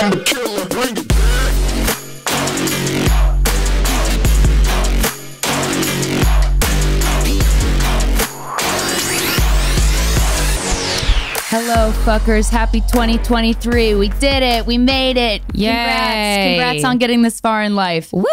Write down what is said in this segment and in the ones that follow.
I'm the killer. Bring it. Hello, fuckers. Happy 2023. We did it. We made it. Yay. Congrats. Congrats on getting this far in life. Woo!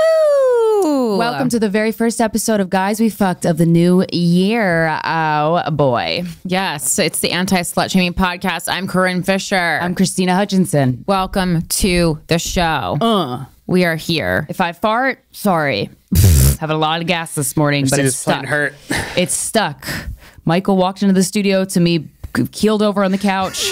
Welcome to the very first episode of Guys We Fucked of the new year. Oh, boy. Yes, it's the Anti Slut Shaming Podcast. I'm Corinne Fisher. I'm Krystyna Hutchinson. Welcome to the show. Uh, We are here. if I fart, sorry. Having a lot of gas this morning, but it's stuck. hurt. It's stuck. Michael walked into the studio to me keeled over on the couch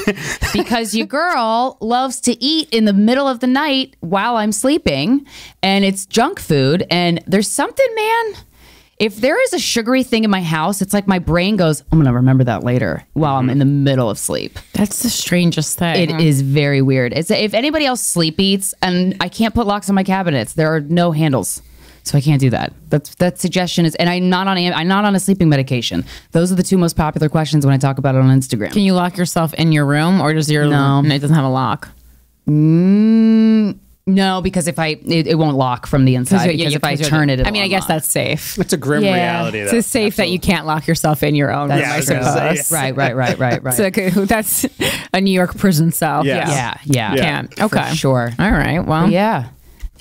because your girl loves to eat in the middle of the night while I'm sleeping and it's junk food. And there's something man if there is a sugary thing in my house it's like my brain goes I'm going to remember that later while I'm in the middle of sleep. That's the strangest thing. it is very weird. It's if anybody else sleep eats and I can't put locks on my cabinets there are no handles so I can't do that. That's that suggestion is, and I'm not on I'm not on a sleeping medication. Those are the two most popular questions when I talk about it on Instagram. Can you lock yourself in your room or does your No. it doesn't have a lock? Mm, no, because if I it, it won't lock from the inside. Yeah, Because yeah, if I turn it, I mean, I guess unlock. that's safe. It's a grim Yeah. reality, though. It's safe that you can't lock yourself in your own room, Yeah, I I was gonna say, suppose. yeah. right, right, right, right, right. so, like a- that's a New York prison cell. Yes. yeah, yeah, Yeah. Can't. for Okay. sure. All right. Well, Yeah.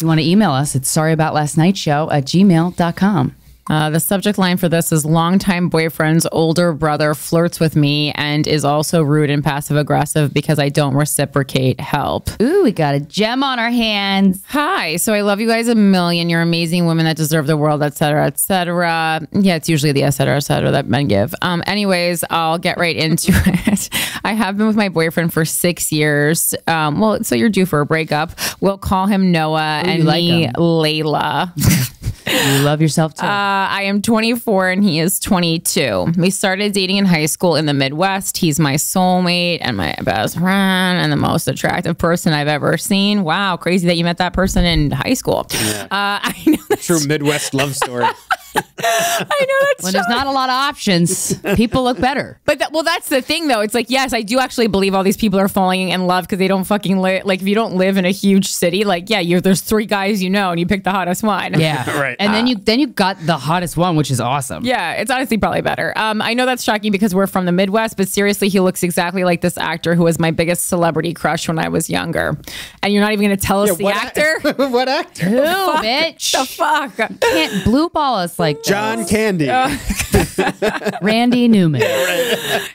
You want to email us, it's sorry about last night show at gmail.com. Uh, the subject line for this is longtime boyfriend's older brother flirts with me and is also rude and passive aggressive because I don't reciprocate help. Ooh, we got a gem on our hands. Hi, so I love you guys a million. You're amazing women that deserve the world, et cetera, et cetera. Yeah, it's usually the et cetera, et cetera that men give. Um, anyways, I'll get right into it. I have been with my boyfriend for six years. Um, well, so you're due for a breakup. We'll call him Noah and like me him. Layla. You love yourself too. Uh, I am 24 and he is 22. We started dating in high school in the Midwest. He's my soulmate and my best friend and the most attractive person I've ever seen. Wow, crazy that you met that person in high school. Uh, I know True Midwest love story. I know that's when there's not a lot of options, people look better. But that, well, that's the thing, though. It's like, yes, I do actually believe all these people are falling in love because they don't fucking live. Like, if you don't live in a huge city, like, yeah, you there's three guys you know, and you pick the hottest one. Yeah. Right. And then you then you got the hottest one, which is awesome. Yeah, it's honestly probably better. Um, I know that's shocking because we're from the Midwest, but seriously, he looks exactly like this actor who was my biggest celebrity crush when I was younger. And you're not even going to tell us the what actor? what actor? Ooh, bitch. the fuck? Can't blue ball us like John Candy. that. Randy Newman.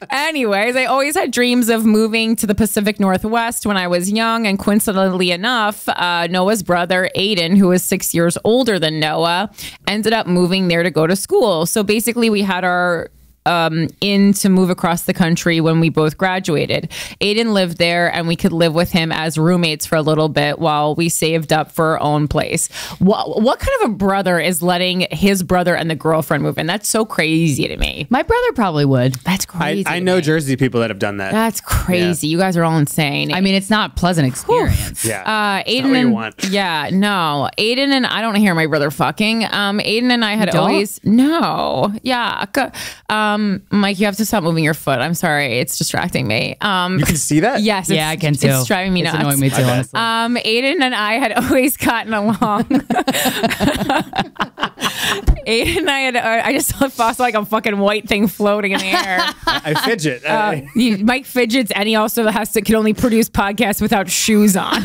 Anyways, I always had dreams of moving to the Pacific Northwest when I was young. And coincidentally enough, uh, Noah's brother, Aiden, who is six years older than Noah, ended up moving there to go to school. So basically, we had our um, in to move across the country when we both graduated. Aiden lived there and we could live with him as roommates for a little bit while we saved up for our own place. What, what kind of a brother is letting his brother and the girlfriend move in? That's so crazy to me. My brother probably would. That's crazy. I to know me. Jersey people that have done that. That's crazy. You guys are all insane. I mean, it's not a pleasant experience. yeah. uh, Aiden not what and yeah, no, Aiden and I don't hear my brother fucking. Um, Aiden and I had always no, yeah. c- Um, Mike, you have to stop moving your foot. I'm sorry, it's distracting me. Um, You can see that? yes, Yeah, I can too. It's driving me It's nuts. annoying me too, honestly. Um, Aiden and I had always gotten along. Aiden and I had, uh, I just saw like a fucking white thing floating in the air. I fidget. Uh, I- he- Mike fidgets, and he also has to can only produce podcasts without shoes on.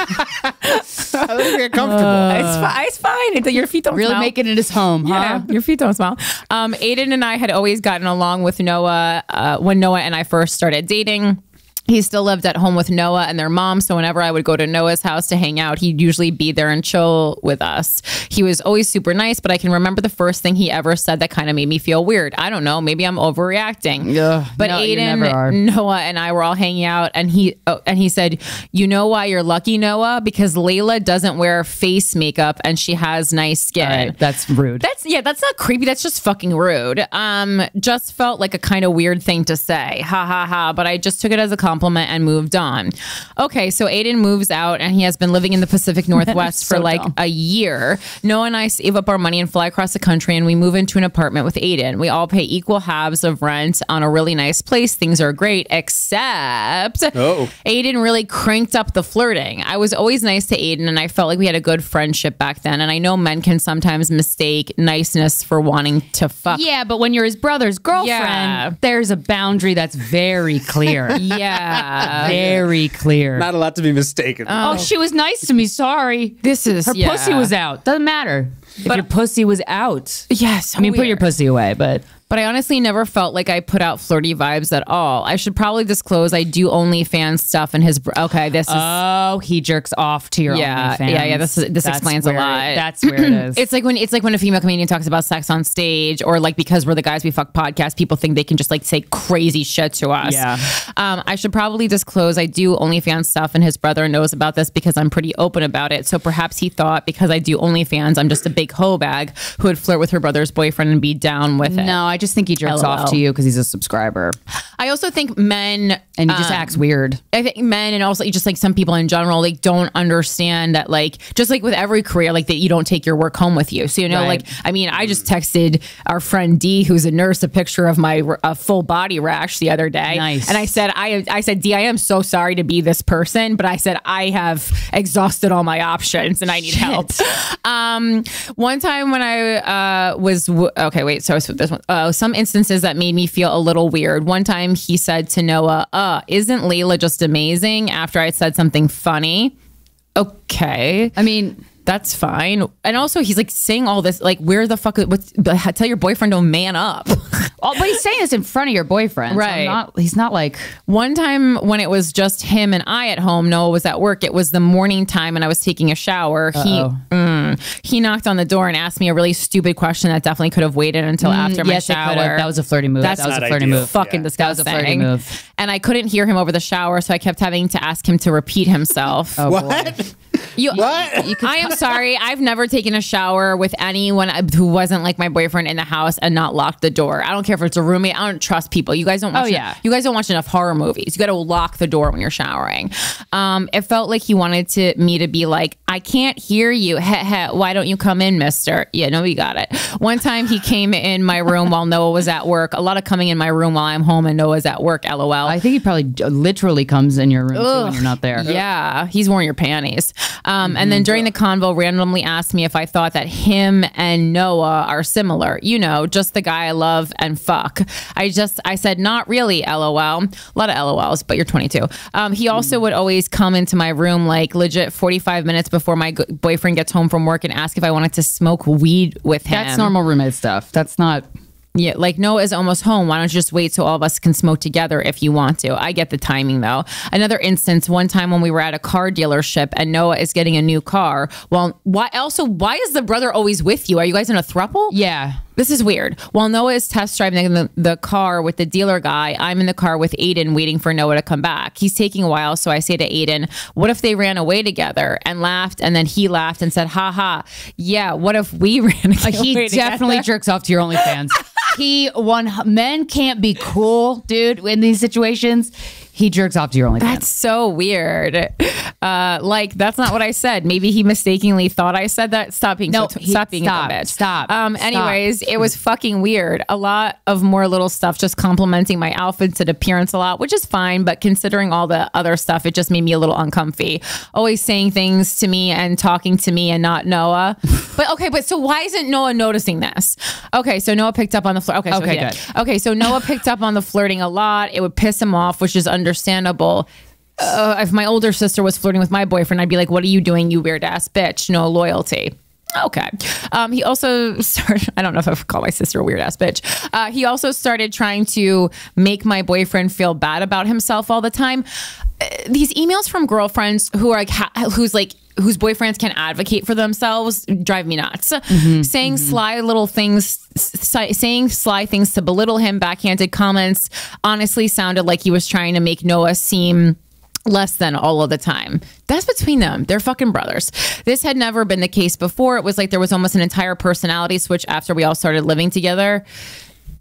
it's, I think get comfortable. fi- it's fine. It's, your feet don't really smell. making it in his home, huh? Yeah, your feet don't smell. Um, Aiden and I had always gotten along with Noah uh, when Noah and I first started dating. He still lived at home with Noah and their mom. So whenever I would go to Noah's house to hang out, he'd usually be there and chill with us. He was always super nice, but I can remember the first thing he ever said that kind of made me feel weird. I don't know. Maybe I'm overreacting. Ugh, but no, Aiden. Noah, and I were all hanging out, and he oh, and he said, "You know why you're lucky, Noah? Because Layla doesn't wear face makeup and she has nice skin." Right, that's rude. That's yeah, that's not creepy. That's just fucking rude. Um, just felt like a kind of weird thing to say. Ha ha ha. But I just took it as a compliment and moved on. Okay, so Aiden moves out and he has been living in the Pacific Northwest for like dumb. a year. Noah and I save up our money and fly across the country and we move into an apartment with Aiden. We all pay equal halves of rent on a really nice place. Things are great, except Oh. Aiden really cranked up the flirting. I was always nice to Aiden and I felt like we had a good friendship back then. And I know men can sometimes mistake niceness for wanting to fuck. Yeah, but when you're his brother's girlfriend, Yeah. there's a boundary that's very clear. Yeah. Very clear. Not a lot to be mistaken. Oh, oh, she was nice to me. Sorry. This is Her yeah. pussy was out. Doesn't matter. If But- your pussy was out. Yes. I mean, oh, put your pussy away, but But I honestly never felt like I put out flirty vibes at all. I should probably disclose I do OnlyFans stuff and his. Br- okay, this is. oh, he jerks off to your Yeah, OnlyFans. yeah, yeah, this is- this That's explains a lot. That's where it is. it's like when it's like when a female comedian talks about sex on stage, or like because we're the guys we fuck podcast, people think they can just like say crazy shit to us. Yeah. Um, I should probably disclose I do OnlyFans stuff, and his brother knows about this because I'm pretty open about it. So perhaps he thought because I do OnlyFans, I'm just a big hoe bag who would flirt with her brother's boyfriend and be down with it. no, I just think he jerks LOL. off to you because he's a subscriber I also think men and he just um, acts weird. I think men and also just like some people in general, like don't understand that like just like with every career, like that you don't take your work home with you. So you know, Right. like I mean, I just texted our friend D, who's a nurse, a picture of my uh, full body rash the other day, Nice. and I said, I I said, D, I am so sorry to be this person, but I said I have exhausted all my options and I need help. Um, one time when I uh, was w- okay, wait, so, so this one, uh, some instances that made me feel a little weird. One time he said to Noah, "Uh, isn't Layla just amazing?" After I said something funny. Okay, I mean, that's fine. And also, he's like saying all this, like, where the fuck? What's, tell your boyfriend to man up. oh, but he's saying this in front of your boyfriend, so I'm Right. not, he's not like One time when it was just him and I at home, Noah was at work. It was the morning time and I was taking a shower. He mm, he knocked on the door and asked me a really stupid question that definitely could have waited until after my yes, it shower. could've. That was a flirty move. That's that was a flirty ideal. move. fucking Yeah. That was a flirty move. And I couldn't hear him over the shower, so I kept having to ask him to repeat himself. Oh, what? You, What? I am sorry. I've never taken a shower with anyone who wasn't like my boyfriend in the house and not locked the door. I don't care if it's a roommate. I don't trust people. You guys don't. Watch Oh, yeah. You guys don't watch enough horror movies. You got to lock the door when you're showering. Um, it felt like he wanted to me to be like, I can't hear you. Heh heh. Why don't you come in, Mister? Yeah, no, you got it. One time he came in my room while Noah was at work. A lot of coming in my room while I'm home and Noah's at work. LOL. I think he probably literally comes in your room too when you're not there. Yeah, he's wearing your panties. Um, And then during the convo, randomly asked me if I thought that him and Noah are similar. You know, just the guy I love and fuck. I just, I said, not really, lol. A lot of LOLs, but you're 22. Um, he also would always come into my room like legit 45 minutes before my g- boyfriend gets home from work and ask if I wanted to smoke weed with him. That's normal roommate stuff. That's not. Yeah, like Noah is almost home. Why don't you just wait till all of us can smoke together if you want to? I get the timing though. Another instance, one time when we were at a car dealership and Noah is getting a new car. Well, why also why is the brother always with you? Are you guys in a throuple? Yeah. This is weird. While Noah is test driving the, the car with the dealer guy, I'm in the car with Aiden waiting for Noah to come back. He's taking a while, so I say to Aiden, What if they ran away together? And laughed, and then he laughed and said, Ha ha, yeah, what if we ran away He together? definitely jerks off to your OnlyFans. he one men can't be cool, dude. In these situations, he jerks off to your OnlyFans. That's so weird. Uh, like that's not what I said. Maybe he mistakenly thought I said that. Stop being No, so he- stop being stop, a bitch. stop, Um. stop. Anyways, it was fucking weird. A lot of more little stuff, just complimenting my outfits and appearance a lot, which is fine. But considering all the other stuff, it just made me a little uncomfy. Always saying things to me and talking to me and not Noah. but okay, but so why isn't Noah noticing this? Okay, so Noah picked up on the flirt. Okay, so Okay, good. Okay, so Noah picked up on the flirting a lot. It would piss him off, which is understandable. Uh, if my older sister was flirting with my boyfriend, I'd be like, "What are you doing, you weird ass bitch? No loyalty." Okay. Um, he also started. I don't know if I call my sister a weird ass bitch. Uh, he also started trying to make my boyfriend feel bad about himself all the time. Uh, these emails from girlfriends who are like, ha- who's like whose boyfriends can advocate for themselves drive me nuts. Mm-hmm. saying mm-hmm. sly little things, saying sly things to belittle him, backhanded comments, honestly sounded like he was trying to make Noah seem less than all of the time. That's between them. They're fucking brothers. This had never been the case before. It was like there was almost an entire personality switch after we all started living together.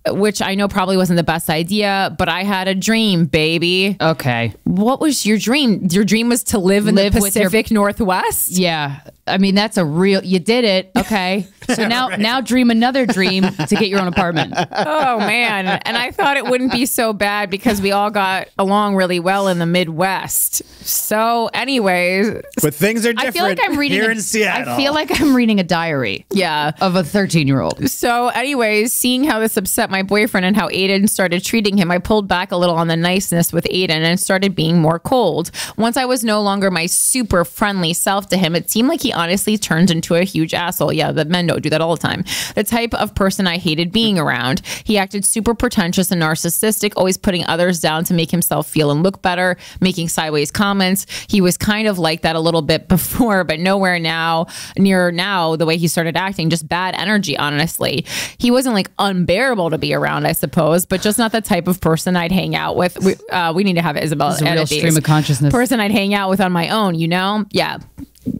Which I know probably wasn't the best idea, but I had a dream, baby. Okay. What was your dream? Your dream was to live in Live the with your- Pacific Northwest? Yeah. I mean, that's a real. You did it. Okay. So now, now dream another dream to get your own apartment. Oh man. And I thought it wouldn't be so bad because we all got along really well in the Midwest. So, anyways, But things are I different feel like I'm reading. here a- in Seattle. I feel like I'm reading a diary yeah. of a 13 year old. So, anyways, seeing how this upset my boyfriend and how Aiden started treating him, I pulled back a little on the niceness with Aiden and started being more cold. Once I was no longer my super friendly self to him, it seemed like he honestly turned into a huge asshole. Yeah, the men don't do that all the time. The type of person I hated being around. He acted super pretentious and narcissistic, always putting others down to make himself feel and look better, making sideways comments. He was kind of like that a little bit before, but nowhere now, near now, the way he started acting, just bad energy, honestly. He wasn't like unbearable to be around, I suppose, but just not the type of person I'd hang out with. We, uh, we need to have Isabel. Is a real stream of consciousness. Person I'd hang out with on my own, you know? Yeah.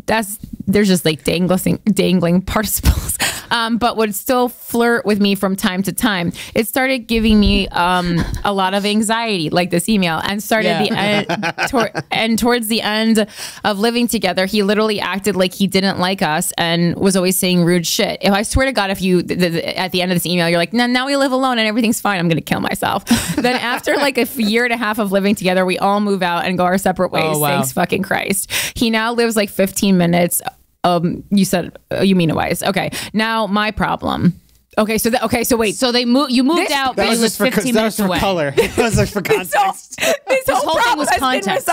That's there's just like dangling dangling participles. Um, but would still flirt with me from time to time. It started giving me um, a lot of anxiety, like this email, and started Yeah. the end, tor- and towards the end of living together, he literally acted like he didn't like us and was always saying rude shit. If I swear to God, if you th- th- at the end of this email, you're like, "No, now we live alone and everything's fine," I'm gonna kill myself. then after like a year and a half of living together, we all move out and go our separate ways. Oh, wow. Thanks fucking Christ. He now lives like 15 minutes. Um, you said uh, you mean a wise. Okay. Now my problem. Okay, so that okay, so wait. So they moved. You moved This- out, that was just for, 15 that minutes was for away. color. That was like for this whole, context. this whole whole thing was context.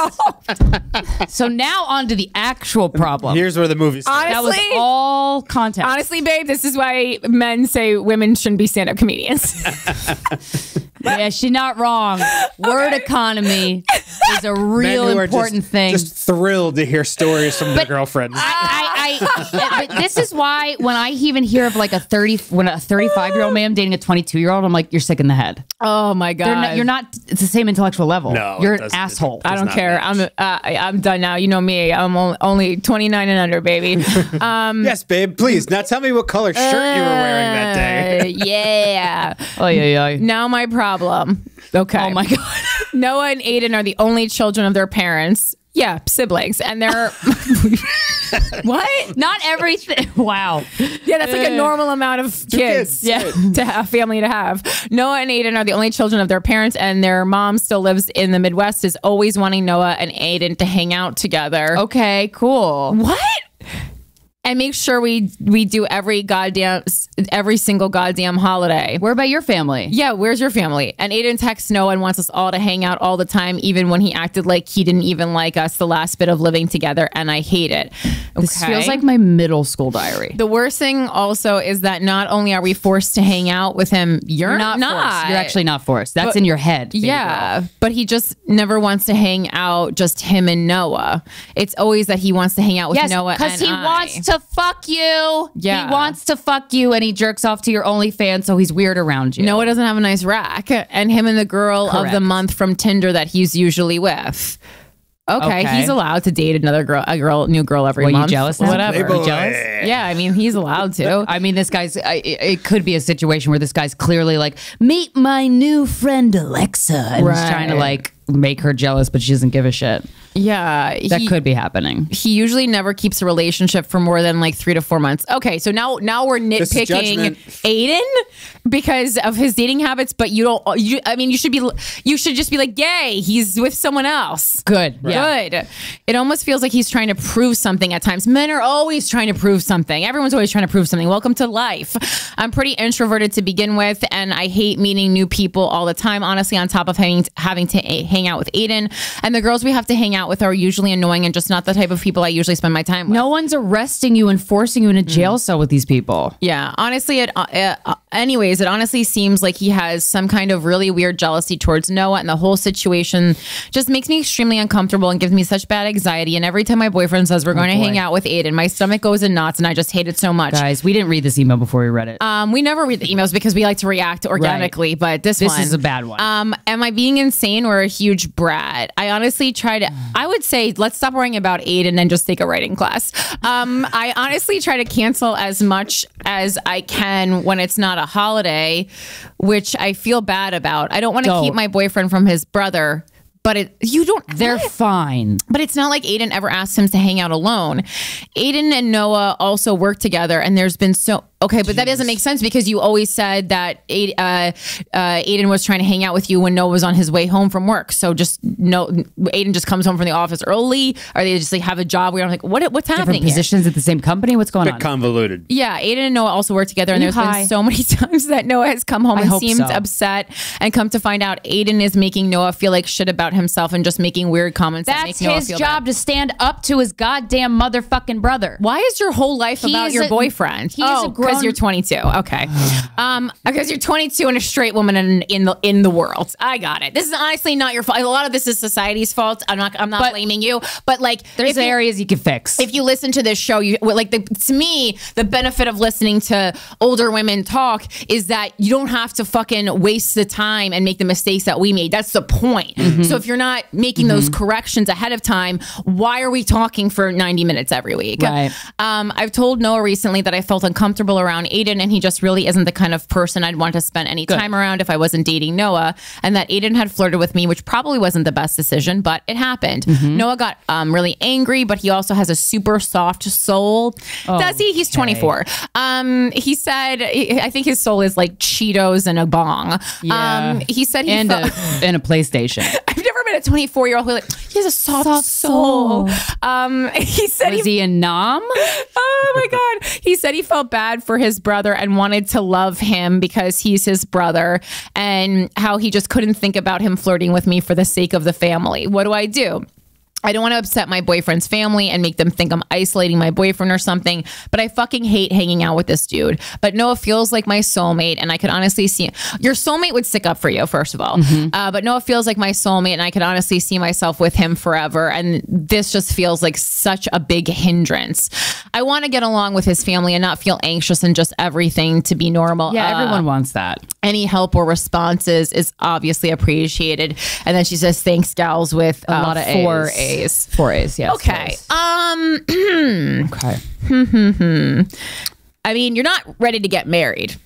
So now on to the actual problem. Here's where the movie starts. that was all context. Honestly, babe, this is why men say women shouldn't be stand-up comedians. yeah, she's not wrong. Word economy is a Men real who are important just, thing. Just thrilled to hear stories from their But girlfriends. I, I, I, but this is why when I even hear of like a 30, when a 35 year old man dating a 22 year old, I'm like, you're sick in the head. oh my god. Not, you're not, it's the same intellectual level. No, You're an asshole. I don't care. match. I'm uh, I- I'm done now. You know me. I'm only 29 and under, baby. Um, yes, babe. Please now tell me what color shirt you were wearing that day. uh, yeah. Oh, yeah, yeah. Now my problem. Okay. Oh my God. Noah and Aiden are the only children of their parents. Yeah, siblings, and they're what? Not everything. Wow. Yeah, that's like a normal amount of kids, kids. yeah, to have family to have. Noah and Aiden are the only children of their parents, and their mom still lives in the Midwest. Is always wanting Noah and Aiden to hang out together. Okay, cool. What? And make sure we we do every goddamn every single goddamn holiday. Where about your family? Yeah, where's your family? And Aiden texts Noah and wants us all to hang out all the time, even when he acted like he didn't even like us the last bit of living together, and I hate it. This feels like my middle school diary. the worst thing also is that not only are we forced to hang out with him, you're, not, not. forced. You're actually not forced. That's But- in your head. Yeah, girl. but he just never wants to hang out, just him and Noah. It's always that he wants to hang out with Yes, Noah because he I. wants to fuck you. Yeah. He wants to fuck you and he jerks off to your OnlyFans, so he's weird around you. Noah doesn't have a nice rack, and him and the girl of the month from Tinder that he's usually with. Okay, Okay. he's allowed to date another girl, a girl, new girl every Well, you month. jealous now? Whatever. Playboy. You jealous? Yeah, I mean, he's allowed to. I mean, this guy's. I, it it could be a situation where this guy's clearly like, meet my new friend Alexa, and he's trying to like make her jealous, but she doesn't give a shit. Yeah, That he, could be happening. He usually never keeps a relationship for more than like three to four months. Okay, so now now we're nitpicking. Aiden because of his dating habits, but you don't. You, I mean, you should be. You should just be like, "Yay, he's with someone else." Good. Yeah. Good. It almost feels like he's trying to prove something at times. Men are always trying to prove something. Everyone's always trying to prove something. Welcome to life. I'm pretty introverted to begin with, and I hate meeting new people all the time. Honestly, on top of having having to a- hang out with Aiden, and the girls we have to hang out with are usually annoying and just not the type of people I usually spend my time with. No one's arresting you and forcing you in a jail cell with these people. Yeah, honestly, it. Uh, uh, anyways, it honestly seems like he has some kind of really weird jealousy towards Noah, and the whole situation just makes me extremely uncomfortable and gives me such bad anxiety. And every time my boyfriend says we're going to hang out with Aiden, my stomach goes in knots, and I just hate it so much. Guys, we didn't read this email before we read it. Um, we never read the emails because we like to react organically, but this This one, is a bad one. Um, am I being insane or a huge brat? I honestly try to. I would say let's stop worrying about Aiden and then just take a writing class. Um, I honestly try to cancel as much as I can when it's not a holiday, which I feel bad about. I don't want to keep my boyfriend from his brother. But it, you don't. They're what? fine. But it's not like Aiden ever asked him to hang out alone. Aiden and Noah also work together, and there's been so okay, but that doesn't make sense because you always said that Aiden, uh, uh, Aiden was trying to hang out with you when Noah was on his way home from work. So just no, Aiden just comes home from the office early, or they just like have a job where I'm like, what what's Different happening? here? positions at the same company. What's going bit on? convoluted. Yeah, Aiden and Noah also work together, and You there's high. been so many times that Noah has come home I and hope seemed so. upset, and come to find out Aiden is making Noah feel like shit about himself and just making weird comments. that That's make Noah his feel job bad. to stand up to his goddamn motherfucking brother. Why is your whole life about your a- boyfriend? he's a oh, because you're 22. Okay, um, because you're 22 and a straight woman in, in the in the world. I got it. This is honestly not your fault. A lot of this is society's fault. I'm not. I'm not But- blaming you. But like, There's you- areas you can fix. if you listen to this show, you like the, to me, the benefit of listening to older women talk is that you don't have to fucking waste the time and make the mistakes that we made. That's the point. Mm-hmm. So if you're not making those corrections ahead of time, why are we talking for 90 minutes every week? Right. Um, I've told Noah recently that I felt uncomfortable around Aiden, and he just really isn't the kind of person I'd want to spend any time around if I wasn't dating Noah. And that Aiden had flirted with me, which probably wasn't the best decision, but it happened. Noah got um, really angry, but he also has a super soft soul. Does he? He's 24. Um, he said, I think his soul is like Cheetos and a bong. Yeah. Um, he said he and felt. a, and a PlayStation. Met a 24 year old who like he has a soft, soul. Um, he said Was he he a nom? Oh my God. He said he felt bad for his brother and wanted to love him because he's his brother and how he just couldn't think about him flirting with me for the sake of the family. What do I do? I don't want to upset my boyfriend's family and make them think I'm isolating my boyfriend or something, but I fucking hate hanging out with this dude. But Noah feels like my soulmate, and I could honestly see your soulmate would stick up for you, first of all. Uh, but Noah feels like my soulmate, and I could honestly see myself with him forever. And this just feels like such a big hindrance. I want to get along with his family and not feel anxious and just everything to be normal. Yeah, Uh, everyone wants that. any help or responses is obviously appreciated. And then she says, "Thanks, gals," with A lot of four A's. A's. Four A's, yes. Okay. Um, Okay. I mean, you're not ready to get married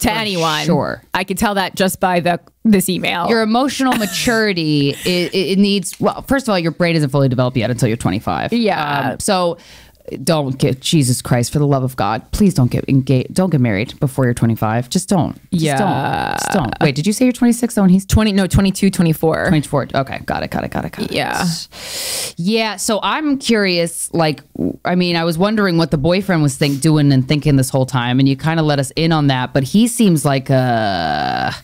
to anyone. sure. I could tell that just by the this email. Your emotional maturity, it, it needs, well, first of all, your brain isn't fully developed yet until you're 25. Yeah. Um, so don't get, Jesus Christ, for the love of God, please don't get engaged, don't get married before you're 25. Just don't. Just Yeah. Don't. Just don't. Wait, did you say you're 26 though and he's 20, no, 22, 24. 24? Okay. Got it. Got it. Got it. Got it. Yeah. Yeah, so I'm curious. Like, I mean, I was wondering what the boyfriend was think doing and thinking this whole time, and you kind of let us in on that. But he seems like a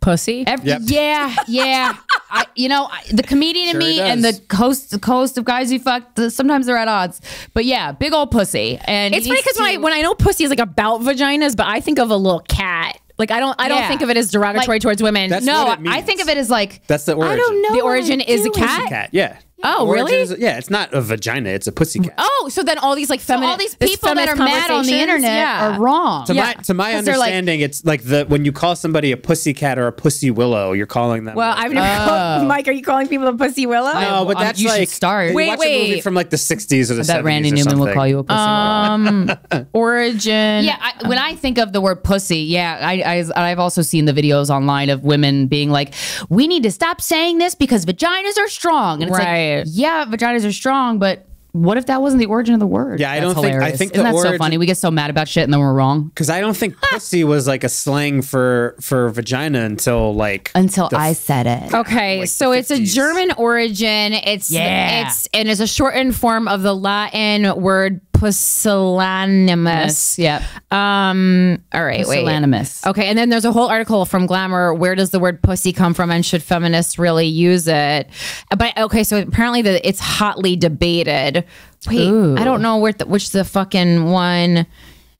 Pussy. ev- Yep. yeah, yeah. I, you know, I- the comedian in me and the host, the host of guys who fucked. the- Sometimes they're at odds, but yeah, big old pussy. And It's funny because when I when I know pussy is like about vaginas, but I think of a little cat. Like I don't I don't Yeah. think of it as derogatory Like- towards women. That's no, what it I think of it as like That's the I origin. don't know. The origin is a do. cat? Cat, yeah. Oh, Origin really? yeah, it's not a vagina; it's a pussy cat. Oh, so then all these like So feminine all these people that are mad on the internet yeah. are wrong. To Yeah. my to my 'Cause they're like- understanding, it's like the when you call somebody a pussy cat or a pussy willow, you're calling them. Well, like- I've never. Called, Mike, are you calling people a pussy willow? I- no, but um, that's you should like start. Wait, Watch a movie wait. from like the '60s or the that 70s Randy or Newman will call you a pussy. Um, origin. Yeah, I, when I think of the word pussy, yeah, I, I I've also seen the videos online of women being like, "We need to stop saying this because vaginas are strong." And it's Right. like, yeah, vaginas are strong, but what if that wasn't the origin of the word? Yeah, I That's don't think- I hilarious. think Isn't the that so origin- funny? We get so mad about shit and then we're wrong Because I don't think pussy was like a slang for for vagina until like until the I said it. Okay, like so it's a German origin. It's Yeah. it's and it's a shortened form of the Latin word pusillanimous. Yep. Um. All right. Wait. Pusillanimous. Okay, and then there's a whole article from Glamour. Where does the word pussy come from, and should feminists really use it? But okay, so apparently the it's hotly debated. Wait, Ooh. I don't know where the, which the fucking one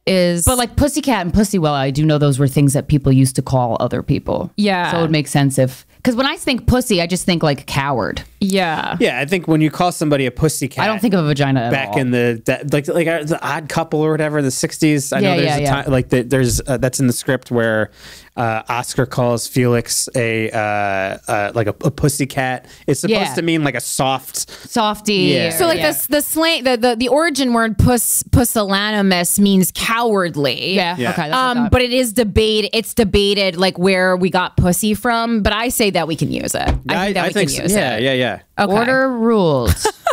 is. But like pussycat and pussy well, I do know those were things that people used to call other people. Yeah. So it would make sense if because when I think pussy, I just think like coward. Yeah. Yeah, I think when you call somebody a pussycat, I don't think of a vagina at back all. in the that, like like uh, the Odd Couple or whatever in the '60s. I Yeah, know there's yeah, a yeah. time like the, there's uh, that's in the script where uh, Oscar calls Felix a uh, uh, like a, a pussycat. It's supposed Yeah. to mean like a soft. softy. Yeah. So like yeah. this the slang the, the the origin word puss pusillanimous means cowardly. Yeah. Yeah. Okay. That's Um, but it is debate. It's debated like where we got pussy from. But I say that we can use it. I, think that we can so. use yeah, it. yeah, yeah. Okay. order rules.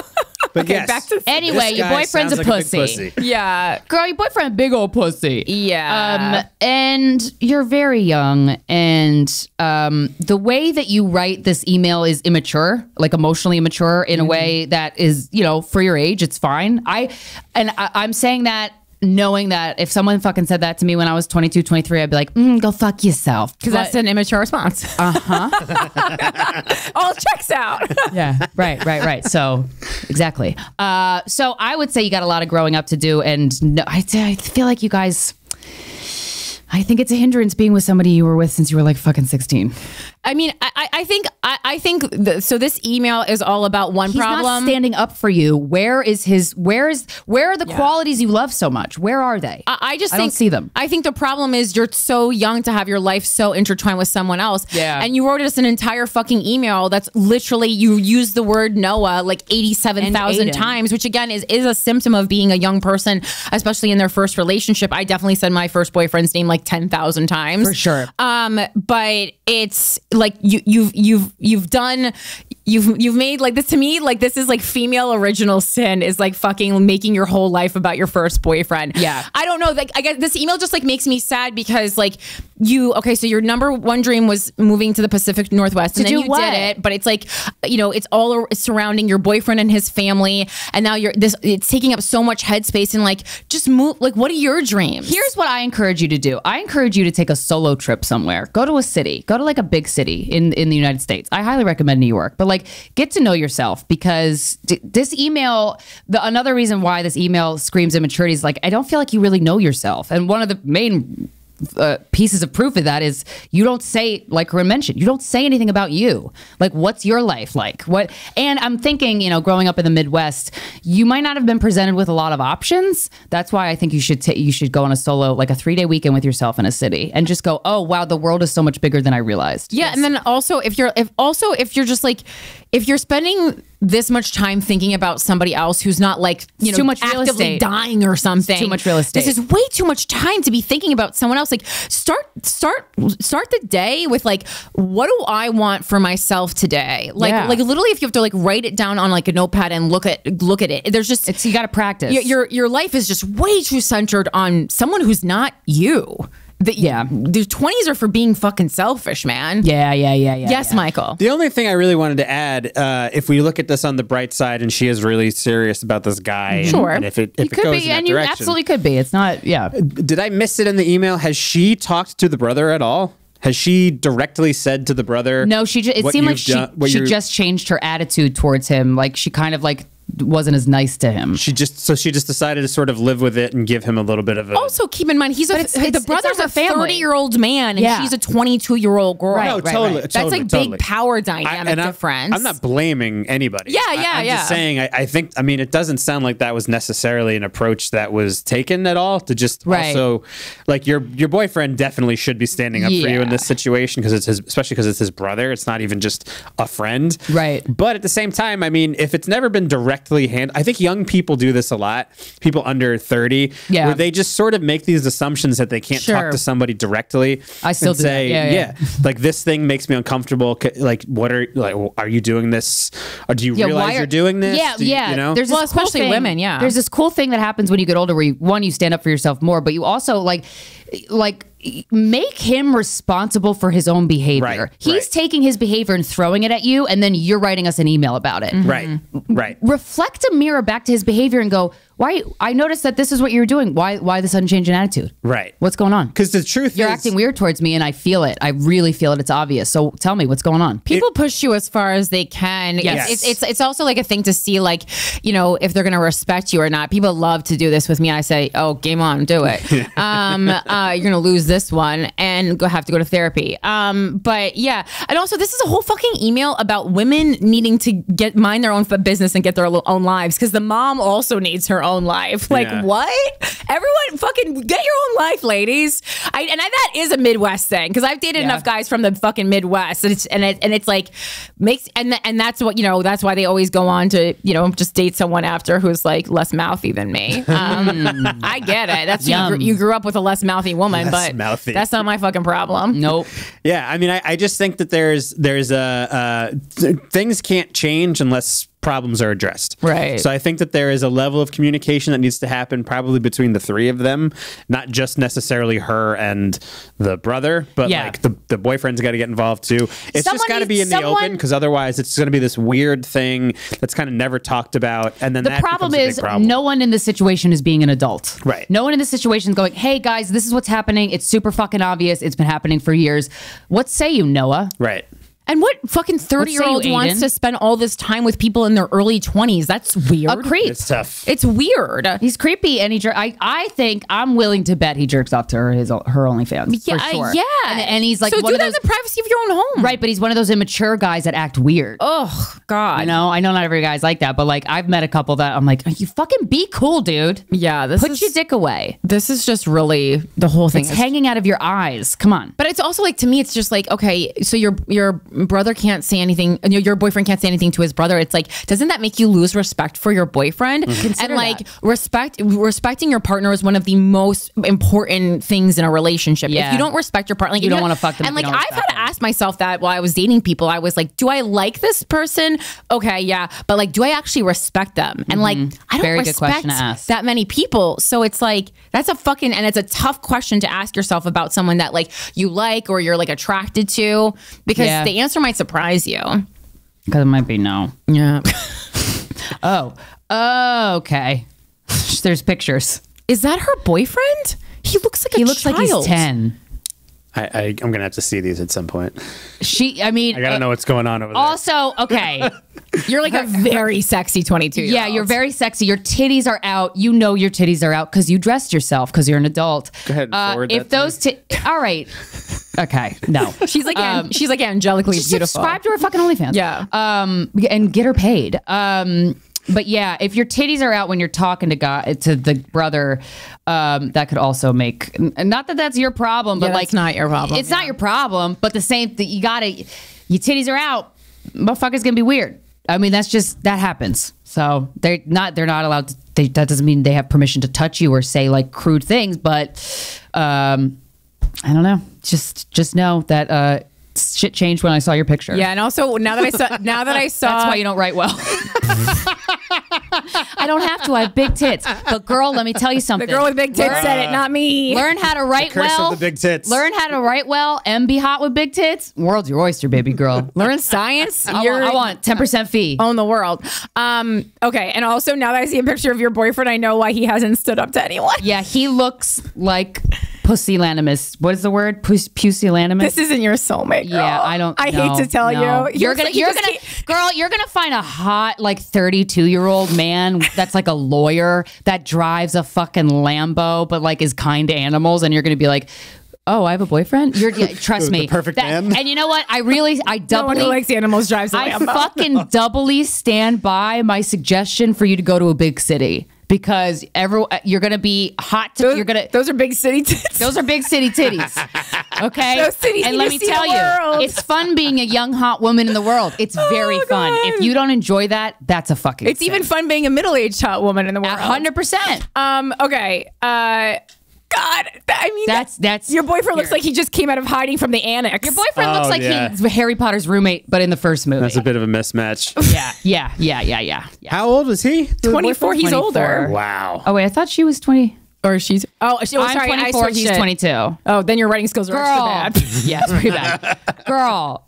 But yes, back to- Anyway, this your guy boyfriend's sounds a like big pussy. Yeah. Girl, your boyfriend a big old pussy. Yeah. Um, and you're very young, and um, the way that you write this email is immature, like emotionally immature, in a way that is, you know, for your age, it's fine. I and I, I'm saying that knowing that if someone fucking said that to me when I was 22, 23, I'd be like, mm, go fuck yourself. Because that's an immature response. Uh huh. All checks out. yeah right right right so exactly uh so i would say you got a lot of growing up to do and no, I, I feel like you guys i think it's a hindrance being with somebody you were with since you were like fucking 16 I mean, I, I- think I, I think the, so. This email is all about one he's problem. not standing up for you where is his where is where are the qualities you love so much where are they I, I just I think, don't see them. I think the problem is you're so young to have your life so intertwined with someone else. Yeah. And you wrote us an entire fucking email that's literally you use the word Noah like eighty-seven thousand times, which again is is a symptom of being a young person, especially in their first relationship. I definitely said my first boyfriend's name like ten thousand times For sure. Um, but it's like you you've you've you've done. You've you've made like this to me like this is like female original sin is like fucking making your whole life about your first boyfriend. Yeah. I don't know. Like, I guess this email just like makes me sad because like you, okay, so your number one dream was moving to the Pacific Northwest, and then you what? did it. But it's like, you know, it's all surrounding your boyfriend and his family, and now you're this. It's taking up so much headspace, and like, just move. Like, what are your dreams? Here's what I encourage you to do. I encourage you to take a solo trip somewhere. Go to a city. Go to like a big city in in the United States. I highly recommend New York. But like get to know yourself because d- this email the another reason why this email screams immaturity is like I don't feel like you really know yourself. And one of the main uh, pieces of proof of that is you don't say like Corinne mentioned you don't say anything about you like what's your life like what and i'm thinking you know growing up in the midwest you might not have been presented with a lot of options that's why i think you should ta- you should go on a solo like a three day weekend with yourself in a city and just go oh wow the world is so much bigger than i realized Yeah, and then also if you're if also if you're just like if you're spending this much time thinking about somebody else who's not like you know too much real actively estate. dying or something, too much real estate. This is way too much time to be thinking about someone else. Like start start start the day with like what do I want for myself today? Like Yeah. like literally if you have to like write it down on like a notepad and look at look at it. There's just it's you got to practice your, your your life is just way too centered on someone who's not you. The, Yeah. the twenties are for being fucking selfish, man. yeah yeah yeah yeah Yes, yeah. Michael. The only thing I really wanted to add, uh, if we look at this on the bright side, and she is really serious about this guy, Sure. and if it if you it could goes be in that and you direction, absolutely could be it's not yeah did I miss it in the email? Has she talked to the brother at all? Has she directly said to the brother? No, she. Just, it what seemed like you've she done- she just changed her attitude towards him. Like she kind of like wasn't as nice to him. She just so she just decided to sort of live with it and give him a little bit of a. Also, keep in mind he's a it's- it's- the it's brother's not a her family. thirty year old man and Yeah. she's a twenty two year old girl. Right, no, right, totally, right. That's totally, like totally. big power dynamic and I'm- difference. I'm not blaming anybody. Yeah, I- yeah, I'm yeah. just saying. I, I think. I mean, it doesn't sound like that was necessarily an approach that was taken at all. To just Right. also, like your your boyfriend definitely should be standing up for you in this situation because it's his, especially because it's his brother. It's not even just a friend, Right. But at the same time, I mean, if it's never been directly hand, I think young people do this a lot. People under thirty, Yeah. where they just sort of make these assumptions that they can't Sure. talk to somebody directly. I still and do that. say, Yeah, yeah. like this thing makes me uncomfortable. Like, what are like? Are you doing this? Or do you Yeah, realize are- you're doing this? Yeah, Do you, yeah. You know, There's Well, this cool especially thing- women, yeah. There's this cool thing that happens when you get older, where you, one, you stand up for yourself more, but you also like, like make him responsible for his own behavior. Right, He's right. taking his behavior and throwing it at you, and then you're writing us an email about it. Mm-hmm. right, right. reflect a mirror back to his behavior and go, why? I noticed that this is what you're doing. Why? Why the sudden change in attitude? Right. What's going on? Because the truth You're is, acting weird towards me, and I feel it. I really feel it. It's obvious. So tell me what's going on. People push you as far as they can. Yes. It's, it's it's also like a thing to see, like you know, if they're gonna respect you or not. People love to do this with me. I say, "Oh, game on, do it." um, uh, you're gonna lose this one and go have to go to therapy. Um, but yeah, and also this is a whole fucking email about women needing to get mind their own business and get their own lives because the mom also needs her own life. Like Yeah. what? Everyone, fucking get your own life, ladies. I and I, that is a Midwest thing because I've dated Yeah. enough guys from the fucking Midwest, and it's and it, and it's like makes and and that's what you know. That's why they always go on to you know just date someone after who's like less mouthy than me. Um, I get it. That's you, Yum. gr- you grew up with a less mouthy woman, Less but mouthy. that's not my fucking problem. Nope. Yeah, I mean, I, I just think that there's there's a uh, th- things can't change unless problems are addressed. Right. So I think that there is a level of communication that needs to happen, probably between the three of them, not just necessarily her and the brother, but Yeah. like the the boyfriend's got to get involved too. It's Someone just got to be in needs- the open because otherwise it's going to be this weird thing that's kind of never talked about, and then The problem becomes a big is problem. no one in this situation is being an adult. Right. No one in this situation is going, hey guys, this is what's happening. It's super fucking obvious. It's been happening for years. What say you, Noah? right. And what fucking thirty year old wants Aiden? to spend all this time with people in their early twenties? That's weird. A creep. It's tough. It's weird. He's creepy, and he. Jer- I. I think I'm willing to bet he jerks off to her his her OnlyFans. Yeah, for sure. yeah. and, and he's like so one do of that those in the privacy of your own home. right, but he's one of those immature guys that act weird. Oh God. You know, I know not every guy's like that, but like I've met a couple that I'm like, oh, you fucking be cool, dude. Yeah. This Put is your dick away. this is just really the whole thing. It's is- hanging out of your eyes. Come on. But it's also like to me, it's just like okay, so your your brother can't say anything, and your, your boyfriend can't say anything to his brother. It's like, doesn't that make you lose respect for your boyfriend? And like that. respect, respecting your partner is one of the most important things in a relationship. If Yeah. you don't respect your partner, like, You if don't don't- wanna fuck them And like I've had to ask myself that while I was dating people, I was like, do I like this person? Okay, yeah, but like, do I actually respect them? And like, I don't Mm-hmm. Very good respect question to ask. that many people. So it's like that's a fucking and it's a tough question to ask yourself about someone that like you like or you're like attracted to because Yeah. the answer might surprise you. Because it might be no. Yeah. Oh. Oh, okay. There's pictures. Is that her boyfriend? He looks like a He looks like he's child. 10. I, I I'm gonna have to see these at some point. She, I mean, I gotta uh, know what's going on over there. also, okay. You're like a very sexy 22 yeah, you're very sexy. Your titties are out. You know your titties are out because you dressed yourself because you're an adult. Go ahead and Uh, forward if that to those, ti- all right. Okay, no. She's like an- she's like angelically Just beautiful. subscribe to her fucking OnlyFans. Yeah. Um, and get her paid. Um, but yeah, if your titties are out when you're talking to God to the brother, um, that could also make. Not that that's your problem, but Yeah, like that's not your problem, It's not your problem, but the same thing. You gotta, your titties are out. Motherfucker's gonna be weird. I mean, that's just that happens. So they're not they're not allowed to. They, that doesn't mean they have permission to touch you or say like crude things, but um, I don't know. Just just know that uh, shit changed when I saw your picture. Yeah, and also now that I saw now that I saw That's why you don't write well. I don't have to. I have big tits. But girl, let me tell you something. the girl with big tits said it, not me. Learn how to write curse of well. the big tits. Learn how to write well and be hot with big tits. World's your oyster, baby girl. Learn science. I You're want, I want 10% fee. own the world. Um, okay, and also now that I see a picture of your boyfriend, I know why he hasn't stood up to anyone. Yeah, he looks like pusillanimous. What is the word? Pus- pusillanimous? This isn't your soulmate. Girl. yeah, I don't. I no, hate to tell no. you, He You're gonna, like you're gonna, can't- girl, you're gonna find a hot, like 32 year old man that's like a lawyer that drives a fucking Lambo, but like is kind to animals, and you're gonna be like. Oh, I have a boyfriend. You're yeah, trust The me. perfect That- man. And you know what? I really, I No one doubly, who likes animals drives a I Lambo. fucking doubly stand by my suggestion for you to go to a big city because every you're gonna be hot. To, Those, you're gonna those are big city titties. those are big city titties. Okay. Those titties and let me tell you, it's fun being a young hot woman in the world. It's very fun. If you don't enjoy that, that's a fucking. it's even fun being a middle-aged hot woman in the world. hundred percent. Um. Okay. Uh. God. I mean, That's- that's- your boyfriend looks like he just came out of hiding from the annex. Your boyfriend Oh, looks like yeah. he's Harry Potter's roommate, but in the first movie. That's a bit of a mismatch. yeah, yeah, yeah, yeah, yeah, yeah. How old was he? 24. He's 24. older. Wow. Oh wait, I thought she was twenty. Or she's. Oh, she, oh I'm sorry. I 24. switched He's it. 22. Oh, then your writing skills are Girl, extra bad. yeah, it's pretty bad. Girl,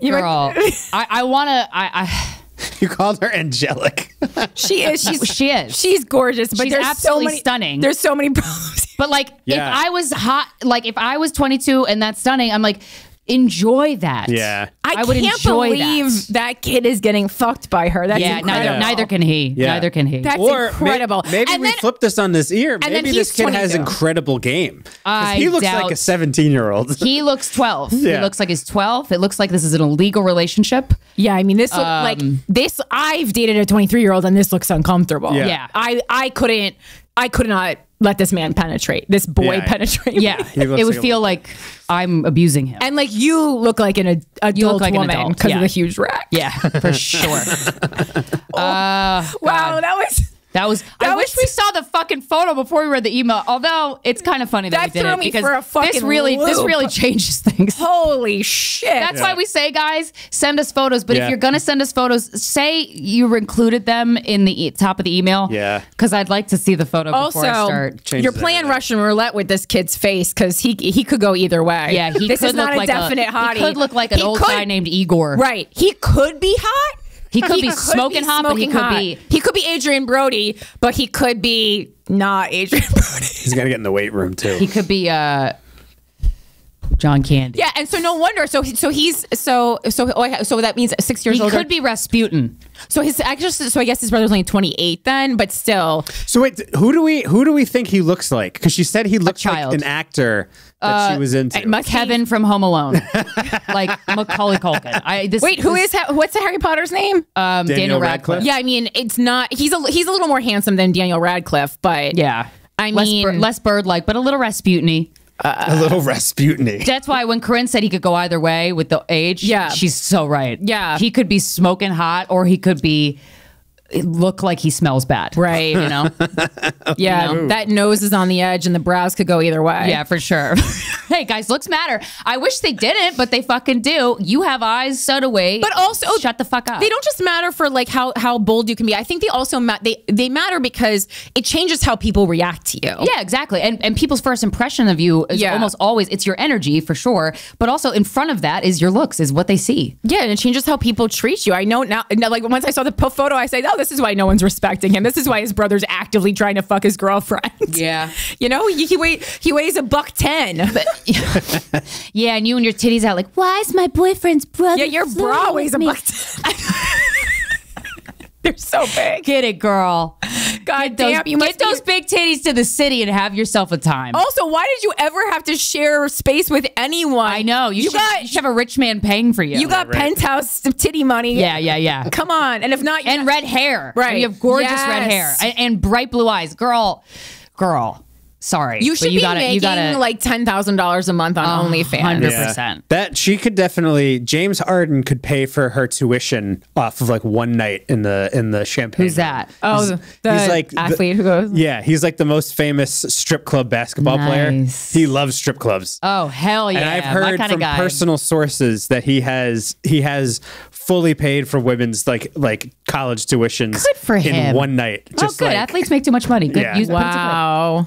You might- girl, I, I want to. I, I You called her angelic. She is. She's She is. She's gorgeous, but She's there's so absolutely many stunning. There's so many problems. But like, Yeah. if I was hot, like if I was 22 and that's stunning, I'm like, enjoy that. Yeah. I, I would can't enjoy believe that. kid is getting fucked by her. That's Yeah, neither incredible. neither can he. Yeah. Neither can he. That's or may- incredible. Maybe And we then- flip this on this ear. then Maybe this kid has incredible game. I he looks doubt- like a 17 year old. he looks 12. He looks like he's 12. It looks like this is an illegal relationship. Yeah, I mean, this look, um, like this. I've dated a 23 year old, and this looks uncomfortable. Yeah. Yeah. I I couldn't. I could not let this man penetrate. This boy Yeah. penetrate. me. Yeah. He looks it would like a feel like I'm abusing him. And like you look like an ad- adult like an woman adult, because yeah. of the huge rack. yeah, for sure. Oh, uh, wow, that was That was. I That wish we saw the fucking photo before we read the email. Although it's kind of funny that, That we did it me because for a this fucking really this really changes things. holy shit. That's why we say, guys, send us photos. But Yeah. if you're gonna send us photos, say you included them in the e- top of the email. Yeah. because I'd like to see the photo also before I start. Changes you're playing everything. Russian roulette with this kid's face because he he could go either way. Yeah, he this could is look not like a definite a, hottie. He could look like an He old could- guy named Igor. Right. He could be hot. He could be smoking hot, but he smoking could hot. be- He could be Adrien Brody, but he could be not Adrien Brody. He's got to get in the weight room too. He could be uh, John Candy. Yeah, and so no wonder. So so he's so so oh, so that means six years old. he older. could be Rasputin. So his I just so I guess his brother's only twenty eight then, but still. So wait, who do we who do we think he looks like? Because she said he looks like an actor that she was into. Must he- Kevin from Home Alone, like Macaulay Culkin. I this, Wait, who this, is ha- what's Harry Potter's name? um, Daniel Daniel, Radcliffe? Radcliffe? yeah, I mean it's not. He's a he's a little more handsome than Daniel Radcliffe, but yeah. I less, mean- bir- less bird-like, but a little Rasputin-y. A little Rasputin. That's why when Corinne said he could go either way with the age, Yeah. she's so right. Yeah. he could be smoking hot, or he could be look like he smells bad. Right. You know. yeah, that nose is on the edge, and the brows could go either way. yeah, for sure. hey guys, looks matter. I wish they didn't, but they fucking do. You have eyes, so do we. But also, oh, shut the fuck up. They don't just matter for like how how bold you can be. I think they also ma- they they matter because it changes how people react to you. Yeah, exactly. And and people's first impression of you is Yeah. almost always it's your energy for sure, but also in front of that is your looks, is what they see. Yeah, and it changes how people treat you. I know now, now, like once I saw the photo, I say, "Oh, this is why no one's respecting him. This is why his brother's actively trying to fuck his girlfriend." Yeah. you know, he, he weigh he weighs a buck ten. Yeah, and you and your titties out like, why is my boyfriend's brother? yeah, your bra flirting weighs with a me?" buck ten. They're so big. Get it, girl. God Get those, damn, you get must be- those big titties to the city and have yourself a time. Also, why did you ever have to share space with anyone? I know. You, You, should, got you should have a rich man paying for you. you got right. penthouse titty money. yeah, yeah, yeah. Come on, and if not, you and red hair. Right. And you have gorgeous red hair and, and bright blue eyes. Girl, girl. Sorry. You should you be gotta, making you gotta, like ten thousand dollars a month on oh, OnlyFans. hundred percent. That she could definitely James Harden could pay for her tuition off of like one night in the in the champagne. Who's room. that? Oh, He's- the he's like the- athlete who goes. Yeah, he's like the most famous strip club basketball player. He loves strip clubs. Oh hell yeah! and I've heard from guy. personal sources that he has he has fully paid for women's like like college tuitions Good for in one night. Oh, good. like, Athletes make too much money. Good. Yeah. Use- put it to work. Wow.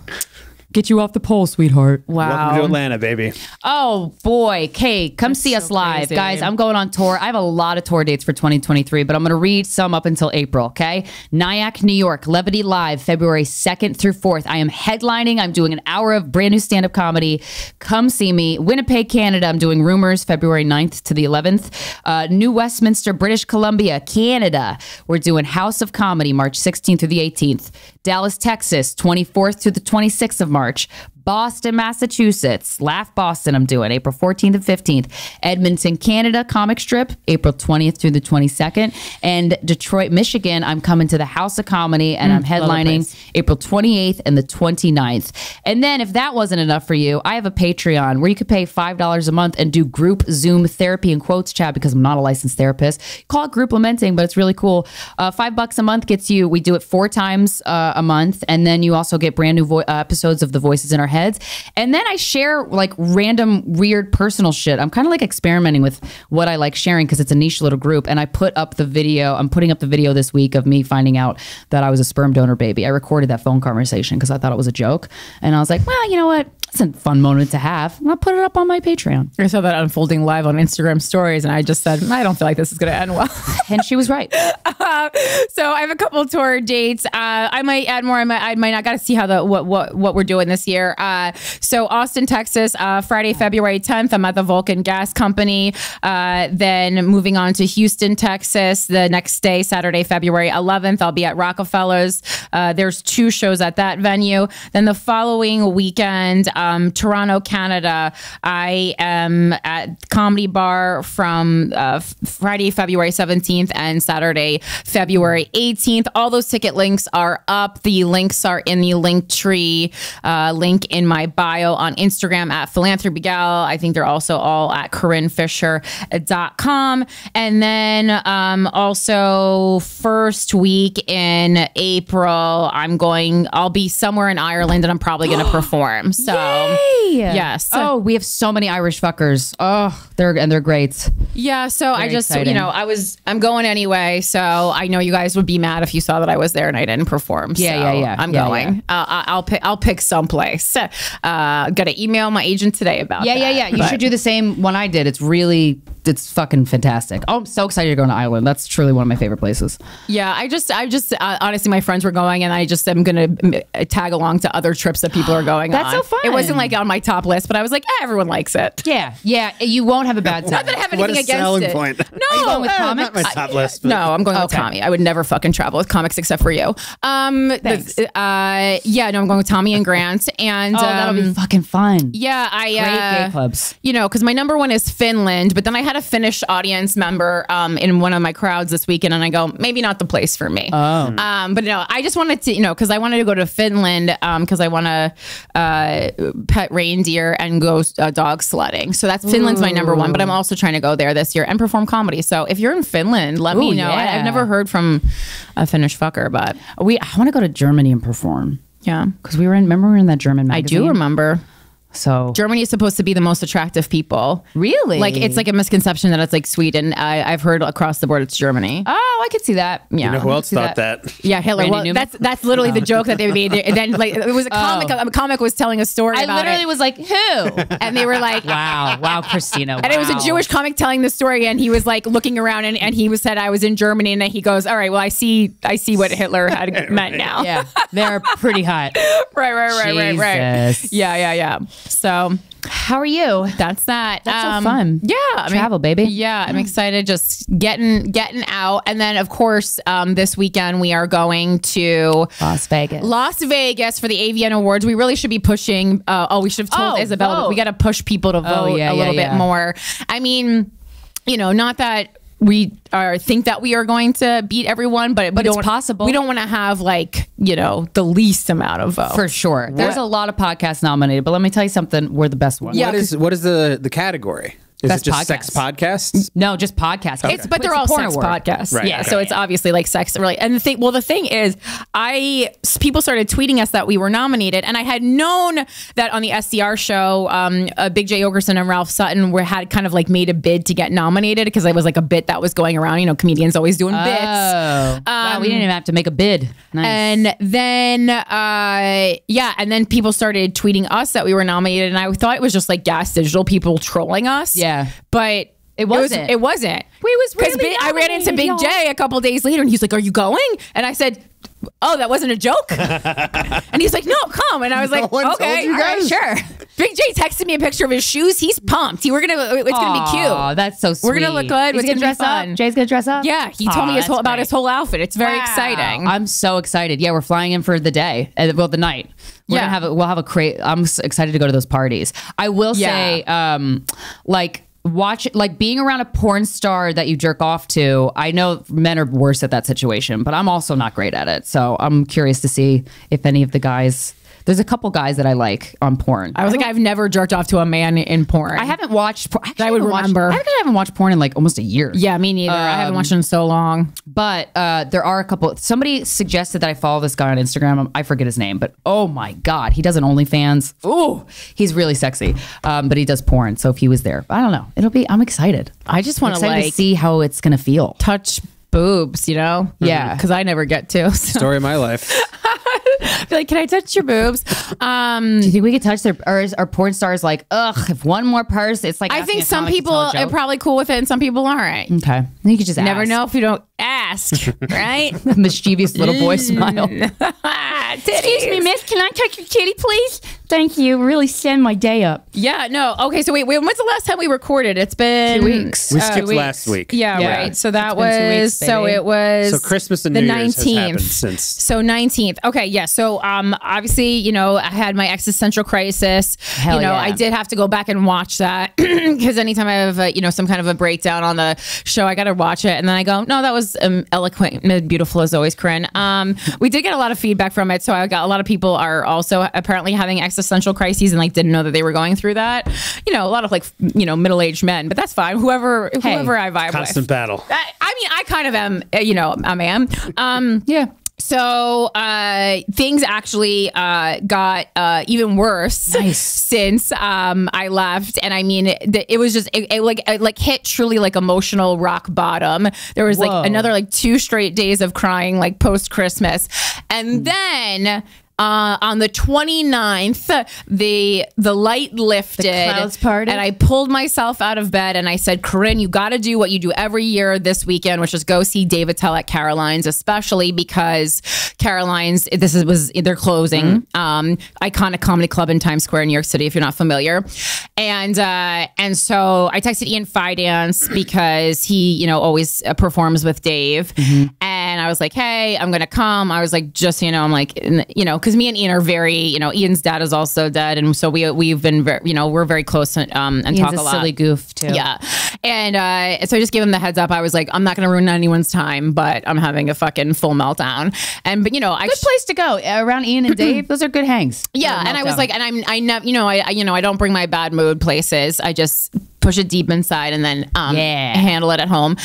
Get you off the pole, sweetheart. Wow. Welcome Wow. to Atlanta, baby. Oh boy, Kate, come see us live, crazy. guys. I'm going on tour. I have a lot of tour dates for 2023, but I'm going to read some up until April. Okay, Nyack, New York, Levity Live, February 2nd through 4th. I am headlining. I'm doing an hour of brand new stand up comedy. Come see me. Winnipeg, Canada. I'm doing Rumors, February 9th to the 11th. Uh, New Westminster, British Columbia, Canada. We're doing House of Comedy, March 16th through the 18th. Dallas, Texas, 24th to the 26th of March. March, Boston, Massachusetts. Laugh Boston, I'm doing April 14th and 15th. Edmonton, Canada, comic strip, April 20th through the 22nd. And Detroit, Michigan, I'm coming to the House of Comedy and I'm headlining April 28th and the 29th. And then, if that wasn't enough for you, I have a Patreon where you could pay $5 a month and do group Zoom therapy and quotes chat because I'm not a licensed therapist. Call it group lamenting, but it's really cool. Uh, five bucks a month gets you, we do it four times uh, a month. And then you also get brand new vo- uh, episodes of the Voices in Our heads. And then I share like random weird personal shit. I'm kind of like experimenting with what I like sharing because it's a niche little group. And I put up the video. I'm putting up the video this week of me finding out that I was a sperm donor baby. I recorded that phone conversation because I thought it was a joke. And I was like, well, you know what? It's a fun moment to have. I'll put it up on my Patreon. I saw that unfolding live on Instagram stories, and I just said, I don't feel like this is going to end well. And she was right. Uh, so I have a couple tour dates. Uh, I might add more. I might, I might not. Got to see how the what what what we're doing this year. Uh, so Austin, Texas, uh, Friday, February 10th. I'm at the Vulcan Gas Company. Uh, then moving on to Houston, Texas. The next day, Saturday, February 11th, I'll be at Rockefellers. Uh, there's two shows at that venue. Then the following weekend, um, Toronto, Canada. I am at Comedy Bar from uh, Friday, February 17th and Saturday, February 18th. All those ticket links are up. The links are in the link tree uh, link in my bio on Instagram at Philanthropy Gal. I think they're also all at CorinneFisher.com. And then um, also, first week in April, I'm going, I'll be somewhere in Ireland and I'm probably going to perform. So, yes. Oh, we have so many Irish fuckers. Oh, they're and they're great. Yeah, so I just exciting. you know I was I'm going anyway, so I know you guys would be mad if you saw that I was there and I didn't perform. Yeah, so yeah, yeah. I'm Yeah, going. Uh, I- I'll pick I'll pick someplace. Uh, Got to email my agent today about. Yeah, that, yeah, yeah. You but- should do the same one I did. It's really, it's fucking fantastic. Oh, I'm so excited to go to Ireland. That's truly one of my favorite places. Yeah, I just I just uh, honestly my friends were going and I just am gonna mm, tag along to other trips that people are going on. That's on. so fun. It wasn't like on my top list, but I was like, eh, everyone likes it. Yeah, yeah. You won't have a bad time. Not that I have anything What a against selling it. point. No, Are you going with Eh, comics? not my top list. But No, I'm going with Tommy. I would never fucking travel with comics except for you. Um, the- Thanks. uh, yeah, no, I'm going with Tommy and Grant, and Oh, that'll be um, fucking fun. yeah, I Great uh, gay clubs. You know, because my number one is Finland, but then I had a Finnish audience member um, in one of my crowds this weekend, and I go, maybe not the place for me. Oh. Um, but no, I just wanted to, you know, because I wanted to go to Finland because I want to uh, pet reindeer and go uh, dog sledding. So that's Finland's my number one. But I'm also trying to go there this year and perform comedy. So if you're in Finland, let me know. I, yeah. I've never heard from a Finnish fucker, but We, I want to go to Germany and perform yeah, because we were in. Remember we were in that German I do remember. So Germany is supposed to be the most attractive people. Really? Like it's like a misconception that it's like Sweden. I, I've heard across the board it's Germany. oh, I could see that. yeah. You know who else thought that. that? Yeah, Hitler. Randy Well, Newman? that's that's literally the joke that they made. And then like it was a oh. comic. A comic was telling a story I about literally it, was like, who? and they were like, wow, wow, Krystyna. And it was a. Jewish comic telling the story, and he was like looking around, and, and he was said I was in Germany, and then he goes, "All right, well, I see, I see what Hitler had meant now." Yeah, they're pretty hot. right, right, right, right, right. Yeah, yeah, yeah. So How are you? that's that. That's so fun. Yeah, I mean, Travel, baby. Yeah, I'm excited. Just getting getting out, and then of course, um, this weekend we are going to Las Vegas. Las Vegas for the AVN Awards. We really should be pushing. Uh, oh, we should have told Oh, Isabella. vote. We got to push people to vote yeah, a little yeah. bit more. I mean, you know, not that we are think that we are going to beat everyone, but But it's don't, possible. We don't want to have like you know the least amount of votes. For sure. There's a lot of podcasts nominated, but let me tell you something. We're the best one. Yeah, What is what is the the category? Is Best it just sex podcasts? No, just podcasts. It's but they're all porn sex award. podcasts. Right, yeah, okay. so it's obviously like sex really. And the thing, well, the thing is, I people started tweeting us that we were nominated, and I had known that on the SDR show, um, uh, Big Jay Oakerson and Ralph Sutton were had kind of like made a bid to get nominated because it was like a bit that was going around. You know, comedians always doing bits. Oh, wow, we didn't even have to make a bid. Nice. And then, uh, yeah, and then people started tweeting us that we were nominated, and I thought it was just like Gas Digital people trolling us. Yeah. But It was- wasn't. it wasn't. We was because really I ran into Big y'all. J a couple days later, and he's like, "Are you going?" And I said. Oh, that wasn't a joke. and he's like, "No, come." And I was like, "Okay, you all right, guys? sure." Big Jay texted me a picture of his shoes. He's pumped. He, we're gonna. It's gonna be Aw, cute. that's so sweet. We're gonna look good. He's It's gonna gonna dress fun. up. Jay's gonna dress up. Yeah, he told me his whole, about his whole outfit. It's very Wow. exciting. I'm so excited. Yeah, we're flying in for the day. Uh, well, the night. We're Yeah. gonna have a, we'll have a crate. I'm excited to go to those parties. I will Yeah. say, um, like watch like being around a porn star that you jerk off to. I know men are worse at that situation, but I'm also not great at it. So I'm curious to see if any of the guys There's a couple guys that I like on porn. I was like, I've never jerked off to a man in porn. I haven't watched. por- Actually, I would haven't watched- remember. I haven't watched porn in like almost a year. Yeah, me neither. I haven't watched it in so long. But uh, there are a couple. Somebody suggested that I follow this guy on Instagram. I forget his name, but oh my god, he does an OnlyFans. Ooh, he's really sexy. Um, but he does porn. So if he was there, I don't know. It'll be. I'm excited. I just want to like to see how it's gonna feel. touch boobs, you know? Yeah. because I never get to. So Story of my life. be like, can I touch your boobs? Um, Do you think we could touch their? Or is, are porn stars like, ugh? If one more purse, it's like. I think some people are probably cool with it, and some people aren't. Okay, you could just Never know if you don't ask, right? Mischievous little boy smile. Excuse me, miss. Can I touch your kitty, please? Thank you. Really send my day up. Yeah, no. Okay, so wait, wait, when's the last time we recorded? It's been Two weeks. We uh, skipped weeks. last week. Yeah, Yeah. right. So that It's been two was weeks, so it was So Christmas and the New Year's has 19th. since. So 19th. Okay, yeah. So um obviously, you know, I had my existential crisis. Hell you know, yeah. I did have to go back and watch that because anytime I have a, you know some kind of a breakdown on the show, I got to watch it and then I go, "No, that was um, eloquent and beautiful as always, Corinne." Um we did get a lot of feedback from it, so I got a lot of people are also apparently having existential crises and like didn't know that they were going through that. You know, a lot of like you know, middle-aged men, but that's fine. Whoever Hey, whoever I vibe with. Constant with. battle. I, I mean, I kind of am, uh, you know, I am. Um, Yeah. so uh, things actually uh, got uh, even worse Nice. since um, I left, and I mean, it, it was just it, it like it like hit truly like emotional rock bottom. There was Whoa. like another like two straight days of crying like post Christmas, and then. Uh, on the 29th, the the light lifted. clouds parted? And I pulled myself out of bed and I said, Corinne, you got to do what you do every year this weekend, which is go see David Attell at Caroline's, especially because Caroline's, this is, was, they're closing. Um, iconic comedy club in Times Square in New York City, if you're not familiar. And, uh, and so I texted Ian Fidance because he, you know, always uh, performs with Dave. And I was like, hey, I'm going to come. I was like, just, you know, I'm like, you know, because me and Ian are very, you know, Ian's dad is also dead. And so we, we've been, very, you know, we're very close and, um, and He's talk a a lot. silly goof too. Yeah. And uh, so I just gave him the heads up. I was like, I'm not going to ruin anyone's time, but I'm having a fucking full meltdown. And, but you know, I, Good place to go around Ian and Dave. Those are good hangs. yeah. And I was like, and I'm, I never, you know, I, I, you know, I don't bring my bad mood places. I just push it deep inside and then, um, Yeah. handle it at home.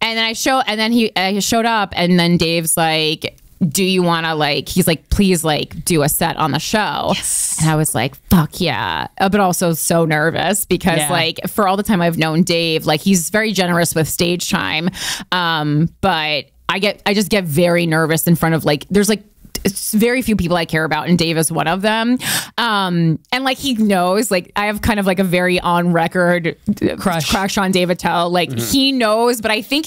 And then I show, and then he, uh, he showed up and then Dave's like, do you want to like he's like please like do a set on the show Yes. and i was like fuck yeah Uh, but also so nervous because Yeah. like for all the time i've known dave like he's very generous with stage time um but i get i just get very nervous in front of like there's like very few people I care about, and Dave is one of them. Um, and like he knows, like I have kind of like a very on record Crush. crush on David Attell. Like he knows, but I think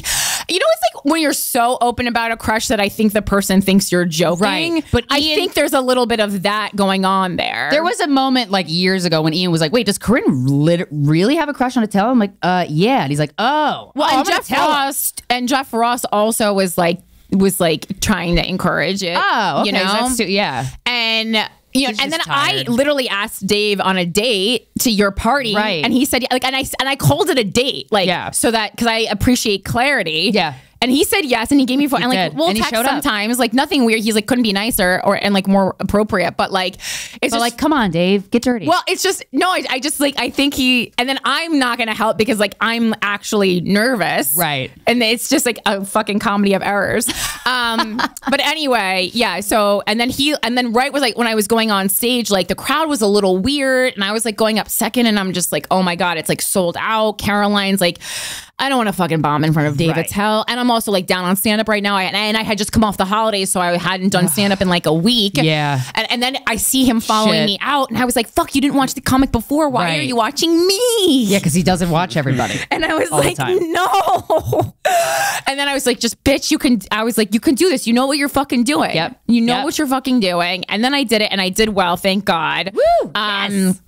you know it's like when you're so open about a crush that I think the person thinks you're joking. Right. But I Ian- think there's a little bit of that going on there. There was a moment like years ago when Ian was like, "Wait, does Corinne lit- really have a crush on Attell?" I'm like, "Uh, yeah." And he's like, "Oh, well, oh, I'm and Jeff tell her." Ross and Jeff Ross also was like was like trying to encourage it. Oh, okay. you know, so too, yeah. and you know, and then just I literally asked Dave on a date to your party, Right. And he said, like, and I and I called it a date, like, Yeah. so that because I appreciate clarity, Yeah. And he said yes, and he gave me a phone. And like, did. we'll And he text showed up. sometimes, like nothing weird. He's like, couldn't be nicer or and like more appropriate, but like, it's But just like, come on, Dave, get dirty. well, it's just no. I, I just like I think he, and then I'm not gonna help because like I'm actually nervous, Right. And it's just like a fucking comedy of errors. Um, but anyway, yeah. So and then he, and then right was like when I was going on stage, like the crowd was a little weird, and I was like going up second, and I'm just like, oh my god, it's like sold out. Caroline's like. I don't want to fucking bomb in front of David Right. Attell. And I'm also like down on stand up right now. I, and I had just come off the holidays, so I hadn't done stand up in like a week. Yeah. And, and then I see him following Shit. me out, and I was like, fuck, you didn't watch the comic before. Why are you watching me? yeah, because he doesn't watch everybody. And I was like, no. And then I was like, just bitch, you can. I was like, you can do this. You know what you're fucking doing. Yep. You know Yep. what you're fucking doing. And then I did it, and I did well, thank God. Woo! Um, Yes.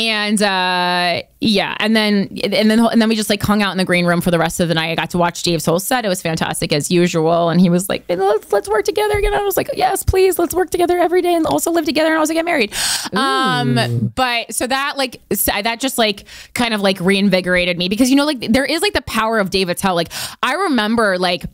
And uh, yeah, and then and then and then we just like hung out in the green room for the rest of the night. I got to watch Dave's whole set. It was fantastic as usual. And he was like, "Let's let's work together again." I was like, "Yes, please, let's work together every day and also live together and also get married." Um, but so that like that just like kind of like reinvigorated me because you know like there is like the power of David Attell. Like I remember like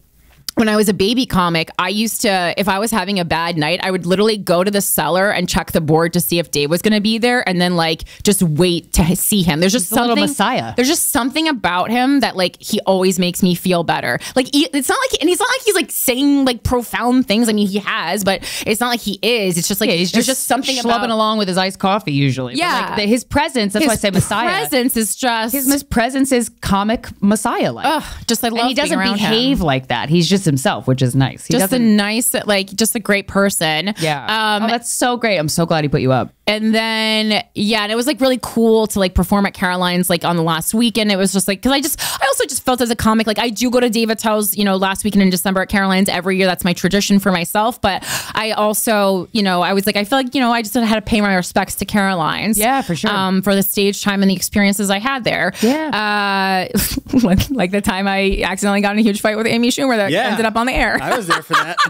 when I was a baby comic, I used to, if I was having a bad night, I would literally go to the cellar and check the board to see if Dave was going to be there, and then like just wait to see him. There's just He's a little something messiah. There's just something about him that like he always makes me feel better. Like he, it's not like, and he's not like he's like saying like profound things. I mean, he has, but it's not like he is. It's just like Yeah, he's there's just, just something schlubbing about along with his iced coffee usually. But, Yeah. like, the- his presence. That's why I say Messiah. presence is just his, his presence is comic Messiah like. Just I love and he doesn't around him. behave like that. He's just himself, which is nice. He just a nice, like, just a great person. yeah. Um, oh, that's so great. I'm so glad he put you up. and then yeah, and it was like really cool to like perform at Caroline's like on the last weekend. It was just like because I just I also just felt as a comic like I do go to David's house, you know, last weekend in December at Caroline's every year. That's my tradition for myself. But I also, you know, I was like I feel like you know I just had to pay my respects to Caroline's. Yeah, for sure. Um, for the stage time and the experiences I had there. Yeah. Uh, like, like the time I accidentally got in a huge fight with Amy Schumer that Yeah. Ended up on the air. I was there for that.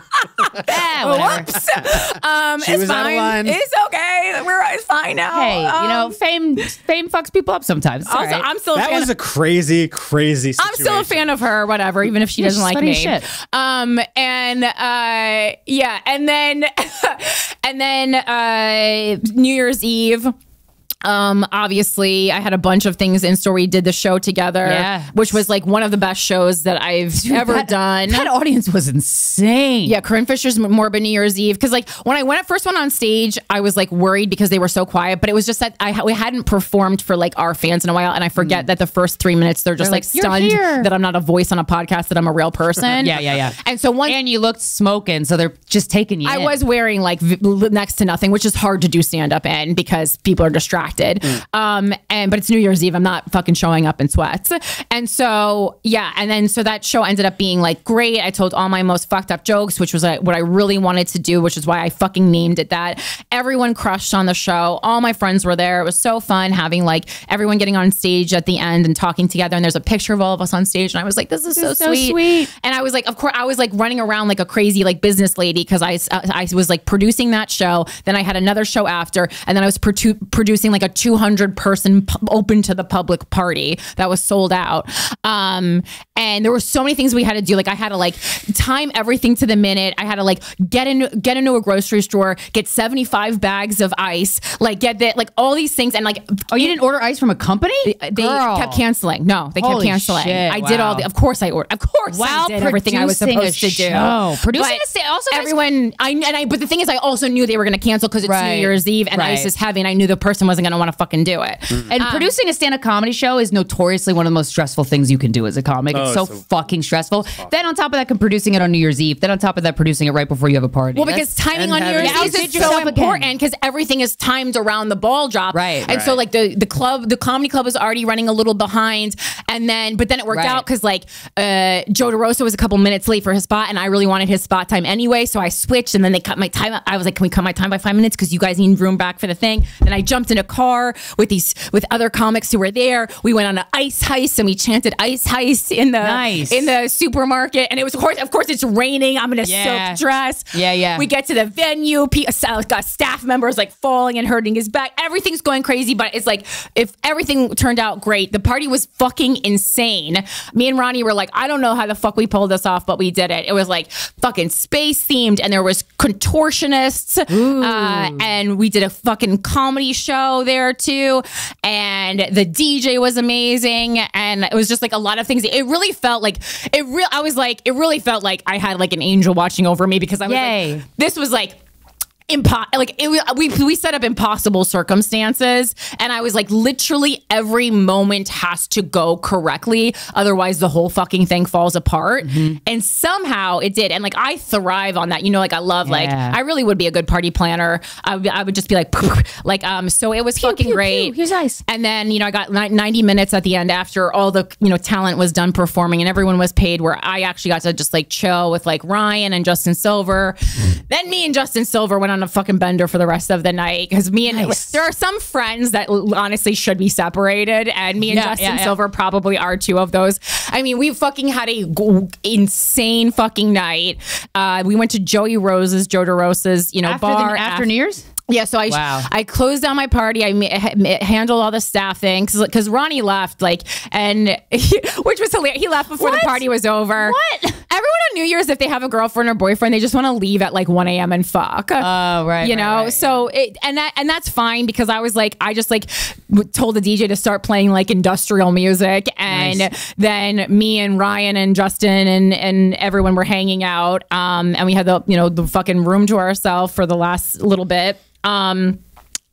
Yeah, whatever. Whoops. um, She it's was out of fine. line. It's okay. We're it's fine now. Hey, you know, Um, fame fame fucks people up sometimes. It's all also, right. I'm still a That fan. was a crazy, crazy. I'm still a fan of her, whatever, even if she Yeah, doesn't like funny me. shit. Um, and uh, yeah, and then and then uh, New Year's Eve. Um, obviously, I had a bunch of things in store. We did the show together, Yeah. which was like one of the best shows that I've ever that, done. That audience was insane. Yeah, Corinne Fisher's Morbid New Year's Eve. Because like when I went first went on stage, I was like worried because they were so quiet. But it was just that I we hadn't performed for like our fans in a while, and I forget that the first three minutes they're just They're like, like, stunned here." that I'm not a voice on a podcast, that I'm a real person. Yeah, yeah, yeah. And so one. And you looked smoking, so they're just taking you. I in. was wearing like v- next to nothing, which is hard to do stand up in because people are distracted. Um, and but it's New Year's Eve. I'm not fucking showing up in sweats. And so yeah, and then so that show ended up being like great. I told all my most fucked up jokes, which was like, what I really wanted to do, which is why I fucking named it that. Everyone crushed on the show. All my friends were there. It was so fun having like everyone getting on stage at the end and talking together. And there's a picture of all of us on stage, and I was like, this is so, so sweet. sweet. And I was like, of course, I was like running around like a crazy like business lady because I, I was like producing that show. Then I had another show after, and then I was produ- producing like a 200 person open to the public party that was sold out. Um, and there were so many things we had to do. Like I had to like time everything to the minute. I had to like get in, get into a grocery store, get 75 bags of ice, like get that, like all these things, and like Oh, you didn't order ice from a company? they Girl. kept canceling. No, they kept Holy canceling. shit, I did all the. Of course, I ordered. Of course, Wow, I did everything I was producing a supposed to do. show. Producing But a also everyone. I and I. But the thing is, I also knew they were going to cancel because it's Right, New Year's Eve and right. ice is heavy, and I knew the person wasn't going to want to fucking do it. And um, producing a stand-up comedy show is notoriously one of the most stressful things you can do as a comic. Oh, it's so- fucking stressful. Then on top of that, producing it on New Year's Eve. Then on top of that, producing it right before you have a party. Well, because That's- timing on New Year's Eve is so important because everything is timed around the ball drop. Right. And so, like the the club, the comedy club was already running a little behind, and then but then it worked Right. out because like uh, Joe DeRosa was a couple minutes late for his spot, and I really wanted his spot time anyway, so I switched, and then they cut my time. I was like, "Can we cut my time by five minutes? Because you guys need room back for the thing." Then I jumped in a car with these with other comics who were there. We went on an ice heist, and we chanted "ice heist" in the Nice. in the supermarket, and it was of course of course it's raining. I'm in a Yeah. silk dress. Yeah, yeah. We get to the venue. P- got staff members like falling and hurting his back. Everything's going crazy, but it's like if everything turned out great, the party was fucking insane. Me and Ronnie were like, I don't know how the fuck we pulled this off, but we did it. It was like fucking space themed, and there was contortionists, uh, and we did a fucking comedy show there too, and the DJ was amazing, and it was just like a lot of things. It really felt like it. Real, I was like, it really felt like I had like an angel watching over me because I was Yay. like, this was like impo- like it, we we set up impossible circumstances and I was like literally every moment has to go correctly otherwise the whole fucking thing falls apart Mm-hmm. and somehow it did and like I thrive on that you know like I love like I really would be a good party planner I would, I would just be like like um so it was fucking pew, great pew. Here's ice. and then, you know, I got ni- 90 minutes at the end after all the, you know, talent was done performing and everyone was paid where I actually got to just like chill with like Ryan and Justin Silver. then me and Justin Silver went on a fucking bender for the rest of the night because me and Nice. there are some friends that honestly should be separated and me and Yeah, Justin yeah. Silver probably are two of those. I mean, we fucking had a g- insane fucking night. Uh, we went to Joey Rose's, Joe DeRosa's, you know, after, the- bar after af- New Year's? Yeah, so I Wow. I closed down my party. I handled all the staffing because Ronnie left, like, and which was hilarious. He left before What? the party was over. What? Everyone on New Year's, if they have a girlfriend or boyfriend, they just want to leave at like one a.m. and fuck. Oh, right, You right, know, right. so it and that and that's fine because I was like, I just like told the DJ to start playing like industrial music, and Nice. then me and Ryan and Justin and and everyone were hanging out, um, and we had the you know the fucking room to ourselves for the last little bit. Um,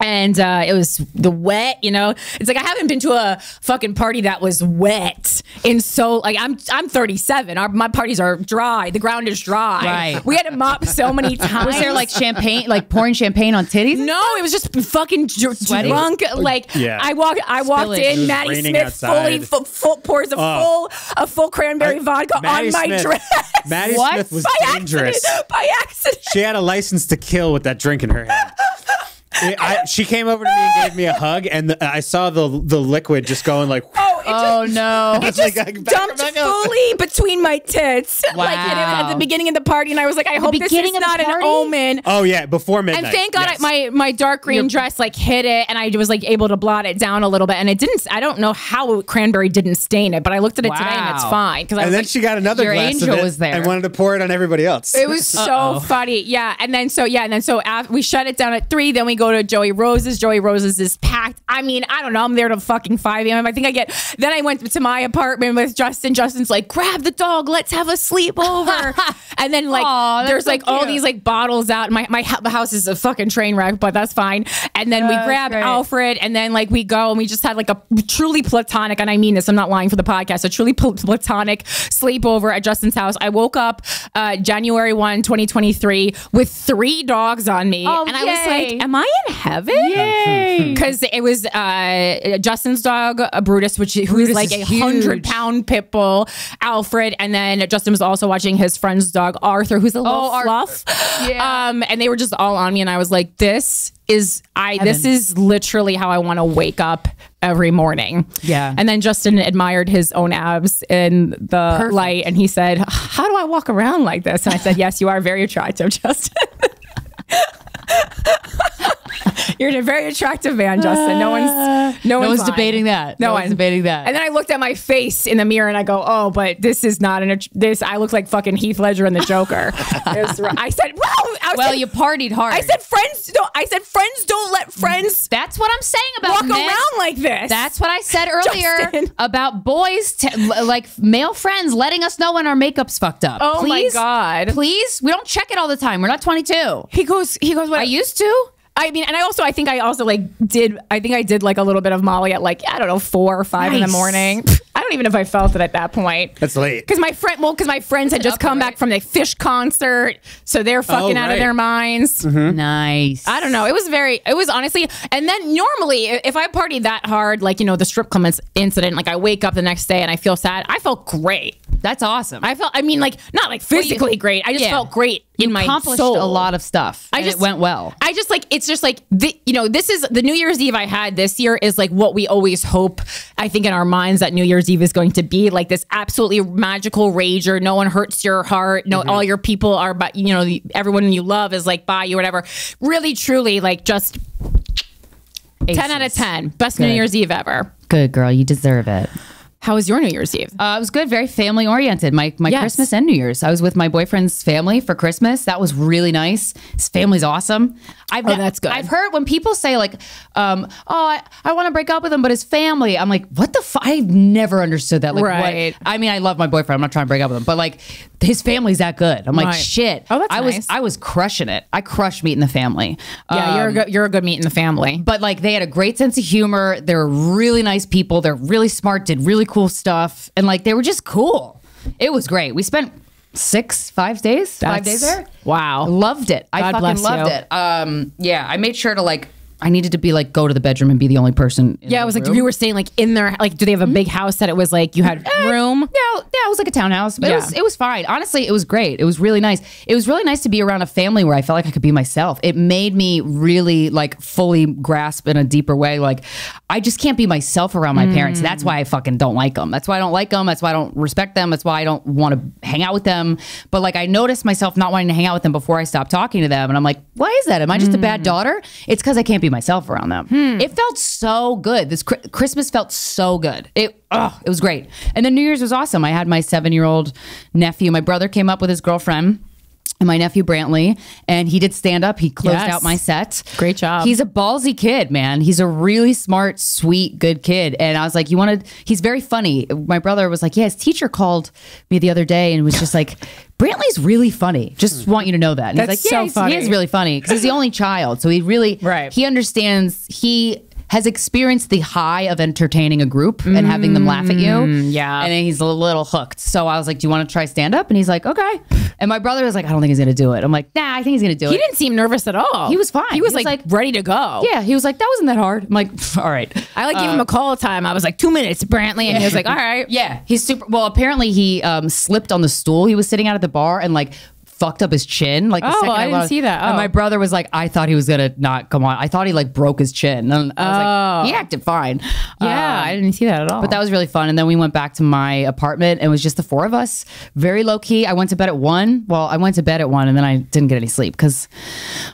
and uh, it was the wet, you know. It's like I haven't been to a fucking party that was wet in so like I'm I'm 37. Our my parties are dry. The ground is dry. Right. We had to mop so many times. Was there like champagne, like pouring champagne on titties? no, it was just fucking dr- drunk. Like Yeah. I walked, I walked Spillage. In. Maddie Smith outside. fully fu- full, pours a Oh. full a full cranberry vodka Maddie on my Smith- dress Maddie What? Smith was by dangerous. accident. By accident. She had a license to kill with that drink in her hand. It- I, she came over to me and gave me a hug, and the, I saw the the liquid just going like. Oh, it just, Oh no. it just like, back- dumped back fully between my tits. Like and it was at the beginning of the party, and I was like, I hope this is beginning of the not an omen. Oh yeah, before midnight. And thank God yes. I, my my dark green dress like hit it, and I was like able to blot it down a little bit. And it didn't. I don't know how cranberry didn't stain it, but I looked at it today and it's fine because And then like, she got another Your glass angel of it was there. and wanted to pour it on everybody else. It was so funny. Yeah. And then so yeah, and then so af- we shut it down at three. Then we go to Joey Rose's. Joey Rose's is packed. I mean, I don't know. I'm there till fucking five a.m. I think I get. Then I went to my apartment with Justin. Justin's like, grab the dog. Let's have a sleepover. and then like Aw, that's there's so like all these like bottles out. My my hou- house is a fucking train wreck, but that's fine. And then we grab. Alfred, and then like we go and we just had like a truly platonic, and I mean this. I'm not lying for the podcast. A truly pl- platonic sleepover at Justin's house. I woke up uh, January 1, 2023, with three dogs on me, Oh, and I was like, "Am I in heaven?" Yay. Because it was uh, Justin's dog, uh, Brutus, which who's Brutus like is a hundred pound pound pit bull, Alfred, and then Justin was also watching his friend's dog Arthur, who's a little Oh, Ar- fluff. Yeah. Um, and they were just all on me, and I was like, "This is I. This is literally how I want to wake up every morning." Yeah. And then Justin admired his own abs in the Perfect. light, and he said, "How do I walk around like this?" And I said, "Yes, you are very attractive, Justin." You're a very attractive man, Justin. No one's ah. no, No one's lying. debating that. No, No one one's debating that. And then I looked at my face in the mirror and I go, "Oh, but this is not an this. I look like fucking Heath Ledger in the Joker." Was- I said, "Wow." I Well, said, you partied hard. I said, "Friends don't." I said, "Friends don't let friends that's what I'm saying about walk men. around like this." That's what I said earlier Justin. about boys, t- l- like male friends, letting us know when our makeup's fucked up. Oh my God. Please, we don't check it all the time. We're not 22. he goes. He goes. What I used to. I mean, and I also, I think I also like did, I think I did like a little bit of Molly at like, I don't know, four or five in the morning. I don't even know if I felt it at that point. That's late. Because my friend, well, because my friends had just come right? back from the Phish concert, so they're oh, fucking out of their minds. Mm-hmm. Nice. I don't know. It was very. It was honestly. And then normally, if I party that hard, like you know, the strip club incident, like I wake up the next day and I feel sad. I felt great. That's awesome. I felt. I mean, like not like physically great. I just yeah. felt great in my accomplished soul. a lot of stuff. I and just it went well. I just like it's just like the, you know this is the New Year's Eve I had this year is like what we always hope I think in our minds that New Year's Eve is going to be like this absolutely magical rager. No one hurts your heart. No, all mm-hmm. your people are but you know everyone you love is like by you whatever. Really, truly, like just ten out of ten. Best New Year's Eve ever. Good girl, you deserve it. How was your New Year's Eve? Uh, it was good, very family oriented. My my Yes. Christmas and New Year's. I was with my boyfriend's family for Christmas. That was really nice. His family's awesome. I've Oh, that's good. I've heard when people say like, um, "Oh, I, I want to break up with him, but his family." I'm like, "What the? F-? I've never understood that." Like, what- Right. I mean, I love my boyfriend. I'm not trying to break up with him, but like, his family's that good. I'm like, Right. shit. Oh, that's I was. I was crushing it. I crushed meeting the family. yeah, you're a Um, good, you're a good meat in the family. but like they had a great sense of humor. They were really nice people. They're really smart, did really cool stuff, and like they were just cool. It was great. We spent six, five days, five days there. Wow. Loved it. I fucking loved you. it. Um, yeah, I made sure to like I needed to be like go to the bedroom and be the only person. Yeah, it was like room. you were saying, like in their like, do they have a big mm-hmm. house that it was like you had eh, room? Yeah, yeah, it was like a townhouse, but it was it was fine. Honestly, it was great. It was really nice. It was really nice to be around a family where I felt like I could be myself. It made me really like fully grasp in a deeper way. Like I just can't be myself around my parents. That's mm. why I fucking don't like them. That's why I don't like them. That's why I don't respect them. That's why I don't want to hang out with them. But like I noticed myself not wanting to hang out with them before I stopped talking to them, and I'm like, why is that? Am I just a bad mm. daughter? It's because I can't be myself around them. Hmm. It felt so good. This Chri- Christmas felt so good. It oh, it was great. And then New Year's was awesome. I had my seven year old nephew. My brother came up with his girlfriend. And my nephew Brantley, and he did stand up. He closed Yes. out my set. Great job. He's a ballsy kid, man. He's a really smart, sweet, good kid. And I was like, you wanted? He's very funny. My brother was like, yeah. His teacher called me the other day and was just like, Brantley's really funny. Just hmm. want you to know that. And That's he's like, yeah, so he's- funny. he is really funny because he's the only child, so he really Right. He understands. He has experienced the high of entertaining a group and having them laugh at you. Mm, yeah. And then he's a little hooked. So I was like, Do you want to try stand up? And he's like, Okay. And my brother was like, I don't think he's gonna do it. I'm like, nah, I think he's gonna do He it. He didn't seem nervous at all. He was fine. He was, He was like, like- ready to go. yeah, he was like, That wasn't that hard. I'm like, all right. I like gave him a call time. I was like two minutes, Brantley, and he was like, all right. Yeah, he's super. Well, apparently he um, slipped on the stool he was sitting at at the bar and like fucked up his chin. Like, the Oh, second I didn't was- see that. And Oh. my brother was like, I thought he was gonna not come on. I thought he like broke his chin. And I was like, he acted fine. Yeah, Um, I didn't see that at all. but that was really fun. And then we went back to my apartment. and It was just the four of us, very low key. I went to bed at one. Well, I went to bed at one, and then I didn't get any sleep because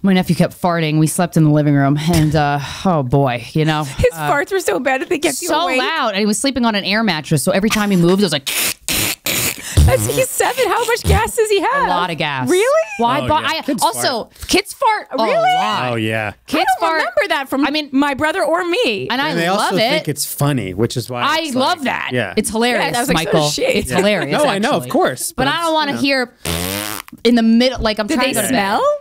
my nephew kept farting. We slept in the living room, and uh, oh boy, you know, his farts were so bad that they kept you so awake. loud. And he was sleeping on an air mattress, so every time he moved, it was like. That's, he's seven. How much gas does he have? a lot of gas. Really? Why? Oh, but yeah. I Kids also kids fart. a Really? lot. Oh yeah. Kids I don't fart. remember that from I mean, my brother or me. and I And they love also it. think it's funny, which is why I it's love like- that. Yeah. it's hilarious, Yeah, I was like, so Michael. Oh, does. It's Yeah. hilarious. No, I know, of course, But, but I don't want to you know. hear in the middle. Like I'm Did trying they to go to bed. smell?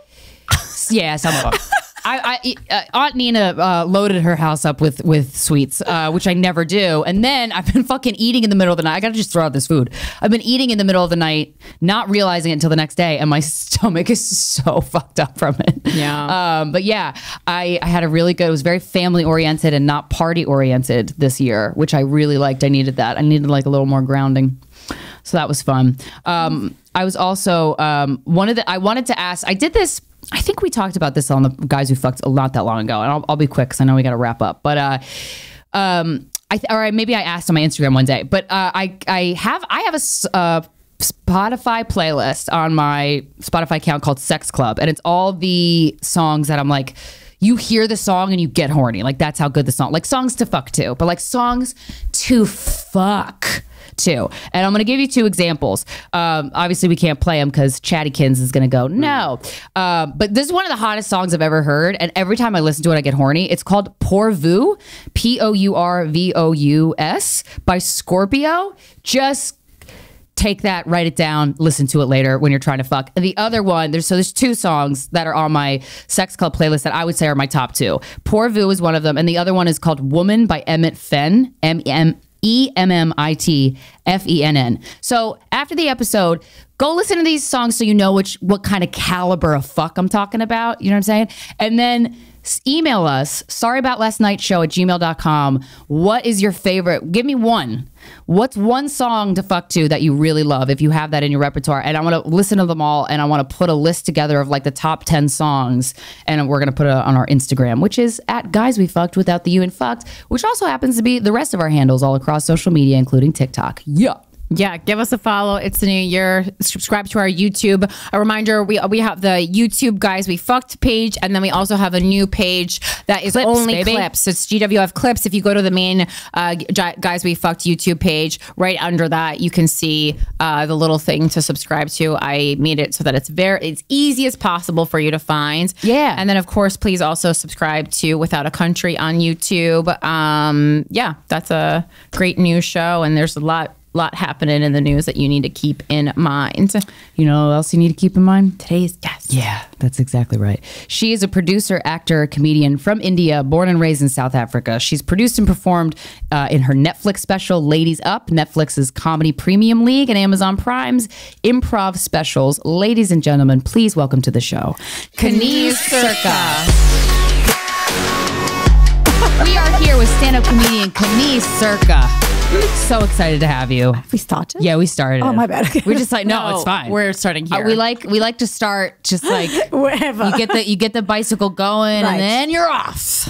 Yeah, some of them. I, I uh, Aunt Nina uh, loaded her house up with with sweets, uh, which I never do. And then I've been fucking eating in the middle of the night. I gotta just throw out this food. I've been eating in the middle of the night, not realizing it until the next day, and my stomach is so fucked up from it. Yeah. Um, but yeah, I, I had a really good. It was very family oriented and not party oriented this year, which I really liked. I needed that. I needed like a little more grounding. So that was fun. Um, I was also um, one of the. I wanted to ask. I did this. I think we talked about this on the guys who fucked a lot that long ago, and I'll, I'll be quick because I know we got to wrap up. But uh, um, I th- or maybe I asked on my Instagram one day. But uh, I I have I have a. Uh, Spotify playlist on my Spotify account called Sex Club, and it's all the songs that I'm like, you hear the song and you get horny. Like that's how good the song, like songs to fuck to, but like songs to fuck to. And I'm gonna give you two examples. Um, obviously, we can't play them because Chattykins is gonna go no. Um, but this is one of the hottest songs I've ever heard, and every time I listen to it, I get horny. It's called Pour Vous, P O U R V O U S by Scorpio. Just take that, write it down, listen to it later when you're trying to fuck. And the other one, there's so there's two songs that are on my sex club playlist that I would say are my top two. Pour Vous is one of them, and the other one is called Woman by Emmit Fenn. M M E M M I T F E N N. So after the episode, go listen to these songs so you know which what kind of caliber of fuck I'm talking about. You know what I'm saying? And then email us sorry about last night show at gmail.com what is your favorite give me one what's one song to fuck to that you really love if you have that in your repertoire? And i want to listen to them all and i want to put a list together of like the top 10 songs and we're going to put it on our instagram which is at guys we fucked without the you and fucked which also happens to be the rest of our handles all across social media including tiktok. Yeah Yeah, give us a follow. It's the new year. Subscribe to our YouTube. A reminder: we we have the YouTube guys we fucked page, and then we also have a new page that is Clips, only baby. clips. It's GWF clips. If you go to the main uh, guys we fucked YouTube page, right under that you can see uh, the little thing to subscribe to. I made it so that it's very it's easy as possible for you to find. Yeah. and then of course please also subscribe to Without a Country on YouTube. Um, yeah, that's a great new show, and there's a lot lot happening in the news that you need to keep in mind. you know what else you need to keep in mind Today's guest. Yeah, that's exactly right. She is a producer, actor, comedian from India, born and raised in South Africa. She's produced and performed uh, in her Netflix special, Ladies Up, Netflix's Comedy Premium League, and Amazon Prime's improv specials. Ladies and gentlemen, please welcome to the show, Kaneez Surka. We are here with stand-up comedian Kaneez Surka. So excited to have you. We started? Yeah, we started. Oh, my bad. We're just like, no, it's fine. We're starting Uh, here. we like we like to start just like Wherever. you get the you get the bicycle going Right. and then you're off.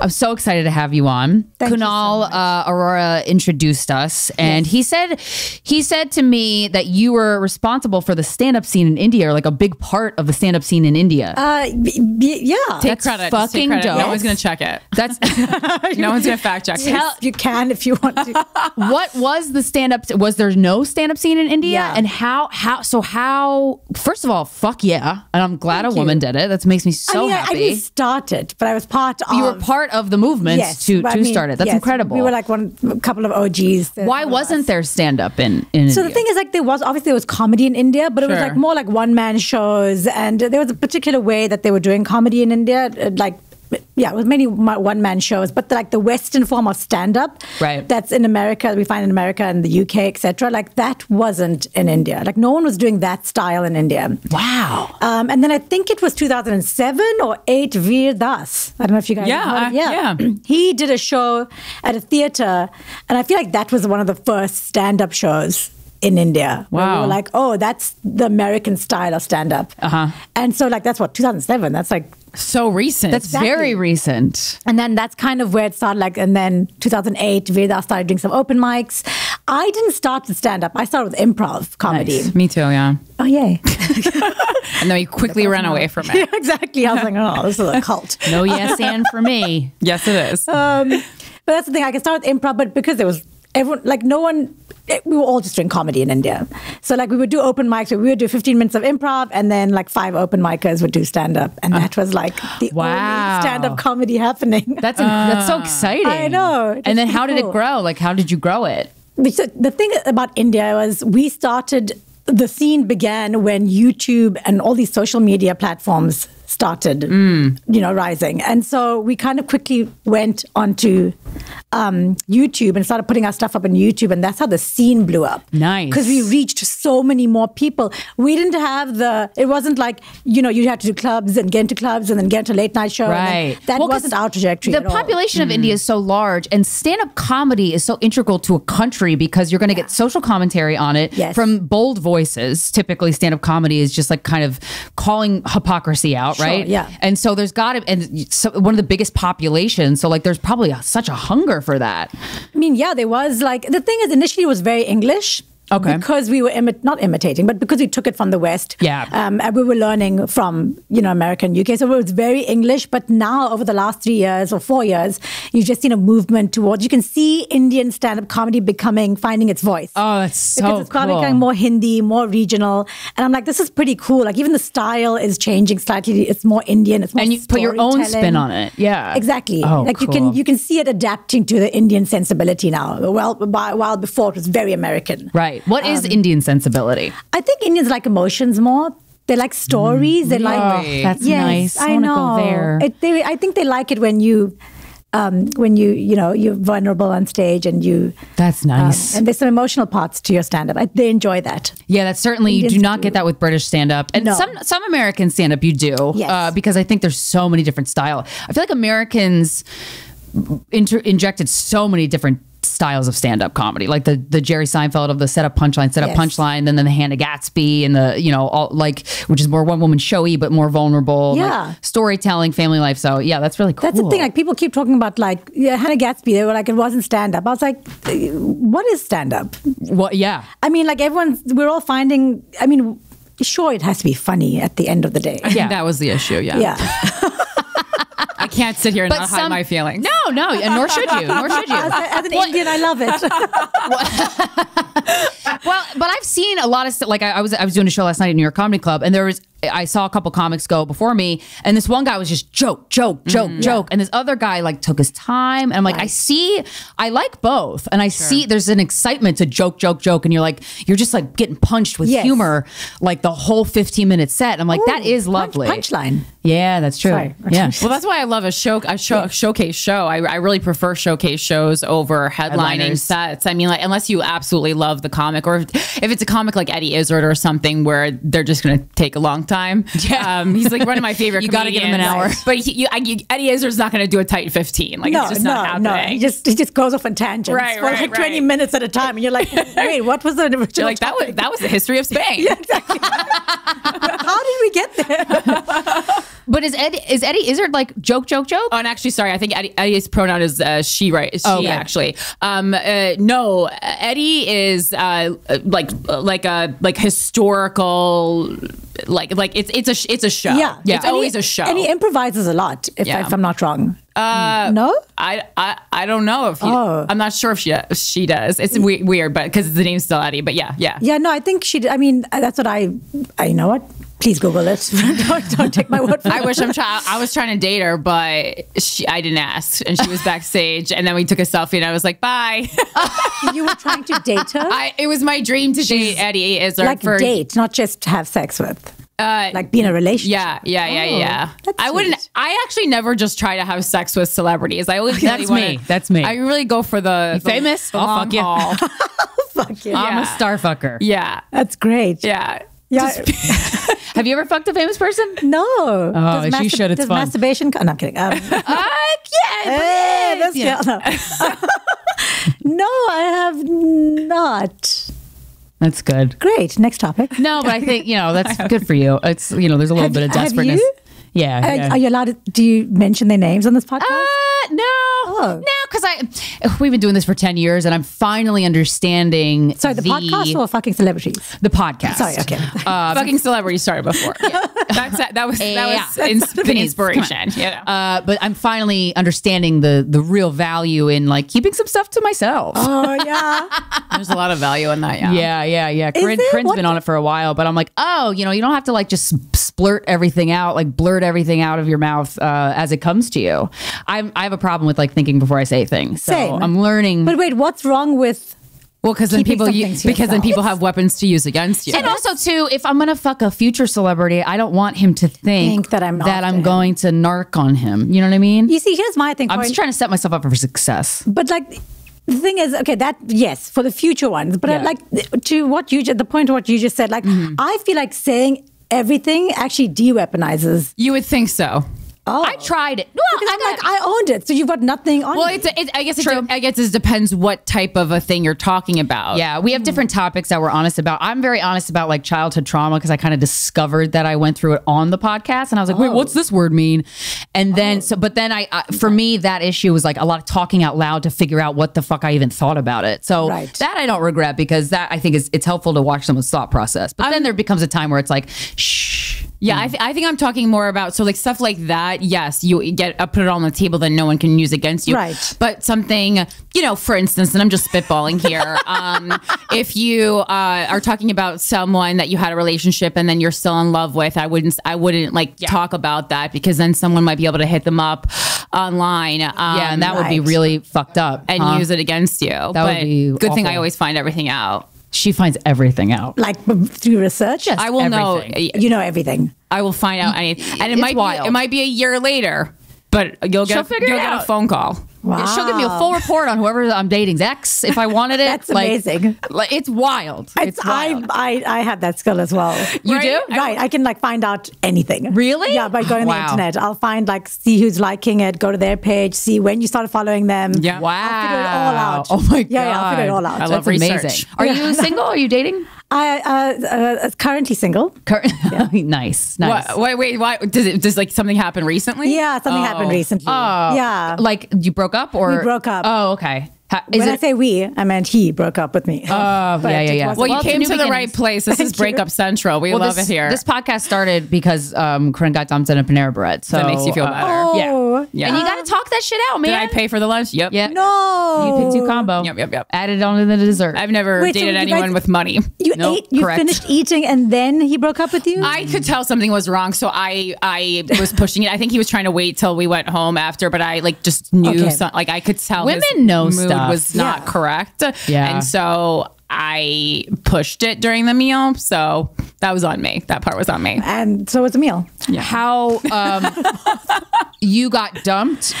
I'm so excited to have you on. Thank you so Kunal uh, Aurora introduced us, and he said he said to me that you were responsible for the stand up scene in India, or like a big part of the stand up scene in India. Uh, b- b- yeah. take that's credit. just take fucking credit. dope. No one's gonna check it. That's No one's gonna fact check it. Yes, you can if you want to. what was the stand up? Was there no stand up scene in India? Yeah. And how how so how? First of all, fuck yeah, and I'm glad Thank a woman you. did it. That makes me so I mean, I- I happy. didn't start it, but I was part of. you were part of the movement yes, to, to I mean, start it. That's yes, incredible. We were like one, couple of OGs. Why wasn't us. there stand up in, in So India? the thing is, like, there was obviously there was comedy in India, but it was like more like one man shows, and there was a particular way that they were doing comedy in India, uh, like. Yeah, it was many one man shows, but like the Western form of stand up, Right. That's in America, we find in America and the UK, etc. Like that wasn't in India. Like no one was doing that style in India. wow. Um, and then I think it was 2007 or 8, Veer Das. I don't know if you guys Yeah, I- yeah. he did a show at a theater, and I feel like that was one of the first stand up shows in India. where we Wow. were like, oh, that's the American style of stand up. Uh-huh. And so, like, that's what, 2007? That's like, So recent. That's exactly. very recent. and then that's kind of where it started. Like, and then 2008, Veda started doing some open mics. I didn't start with stand up, I started with improv comedy. Nice. Me too. Yeah. Oh, yay. And then we quickly ran away from yeah, it. exactly. I was like, oh, this is a cult. No yes and for me. yes, it is. Um, but that's the thing. I can start with improv, but because there was everyone, like no one, eh, we were all just doing comedy in India. So like we would do open mics. We would do 15 minutes of improv, and then like five open micers would do stand up, and that was like the Wow. only stand up comedy happening. That's that's so exciting. I know. And then pretty how did it grow? Like how did you grow it? Which the, the thing about India was we started the scene began when YouTube and all these social media platforms started, Mm. you know, rising, and so we kind of quickly went onto um, YouTube and started putting our stuff up on YouTube, and that's how the scene blew up. Nice. because we reached so many more people. We didn't have the. It wasn't like you know you had to do clubs and get into clubs and then get into late night show. and Right. that Well, 'cause wasn't our trajectory. The at all. population of India is so large, and stand up comedy is so integral to a country because you're going to get social commentary on it Yes. from bold voices. Typically, stand up comedy is just like kind of calling hypocrisy out, Sure, right? yeah. And so there's got to, and so one of the biggest populations. So, like, there's probably a, such a hunger for that. I mean, yeah, there was like the thing is initially it was very English. Okay. Because we were imi- not imitating, but because we took it from the West. Yeah. Um, and we were learning from, you know, America and UK. So it was very English. But now, over the last three years or four years, you've just seen a movement towards, you can see Indian stand up comedy becoming, finding its voice. Oh, that's so because it's cool. becoming more Hindi, more regional. And I'm like, this is pretty cool. Like, even the style is changing slightly. It's more Indian. It's more And you put your own spin on it. Yeah. Exactly. Oh, like you can you can see it adapting to the Indian sensibility now. Well, by, while before it was very American. Right. What Um, is Indian sensibility? I think Indians like emotions more. They like stories. They like Really? That's yes, nice. I I, wanna go know. there. It, they, I think they like it when you. Um, when you you know you're vulnerable on stage and you That's um, nice. and there's some emotional parts to your stand up. They enjoy that. Yeah, that's certainly you do not do. get that with British stand up, and No. some some American stand up you do, Yes. uh, because I think there's so many different style. I feel like Americans inter- injected so many different styles of stand up comedy, like the the Jerry Seinfeld of the set setup punchline, setup Yes. punchline, then then the Hannah Gadsby and the you know all like which is more one woman showy but more vulnerable, like, Yeah. storytelling, family life. So yeah, that's really cool. That's the thing. Like people keep talking about like yeah, Hannah Gadsby. They were like it wasn't stand up. I was like, what is stand up? what? Yeah, I mean, like everyone's, we're all finding. I mean, sure, it has to be funny at the end of the day. I think that was the issue. Yeah. Yeah, I can't sit here and But not some- hide my feelings. no, no, and nor should you, nor should you. as, a- as an Indian, I love it. Well, but I've seen a lot of st- like I, I was I was doing a show last night at New York Comedy Club, and there was I saw a couple comics go before me, and this one guy was just joke, joke, mm-hmm. joke, joke, and this other guy like took his time, and I'm like, I see, I like both, and I see there's an excitement to joke, joke, joke, and you're like you're just like getting punched with Yes. humor like the whole 15 minute set. I'm like that Ooh, is punch- lovely. punchline. Yeah, that's true. Sorry. Yeah. Well, that's why I love a show a show a showcase show. I, I really prefer showcase shows over headlining Headliners. sets. I mean, like unless you absolutely love the comic, or if it's a comic like Eddie Izzard or something where they're just going to take a long time. Yeah. um, he's like one of my favorite. You gotta give him an hour. but he, you, I, you, Eddie Izzard's not going to do a tight fifteen. Like no, it's just no, not no. happening. He just he just goes off on tangents Right, for right, like twenty minutes at a time, and you're like, wait, what was the original? You're like that was that was the history of Spain. Yeah, exactly. How did we get there? But is Eddie is Eddie Izzard like joke, joke, joke? Oh, and actually, sorry, I think Eddie, Eddie's pronoun is uh, she, right? She okay. actually. Um, uh, no, Eddie is uh, like like a like historical, like like it's it's a sh- it's a show. Yeah, yeah. it's And always he- a show. and he improvises a lot. If, Yeah. if I'm not wrong. Uh, no. I, I I don't know if he, Oh. I'm not sure if she if she does. It's we- weird, but because the name's still Eddie. But yeah, yeah. Yeah, no, I think she. I mean, uh, that's what I. I you know what. Please Google it. don't, don't take my word for I it. wish I'm trying. I was trying to date her, but she, I didn't ask, and she was backstage, and then we took a selfie, and I was like, "Bye." you were trying to date her. I, it was my dream to date Eddie Izzard like for date, not just have sex with. Uh, Like be in a relationship. Yeah, yeah, yeah, Oh, yeah. that's I wouldn't. I actually never just try to have sex with celebrities. I always That's me. wanna- That's me. I really go for the, the famous? the I'll long fuck you. haul. Fuck yeah. I'm a Yeah. star fucker. yeah, That's great. yeah. Yeah. Have you ever fucked a famous person? no. Oh, Does you should. It's does fun. masturbation. No, I'm kidding. Um, I can't. hey, this Yeah. girl. No. no, I have not. That's good. Great. Next topic. No, but I think you know that's good for you. It's you know there's a little Have- bit of have desperateness. you? Yeah. Are, yeah. are you allowed to? Do you mention their names on this podcast? Uh, no, Oh. no, because I we've been doing this for ten years, and I'm finally understanding. Sorry, the, podcast or fucking celebrities? the podcast. Sorry, okay. Fucking celebrity started before. Yeah. That's that was that Yeah. was ins- the Please, come on. inspiration. Yeah. Uh, but I'm finally understanding the the real value in like keeping some stuff to myself. oh yeah. There's a lot of value in that. Yeah. Yeah, yeah, yeah. Corinne, there? Corinne's What been on it for a while, but I'm like, oh, you know, you don't have to like just splurt everything out, like blurt everything out of your mouth uh, as it comes to you. I'm, I have a problem with like thinking before I say things. So Same. I'm learning. But wait, what's wrong with? Well, because then people something u- to because then people have weapons to use against you. and also too, if I'm gonna fuck a future celebrity, I don't want him to think, Think that I'm that I'm him. going to narc on him. You know what I mean? You see, here's my thing. I'm Corinne. just trying to set myself up for success. But like the thing is, okay, that yes, for the future ones. But Yeah. Mm-hmm. like to what you ju- the point of what you just said, like I feel like saying everything actually de-weaponizes. you would think so. Oh, I tried it. Well, because I I'm got- like I owned it, so you've got nothing on. Well, me. it's it, I guess it, de- I guess it depends what type of a thing you're talking about. Yeah, we have hmm. different topics that we're honest about. I'm very honest about like childhood trauma because I kind of discovered that I went through it on the podcast, and I was like, "Wait, oh. what's this word mean?" And then, oh. so, but then I, I, for me, that issue was like a lot of talking out loud to figure out what the fuck I even thought about it. So Right. that I don't regret because that I think is it's helpful to watch someone's thought process. But then there becomes a time where it's like, shh. Yeah, I, th- I think I'm talking more about so like stuff like that. Yes, you get uh, put it on the table, that no one can use against you. Right. But something, you know, for instance, and I'm just spitballing here. um, if you uh, are talking about someone that you had a relationship and then you're still in love with, I wouldn't, I wouldn't like talk about that because then someone might be able to hit them up online. Um, Yeah, and that would be really fucked up. and huh? use it against you. That would be good thing I always find everything out. She finds everything out. like through research. I will everything. know. you know everything. I will find out anything, and it It's might wild. be it might be a year later, but you'll She'll get figure you'll get a phone call. Wow. She'll give me a full report on whoever I'm dating's ex if I wanted it. That's Like- amazing. Like, it's wild. It's, It's, wild. I, I I have that skill as well. You Right? do? Right, I can like find out anything. Really? Yeah, by going on Wow. the internet, I'll find like see who's liking it, go to their page, see when you started following them. Yeah. Wow. I'll figure it all out. Oh my god. Yeah, yeah, I'll figure it all out. I love That's research. amazing. Are you single? Are you dating? I uh, uh, currently single. Cur- nice, nice. What, wait, wait, why does it does like something happen recently? Yeah, something happened recently. Oh, yeah. Like you broke up or We broke up. Oh, okay. Ha- is when I say we, I meant he broke up with me. Oh, But yeah, yeah, yeah. wasn't- Well, you Well, came new to the right place. This is Thank you. Breakup Central. We love this, it here. This podcast started because um, Corinne got dumped in a Panera Bread. So That makes you feel uh, better. Yeah. Oh. Yeah. And you got to talk that shit out, man. Did I pay for the lunch? Yep. Yeah. No. You picked two combo. Yep, yep, yep. Added onto the dessert. I've never Wait, dated you anyone guys- with money. You Nope, ate. You correct. finished eating, and then he broke up with you. I could tell something was wrong, so I I was pushing it. I think he was trying to wait till we went home after, but I like just knew Okay. some, like I could tell Women know mood stuff. was not Yeah. correct. Yeah. and so I pushed it during the meal. So that was on me. That part was on me. and so was a meal. Yeah. How um, you got dumped,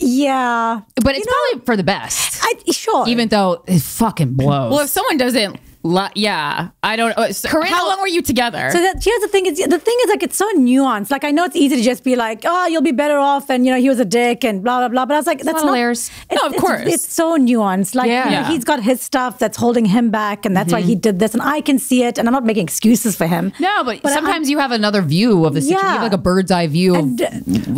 Yeah, but it's probably for the best. I, sure. even though it fucking blows. Well, if someone doesn't Lo- yeah, I don't. uh, So Corinne- how long were you together? So that here's the thing is the thing is like it's so nuanced. Like I know it's easy to just be like, oh, you'll be better off, and you know he was a dick and blah blah blah. But I was like, that's lot of not. layers. It's, No, of it's- course. it's, so nuanced. Like Yeah. you know, Yeah. he's got his stuff that's holding him back, and that's why he did this, and I can see it, and I'm not making excuses for him. No, but, I- sometimes you have another view of the situation. You have Yeah. like a bird's eye view of And, uh,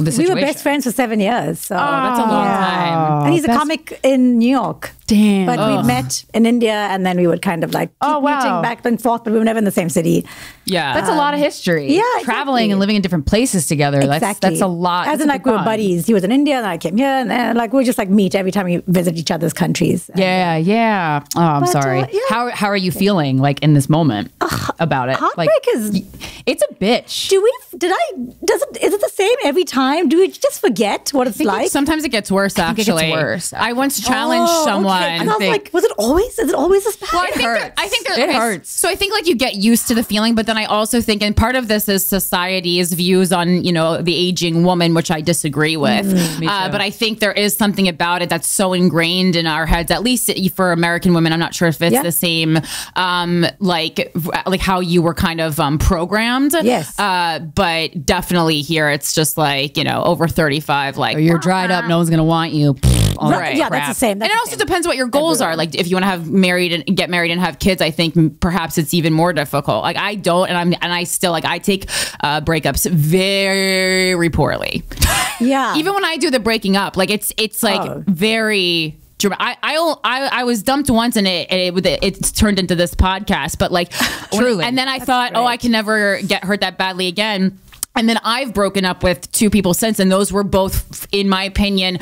the situation. we were best friends for seven years. So oh, that's a long time. and he's a comic in New York. Damn. But we met in India, and then we would kind of like keep Oh, wow. meeting back and forth, but we were never in the same city. Yeah, That's a lot of history. yeah, traveling exactly. and living in different places together. That's Exactly. that's a lot. As in, like we were buddies. He was in India, and I came here, and, uh, like we would just like meet every time we visit each other's countries. Yeah, yeah. Oh, I'm But, uh, sorry. yeah. How how are you feeling like in this moment about it? Heartbreak like, is. it's a bitch. Do we? Did I? Does it? Is it the same every time? Do we just forget what it's like? Sometimes it gets worse. think it gets Actually, worse, I once challenged Oh, okay. someone. and I was think- like, was it always? Is it always this bad? Well, I think there, hurts. I think there, It hurts. So I think like you get used to the feeling, but then I also think, and part of this is society's views on you know the aging woman, which I disagree with. Me uh, but I think there is something about it that's so ingrained in our heads. At least for American women, I'm not sure if it's Yeah. the same, um, like like how you were kind of um, programmed. Yes. uh, but definitely here it's just like you know over 35, like Or you're dried up. No one's gonna want you. All Right, that yeah, that's the same. That's and it also same. depends what your goals are. Like if you want to have married and get married and have kids, I think perhaps it's even more difficult. Like I don't, and I'm and I still like I take uh, breakups very poorly. Yeah. even when I do the breaking up, like it's it's like Oh. very. I, I I I was dumped once and it it, it it's turned into this podcast, but like Truly. and then I thought, oh, I can never get hurt that badly again. And then I've broken up with two people since, and those were both, in my opinion,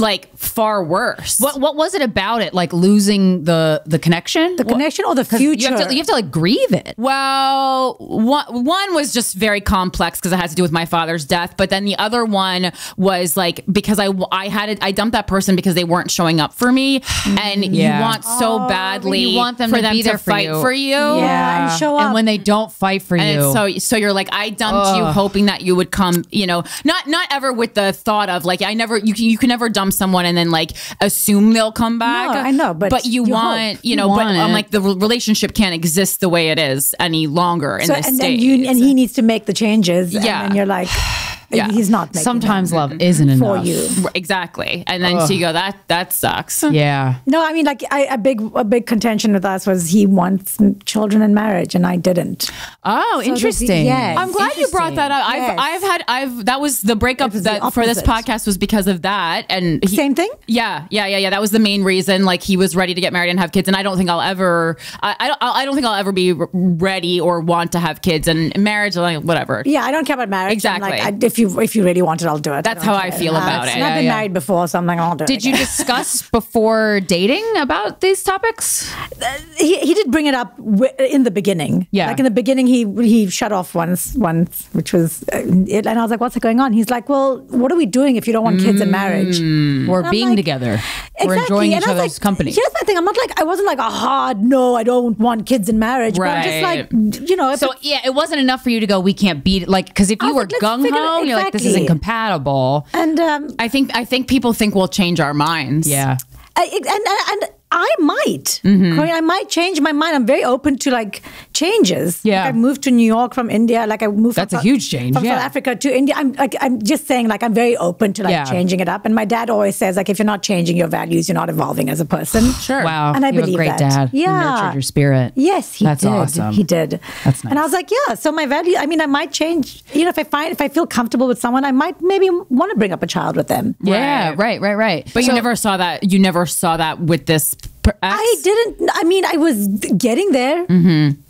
like far worse. What what was it about it? Like losing the the connection? the connection or the future? You have to you have to like grieve it. Well, one, one was just very complex because it had to do with my father's death. But then the other one was like because I I had it, I dumped that person because they weren't showing up for me, and Yeah. you want so oh, badly You want them for to them be there to for fight you. for you. Yeah, and show up. And when they don't fight for And you, it's so so you're like I dumped you hoping that you would come you know not not ever with the thought of like I never you you can never dump someone and then like assume they'll come back No, I know, but you, you want hope. you You know but want I'm it. like the relationship can't exist the way it is any longer in so, this and, state and you and he needs to make the changes. Yeah. and then you're like, Yeah. he's not making sometimes love isn't enough for you. exactly and then so you go that that sucks Yeah. No, I mean, like I, a big a big contention with us was he wants children in marriage, and I didn't. Oh, does he- interesting. yes. I'm glad you brought that up. Yes. I've I've had I've that was the breakup It was the for this podcast was because of that and he- Same thing? Yeah, yeah, yeah, yeah. That was the main reason. Like he was ready to get married and have kids, and I don't think I'll ever. I, I don't. I don't think I'll ever be ready or want to have kids and marriage. Like whatever. Yeah, I don't care about marriage. Exactly. Like, I, if you if you really want it, I'll do it. That's don't how I feel about it's- it. I've Yeah, been yeah. married before, so I'm like, I'll do it. Did you discuss before dating about these topics? he, he did bring it up in the beginning. Yeah. like in the beginning, he he shut off once once, which was, uh, it, and I was like, "What's going on?" He's like, "Well, what are we doing if you don't want kids in marriage?" We're being like, together. We're enjoying And each other's like, company. Here's my thing: I'm not like I wasn't like a hard no. I don't want kids in marriage. But I'm just like, you know, So it- yeah, it wasn't enough for you to go. We can't beat it. Like because if you were like, gung ho, you're like this isn't compatible. and um, I think I think people think we'll change our minds. Yeah. I, and, and and I might. Mm-hmm. Corinne, I might change my mind. I'm very open to like changes. Yeah. like I moved to New York from India. Like I moved. That's from, a huge change, from yeah. South Africa to India. I'm like I'm just saying like I'm very open to like Yeah. changing it up. And my dad always says like if you're not changing your values, you're not evolving as a person. Sure. Wow. And I you have a believe great that. dad. He Yeah. nurtured your spirit. Yes, he That's did. awesome. He did. That's nice. And I was like, yeah. So my value. I mean, I might change. You know, if I find if I feel comfortable with someone, I might maybe want to bring up a child with them. Yeah. Right. Right. Right. But you never saw that. You never saw that with this. I didn't. I mean, I was getting there. Mm-hmm.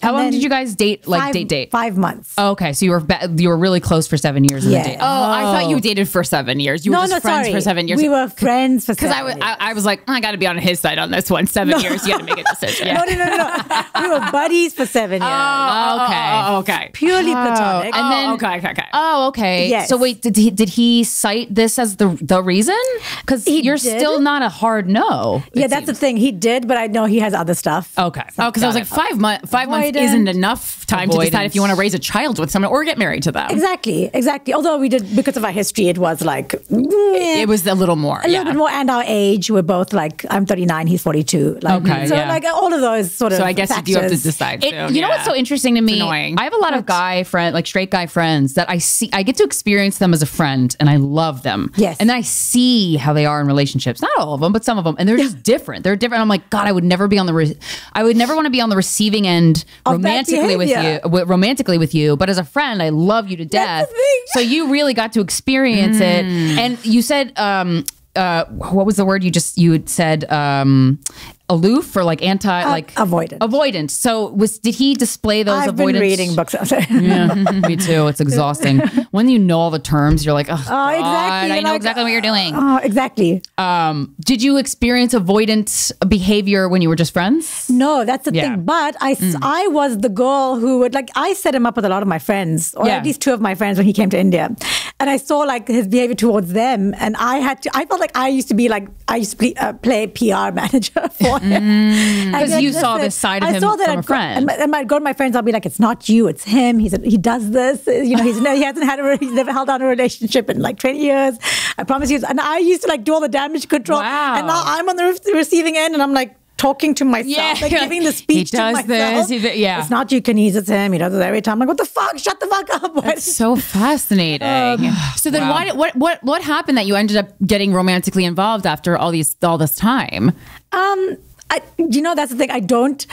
How long did you guys date? Like five, date date? Five months. Oh, okay, so you were ba- you were really close for seven years in Yeah. the date. Oh, I thought you oh. dated for seven years. You no, were just no, friends sorry. for seven years. We were friends for because seven I, w- years. I, I was like, oh, I got to be on his side on this one. Seven years, you got to make a decision. No, no, no, no, no. we were buddies for seven years. Oh, oh Okay. Oh, oh, okay. Purely platonic. and Oh, then- okay, okay, okay. Oh, okay. Yes. So wait, did he did he cite this as the the reason? Because you're did. still not a hard no. yeah, it that's the thing. He did, but I know he has other stuff. Okay. Oh, because I was like five months. Five months avoidant. isn't enough time to decide if you want to raise a child with someone or get married to them. Exactly, exactly. Although we did because of our history, it was like It was a little more. a little bit more, and our age. We're both like I'm 39, he's 42. Like, Okay, so yeah. like all of those sort of. So I guess you do have to decide. It- soon. you know what's so interesting to me? annoying. I have a lot of guy friend, like straight guy friends that I see. I get to experience them as a friend, and I love them. Yes. and then I see how they are in relationships. Not all of them, but some of them, and they're just different. They're different. I'm like, God, I would never be on the. Re- I would never want to be on the receiving end Of that romantically with you. w- Romantically with you, but as a friend, I love you to death. So you really got to experience it, and you said. um uh, what was the word you just you had said um aloof or like anti like avoidant. avoidant so was did he display those I've avoidance been reading books. yeah, me too. It's exhausting. when you know all the terms, you're like, oh, Oh, exactly. I know like, exactly what you're doing. Oh, exactly. Um, did you experience avoidant behavior when you were just friends? No, that's the Yeah. thing. But I, Mm. I was the girl who would like I set him up with a lot of my friends, or Yeah. at least two of my friends when he came to India, and I saw like his behavior towards them, and I had to. I felt like I used to be like I used to be, uh, play PR manager for him And 'Cause then Mm. you saw this side of I him saw that from a I'd go- friend. and, my- and go my friends. I'll be like, "It's not you, it's him. He's a, he does this. You know, he's no, he hasn't had a he's never held on a relationship in like twenty years. I promise you." And I used to like do all the damage control, Wow. and now I'm on the re- receiving end, and I'm like. Talking to myself, Yeah. like giving the speech He does to myself. this, he yeah. It's not you, Kaneez, it's him. He does it every time. I'm like, what the fuck? Shut the fuck up. Why- so fascinating. so then, Wow. why? What? What? What happened that you ended up getting romantically involved after all these all this time? Um, I, you know, that's the thing. I don't,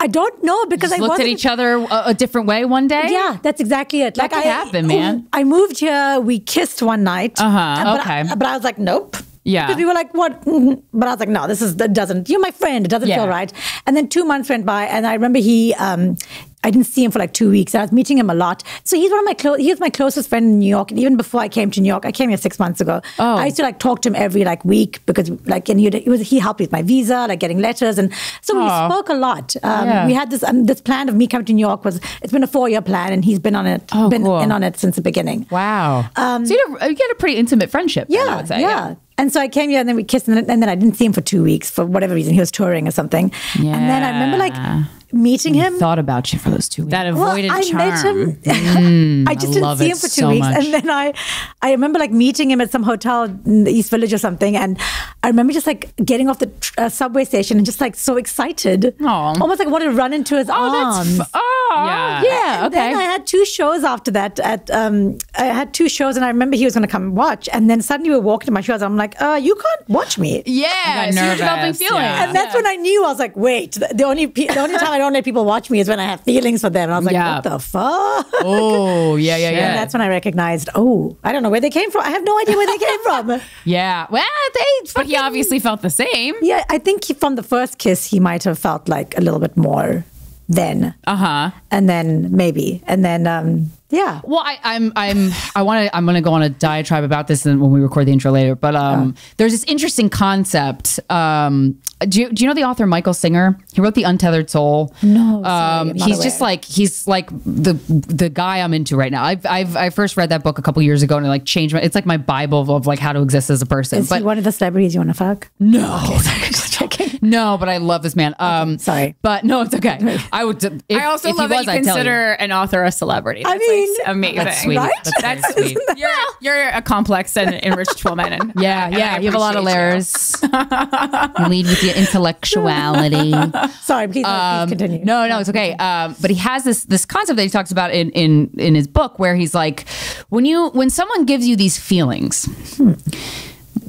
I don't know because I looked at each other a, a different way one day. Yeah, that's exactly it. That could I, happen, man. I moved here. We kissed one night. Uh-huh, But okay. I, but I was like, nope. Yeah. Because we were like, what? Mhm. But I was like, no, this is that doesn't. You're my friend. It doesn't Yeah. feel right. And then two months went by, and I remember he. Um, I didn't see him for like two weeks. I was meeting him a lot. So he's one of my close. He was my closest friend in New York. And even before I came to New York, I came here six months ago. Oh. I used to like talk to him every like week because like and he, he was he helped with my visa, like getting letters, and so we Aw. spoke a lot. Um, Yeah. We had this um, this plan of me coming to New York was it's been a four year plan, and he's been on it. Oh, been cool. in on it since the beginning. Wow. so you had, a, you had a pretty intimate friendship. then, I Yeah, would say. yeah. And so I came here and then we kissed and then, and then I didn't see him for two weeks for whatever reason. He was touring or something. Yeah. And then I remember like meeting him. Thought about you for those two weeks. That Well, avoided I charm. met him. I just I didn't see him for two so weeks, much. and then I, I remember like meeting him at some hotel in the East Village or something, and I remember just like getting off the uh, subway station and just like so excited, Aw. almost like I wanted to run into his oh, arms. that's f- oh, Yeah. yeah. And Then I had two shows after that. At um, I had two shows, and I remember he was going to come watch. And then suddenly we were walking to my shows. I'm like, uh, you can't watch me. Yeah. got so you're developing nervous, feelings. yeah. And that's when I knew I was like, wait, the, the only pe- the only time I don't let people watch me is when I have feelings for them. And I was like, Yeah. what the fuck? Oh, yeah, yeah, And yeah. that's when I recognized, oh, I don't know where they came from. I have no idea where they came from. yeah. Well, they. But he obviously felt the same. Yeah, I think he, from the first kiss, he might have felt like a little bit more then. Uh huh. And then maybe. And then, um, yeah. Well, I, I'm I'm I want to I'm going to go on a diatribe about this and when we record the intro later. But um, there's this interesting concept. Um, do you, do you know the author Michael Singer? He wrote the Untethered Soul. No, sorry, um, he's just like he's like the the guy I'm into right now. I've I've I first read that book a couple years ago and it like changed my. It's like my bible of like how to exist as a person. Is but he one of the celebrities you want to fuck? no, Okay, sorry, just checking. No, but I love this man. Um, sorry. but no, it's okay. I would. If, I also love that was, you I'd tell consider an author a celebrity. I That's, like, mean, amazing. That's sweet. Right? That's, That's sweet. You're you're a complex and enriched woman. And, Yeah, and yeah, you have a lot of layers. lead with your intellectuality. Sorry, please, no, Um, please continue. No, no, it's okay. Um, but he has this this concept that he talks about in in in his book, where he's like, when you when someone gives you these feelings.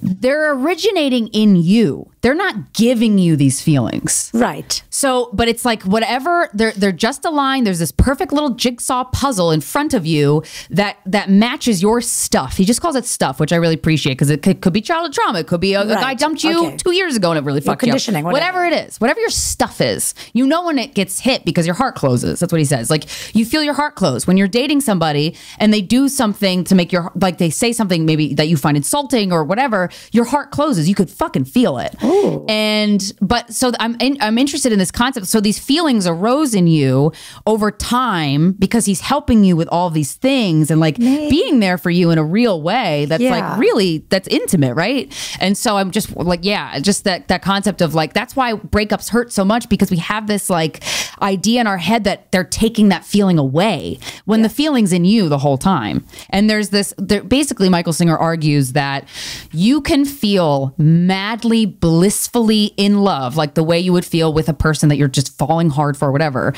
They're originating in you. They're not giving you these feelings. Right. So, but it's like whatever they're they're just aligned. There's this perfect little jigsaw puzzle in front of you that that matches your stuff. He just calls it stuff, which I really appreciate because it could, could be childhood trauma. It could be a, a guy dumped you Okay. two years ago and it really fucked you up. conditioning, whatever. whatever it is, whatever your stuff is, you know when it gets hit because your heart closes. That's what he says. Like you feel your heart close when you're dating somebody and they do something to make your like they say something maybe that you find insulting or whatever. Your heart closes. You could fucking feel it. Oh. And but so I'm in, I'm interested in this concept. So these feelings arose in you over time because he's helping you with all these things and like being there for you in a real way. That's Yeah. like really that's intimate, right? And so I'm just like yeah, just that that concept of like that's why breakups hurt so much because we have this like idea in our head that they're taking that feeling away when the feeling's in you the whole time. And there's this there, basically Michael Singer argues that you can feel madly blissfully in love like the way you would feel with a person that you're just falling hard for or whatever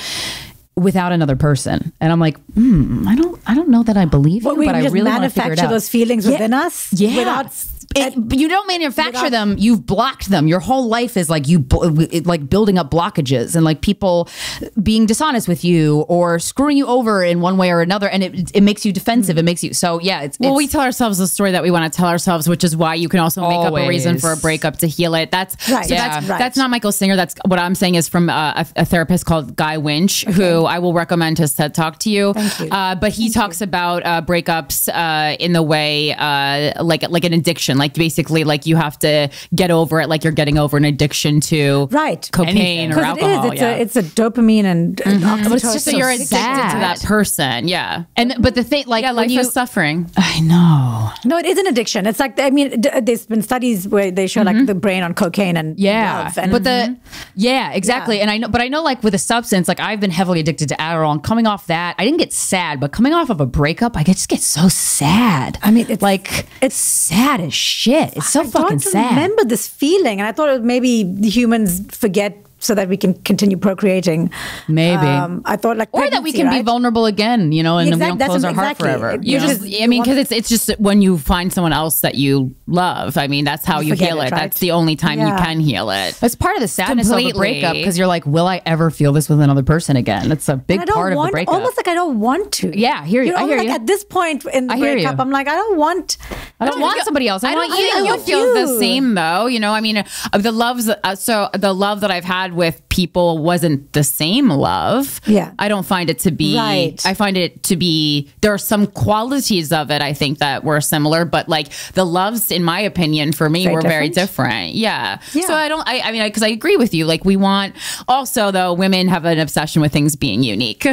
without another person. And I'm like, hmm, I don't I don't know that I believe you, But but I really want to figure it manufacture out. those feelings within us Yeah. without It- but you don't manufacture without- them. You've blocked them. Your whole life is like you, like building up blockages and like people being dishonest with you or screwing you over in one way or another, and it it makes you defensive. It makes you so yeah. It's Well, we tell ourselves the story that we want to tell ourselves, which is why you can also make up a reason for a breakup to heal it. That's Right. So Yeah. that's Right. that's not Michael Singer. That's what I'm saying is from uh, a, a therapist called Guy Winch, who I will recommend his TED talk to you. Thank you. Uh, but he talks about uh, breakups uh, in the way uh, like like an addiction, like basically like you have to get over it, like you're getting over an addiction to Right. cocaine or because alcohol. it is. It's yeah. a it's a dopamine and But it's just so so you're addicted sad. to that person. Yeah. and but the thing like Yeah, when life you is suffering. I know no, it is an addiction. It's like I mean, d- there's been studies where they show like the brain on cocaine and Mm-hmm. yeah love and but the yeah exactly and I know but I know like with a substance like I've been heavily addicted to Adderall and coming off that I didn't get sad but coming off of a breakup I just get so sad I mean, it's- like it's sad as shit. It's so I fucking sad. remember this feeling, and I thought maybe humans forget so that we can continue procreating. Maybe. Um, I thought like or that we pregnancy, can be vulnerable again, you know, and then we Exact- don't that's close our heart forever. You You know? just, I mean, because it's it's just when you find someone else that you love. I mean, that's how you heal it, it. right? That's the only time you can heal it. That's part of the sadness of a Completely. breakup because you're like, will I ever feel this with another person again? That's a big And I don't part of the breakup. Almost like I don't want to. Yeah, I hear you. know, I hear like you. At this point in the breakup, you. I'm like, I don't want. I don't want somebody else. I, I want don't you. you feel the same though. You know, I mean, uh, the loves. Uh, so the love that I've had with people wasn't the same love. Yeah. I don't find it to be. Right. I find it to be. There are some qualities of it I think that were similar, but like the loves, in my opinion, for me Very were very different? different. Yeah. Yeah. So I don't. I, I mean, because I, agree with you. Like we want. Also, though, women have an obsession with things being unique,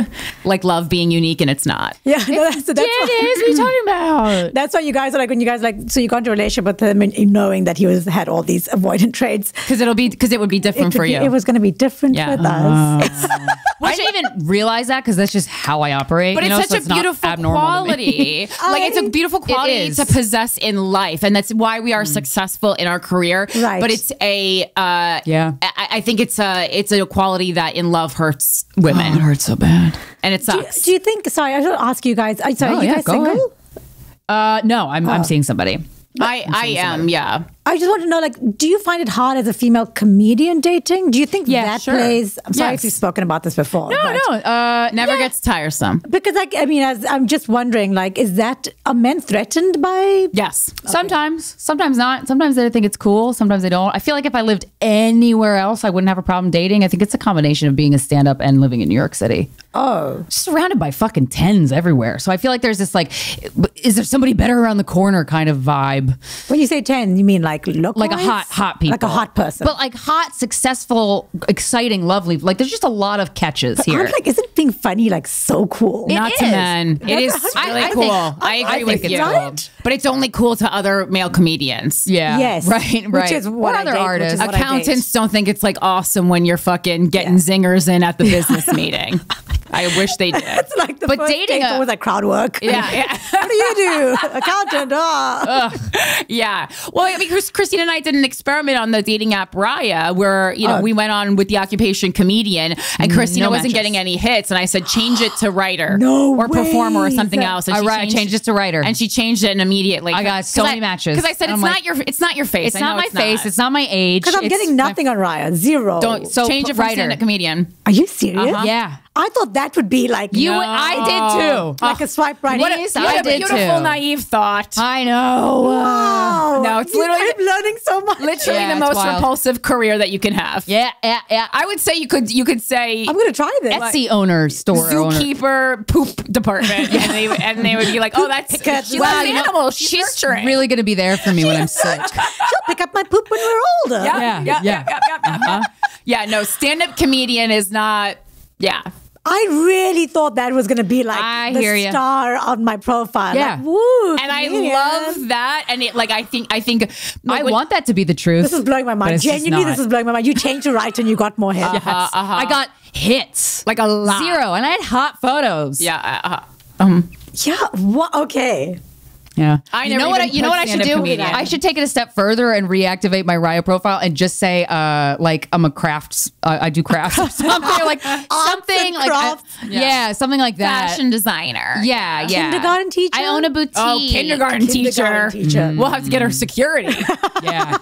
like love being unique, and it's not. Yeah, no, that's, that's Yeah, why- it is. What are you talking about? That's why you guys are like when you guys like so you got into a relationship with him and knowing that he was had all these avoidant traits. Because it'll be because it would be different could for you. it was going to be different Yeah. with us. I didn't even realize that because that's just how I operate. But you it's know, such so a not beautiful abnormal to me. quality. like it's a beautiful quality. Mm. to possess in life, and that's why we are successful in our career. Right. But it's a uh, Yeah. I, I think it's a it's a quality that in love hurts women, it hurts so bad. and it do, you, sucks. do you think? Sorry, I should ask you guys. I sorry, Oh, are you yeah, guys go single? ahead. Uh, no, I'm I'm seeing somebody. I I am yeah. I just want to know, like, do you find it hard as a female comedian dating? Do you think Yeah, that sure. plays? I'm sorry Yes. if you've spoken about this before. No, no. Uh, Never gets tiresome. Because, like, I mean, as I'm just wondering, like, is that are men threatened by? Yes. Sometimes, sometimes not. Sometimes they think it's cool. Sometimes they don't. I feel like if I lived anywhere else, I wouldn't have a problem dating. I think it's a combination of being a stand-up and living in New York City. Oh, surrounded by fucking tens everywhere. So I feel like there's this like, is there somebody better around the corner kind of vibe? when you say ten, you mean like look Like a hot, hot people, like a hot person. but like hot, successful, exciting, lovely. Like there's just a lot of catches here. I'm like, isn't being funny like so cool? It Not to is. men. It is really I- I cool. think- I I agree think with you. cool. But it's only cool to other male comedians. yeah. Yes. Right. Right. Which is what Or I other date, artists. what I date. Accountants don't think it's like awesome when you're fucking getting Yeah. zingers in at the business meeting. I wish they did. It's like the But first dating date a- was like crowd work. Yeah, yeah. what do you do? Accountant. Oh. Yeah. Well, I mean, Chris- Christine and I did an experiment on the dating app Raya where, you know, Oh. we went on with the occupation comedian and Krystyna no wasn't matches. getting any hits. And I said, change it to writer No or performer or ways. something else. And All she right, I changed it to writer. And she changed it and immediately. I got so many matches. Because I said, it's I'm not like, your, it's not your face. It's I not know my face. not. It's not my age. Because I'm It's getting my- nothing on Raya. Zero. Don't So, change it from writer. stand-up comedian. Are you serious? Uh-huh. Yeah. I thought that would be like You, no. I did too. like a swipe right. What What is- You I had a did beautiful, too. naive thought. I know. Wow. No, it's You- literally- I'm learning so much. Literally Yeah, the most wild. repulsive career that you can have. Yeah, yeah, yeah. I would say you could you could say I'm gonna try this. Etsy owner, store owner. zookeeper poop department, and, they, and they would be like, "Oh, that's she Wow, loves you know, animals. She's, She's nurturing." really going to be there for me when I'm sick. She'll pick up my poop when we're older. shoulder. Yeah, Yeah, yeah, yeah, yeah. yeah, yeah, yeah. Uh-huh. Yeah, no, stand-up comedian is not. Yeah, I really thought that was going to be like I the hear star on my profile. Yeah. Like, woo, and I love that. And it, like, I think, I think, like, I when- want that to be the truth. This is blowing my mind. Genuinely, this is blowing my mind. You changed your right and you got more hits. Yes. I got hits. like a lot. Zero. And I had hot photos. Yeah. Uh, Yeah. What? Okay. Yeah. I you never know what? I, you know what I should do? comedian. I should take it a step further and reactivate my Raya profile and just say, uh, like I'm a crafts. Uh, I do crafts or something like something like I- crafts. yeah. something like that. fashion designer. Yeah, yeah. Kindergarten teacher? I own a boutique. Oh, kindergarten, teacher. Kindergarten teacher. We'll have to get her security. Yeah,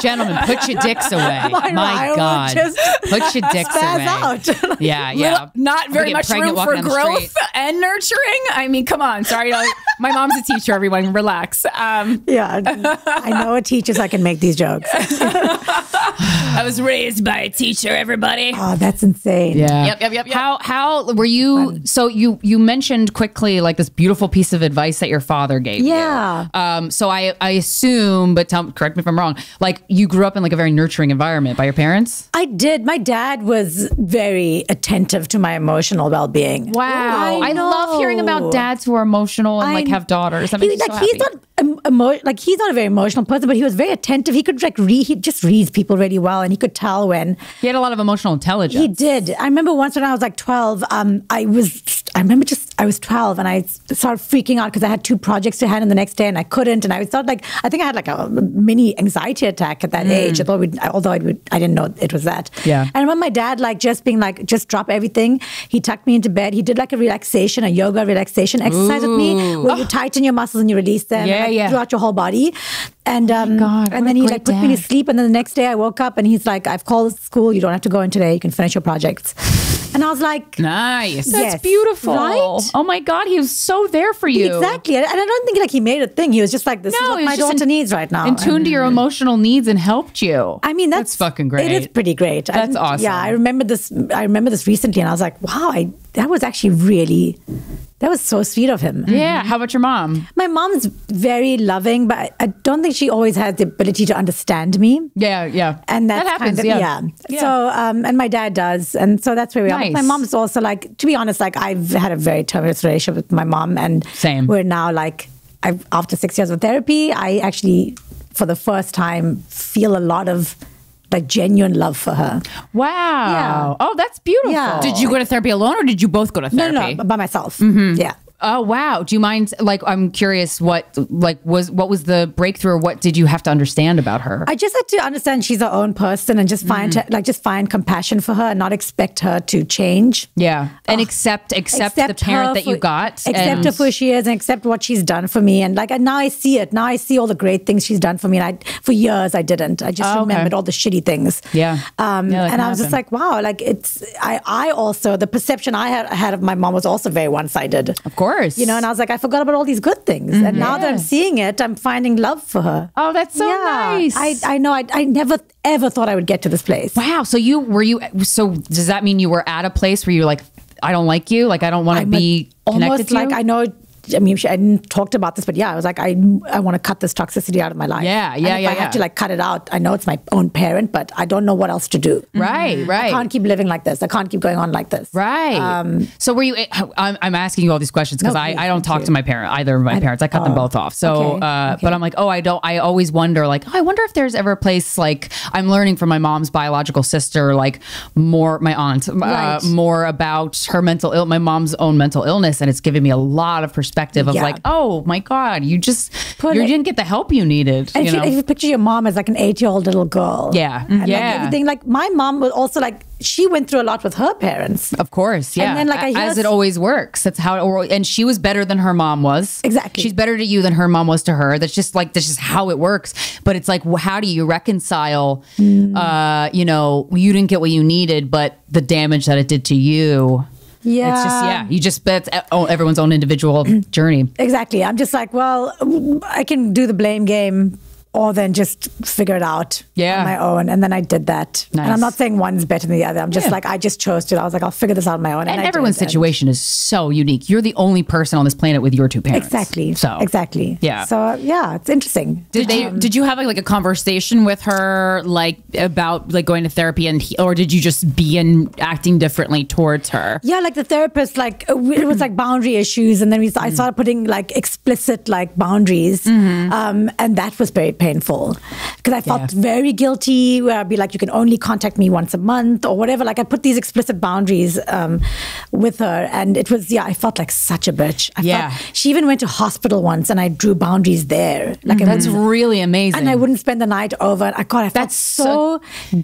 gentlemen, put your dicks away. My My, God, put your dicks away. out. Yeah, yeah. Little- not very much room for walking down the growth and nurturing. I mean, come on. Sorry, my mom's a teacher. Everyone, relax. Um, Yeah. I know a teacher, so I can make these jokes. I was raised by a teacher. Everybody. Oh, that's insane. Yeah. Yep, yep, yep, yep. How how were you? So you you mentioned quickly like this beautiful piece of advice that your father gave you. Yeah. Um. So I I assume, but tell correct me if I'm wrong. Like you grew up in like a very nurturing environment by your parents. I did. My dad was very attentive to my emotional well being. Wow. I, know. love hearing about dads who are emotional and like have daughters. That He, like so he's happy. not um, emo- like he's not a very emotional person, but he was very attentive. He could like read. He just reads people really well, and he could tell when He had a lot of emotional intelligence. he did. I remember once when I was like twelve. Um, I was. I remember just I was twelve, and I started freaking out because I had two projects to hand in the next day, and I couldn't. And I started like I think I had like a mini anxiety attack at that age. Although we, although I, would, I didn't know it was that. Yeah. And I remember my dad like just being like, just drop everything. He tucked me into bed. He did like a relaxation, a yoga relaxation exercise with me, where you tighten your muscles and you release them Yeah, like, yeah. throughout your whole body. And um, God, and then he like put me to sleep. And then the next day I woke up and he's like, I've called school. You don't have to go in today. You can finish your projects. And I was like, Nice. Yes. That's beautiful. Right? Oh my God, he was so there for you. exactly. And I don't think like he made a thing. He was just like, this No, is what my daughter in- needs right now. In tune to your mm. emotional needs and helped you. I mean, that's, fucking great. It is pretty great. That's didn't- awesome. Yeah, I remember this. I remember this recently, and I was like, wow, I, that was actually really, that was so sweet of him. Yeah. How about your mom? My mom's very loving, but I, don't think she always has the ability to understand me. Yeah, yeah. And that's that happens. kind of, yeah. yeah. So, um, and my dad does. And so that's where we are. My mom's also like, to be honest, like I've had a very tumultuous relationship with my mom. And Same. we're now like, I've, after six years of therapy, I actually, for the first time, feel a lot of like genuine love for her. Wow. Yeah. Oh, that's beautiful. Yeah. Did you go to therapy alone, or did you both go to No, therapy? no, no, by myself. Mm-hmm. Yeah. Oh wow. Do you mind? Like, I'm curious. What like was what was the breakthrough? Or what did you have to understand about her? I just had to understand she's her own person and just find Mm-hmm. her, like just find compassion for her and not expect her to change. yeah, and accept accept, the her parent that you got. Accept and- her for who she is and accept what she's done for me. And like and now I see it. Now I see all the great things she's done for me. And I for years I didn't. I just Oh, okay. remembered all the shitty things. Yeah. Um, Yeah, and I was just like, wow, like it's I I also the perception I had had of my mom was also very one sided. Of course. You know, and I was like, I forgot about all these good things. And mm-hmm. now that I'm seeing it, I'm finding love for her. Oh, that's so nice. I, I know. I, I never ever thought I would get to this place. wow. So you were you? So does that mean you were at a place where you're like, I don't like you. Like I don't want to be almost to like you. I know. I mean, I didn't talked about this, but yeah, I was like, I, I want to cut this toxicity out of my life. Yeah, And yeah, if yeah, I yeah. have to like cut it out. I know it's my own parent, but I don't know what else to do. right. I Right. I can't keep living like this. I can't keep going on like this. Right. so were you? I'm, I'm asking you all these questions because No, I, I don't talk you. to my parent either of my parents. I cut them both off. So, okay, uh, okay. but I'm like, oh, I don't. I always wonder, like, oh, I wonder if there's ever a place like I'm learning from my mom's biological sister, like more my aunt, uh, more about her mental ill, my mom's own mental illness, and it's given me a lot of perspective of Yeah. like, oh my god, you just Put you it- didn't get the help you needed. And you if, you, know? if you picture your mom as like an eight year old little girl. Yeah. And like Yeah. everything, like my mom was also like, she went through a lot with her parents. Of course, yeah. And then, like, I as it always works. That's how it. And she was better than her mom was. Exactly. She's better to you than her mom was to her. That's just like that's just how it works. But it's like, how do you reconcile? Mm. Uh, you know, you didn't get what you needed, but the damage that it did to you. Yeah. It's just yeah. You just that's oh, everyone's own individual journey. Exactly. I'm just like, well, I can do the blame game or then just figure it out Yeah. on my own. And then I did that. And I'm not saying one's better than the other. I'm just like, I just chose to. I was like, I'll figure this out on my own. And I everyone's situation is so unique. You're the only person on this planet with your two parents. Exactly. So exactly. Yeah. So yeah, it's interesting. Did they? did you have like, a conversation with her, like about like going to therapy, and he- or did you just be in acting differently towards her? Yeah, like the therapist, like uh, it was like boundary issues, and then we I Mm. started putting like explicit like boundaries, Mm-hmm. um, and that was very painful because I felt very guilty. Where I'd be like, you can only contact me once a month or whatever. Like I put these explicit boundaries um, with her, and it was yeah, I felt like such a bitch. I Yeah. felt, she even went to hospital once, and I drew boundaries there. Like I that's really amazing. and I wouldn't spend the night over. I God, I felt That's so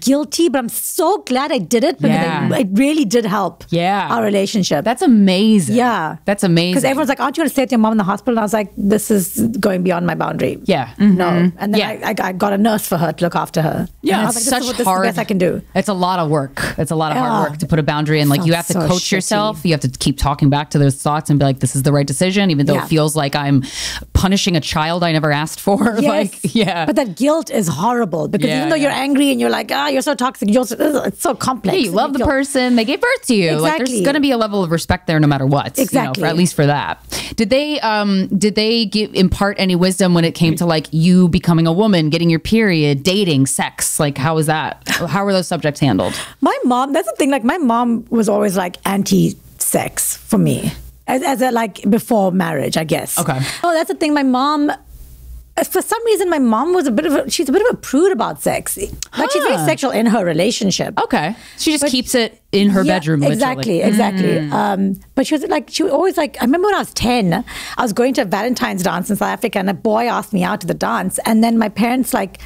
guilty, but I'm so glad I did it because Yeah. it, it really did help. Yeah. our relationship. That's amazing. yeah, That's amazing. Because everyone's like, "Aren't you going to stay at your mom in the hospital?" And I was like, "This is going beyond my boundary." Yeah. no. And then Yeah. I, I, got a nurse for her to look after her. Yeah, and it's like, such "This is hard. is the best I can do." It's a lot of work. It's a lot of hard work to put a boundary in. Like you have to so coach shitty. yourself. You have to keep talking back to those thoughts and be like, "This is the right decision," even though Yeah. it feels like I'm punishing a child I never asked for. Yes. like, yeah. But that guilt is horrible because even though you're angry and you're like, ah, you're so toxic, you're so, it's so complex. You And love the person. They gave birth to you. Like there's going to be a level of respect there, no matter what. you know, Exactly. for, at least for that. Did they? Um, did they give impart any wisdom when it came to like you becoming a woman, getting your period, dating, sex? Like how was that? How were those subjects handled? My mom, that's the thing. Like my mom was always like anti-sex for me, as, as a like before marriage, I guess. Okay. Oh, that's the thing. My mom. For some reason, my mom was a bit of a, she's a bit of a prude about sex. Like she's very sexual in her relationship. Okay, she just But- keeps it in her Yeah, bedroom. literally. Mm. Exactly, exactly. Um, but she was like, she was always like, I remember when I was 10, I was going to a Valentine's dance in South Africa and a boy asked me out to the dance. And then my parents like,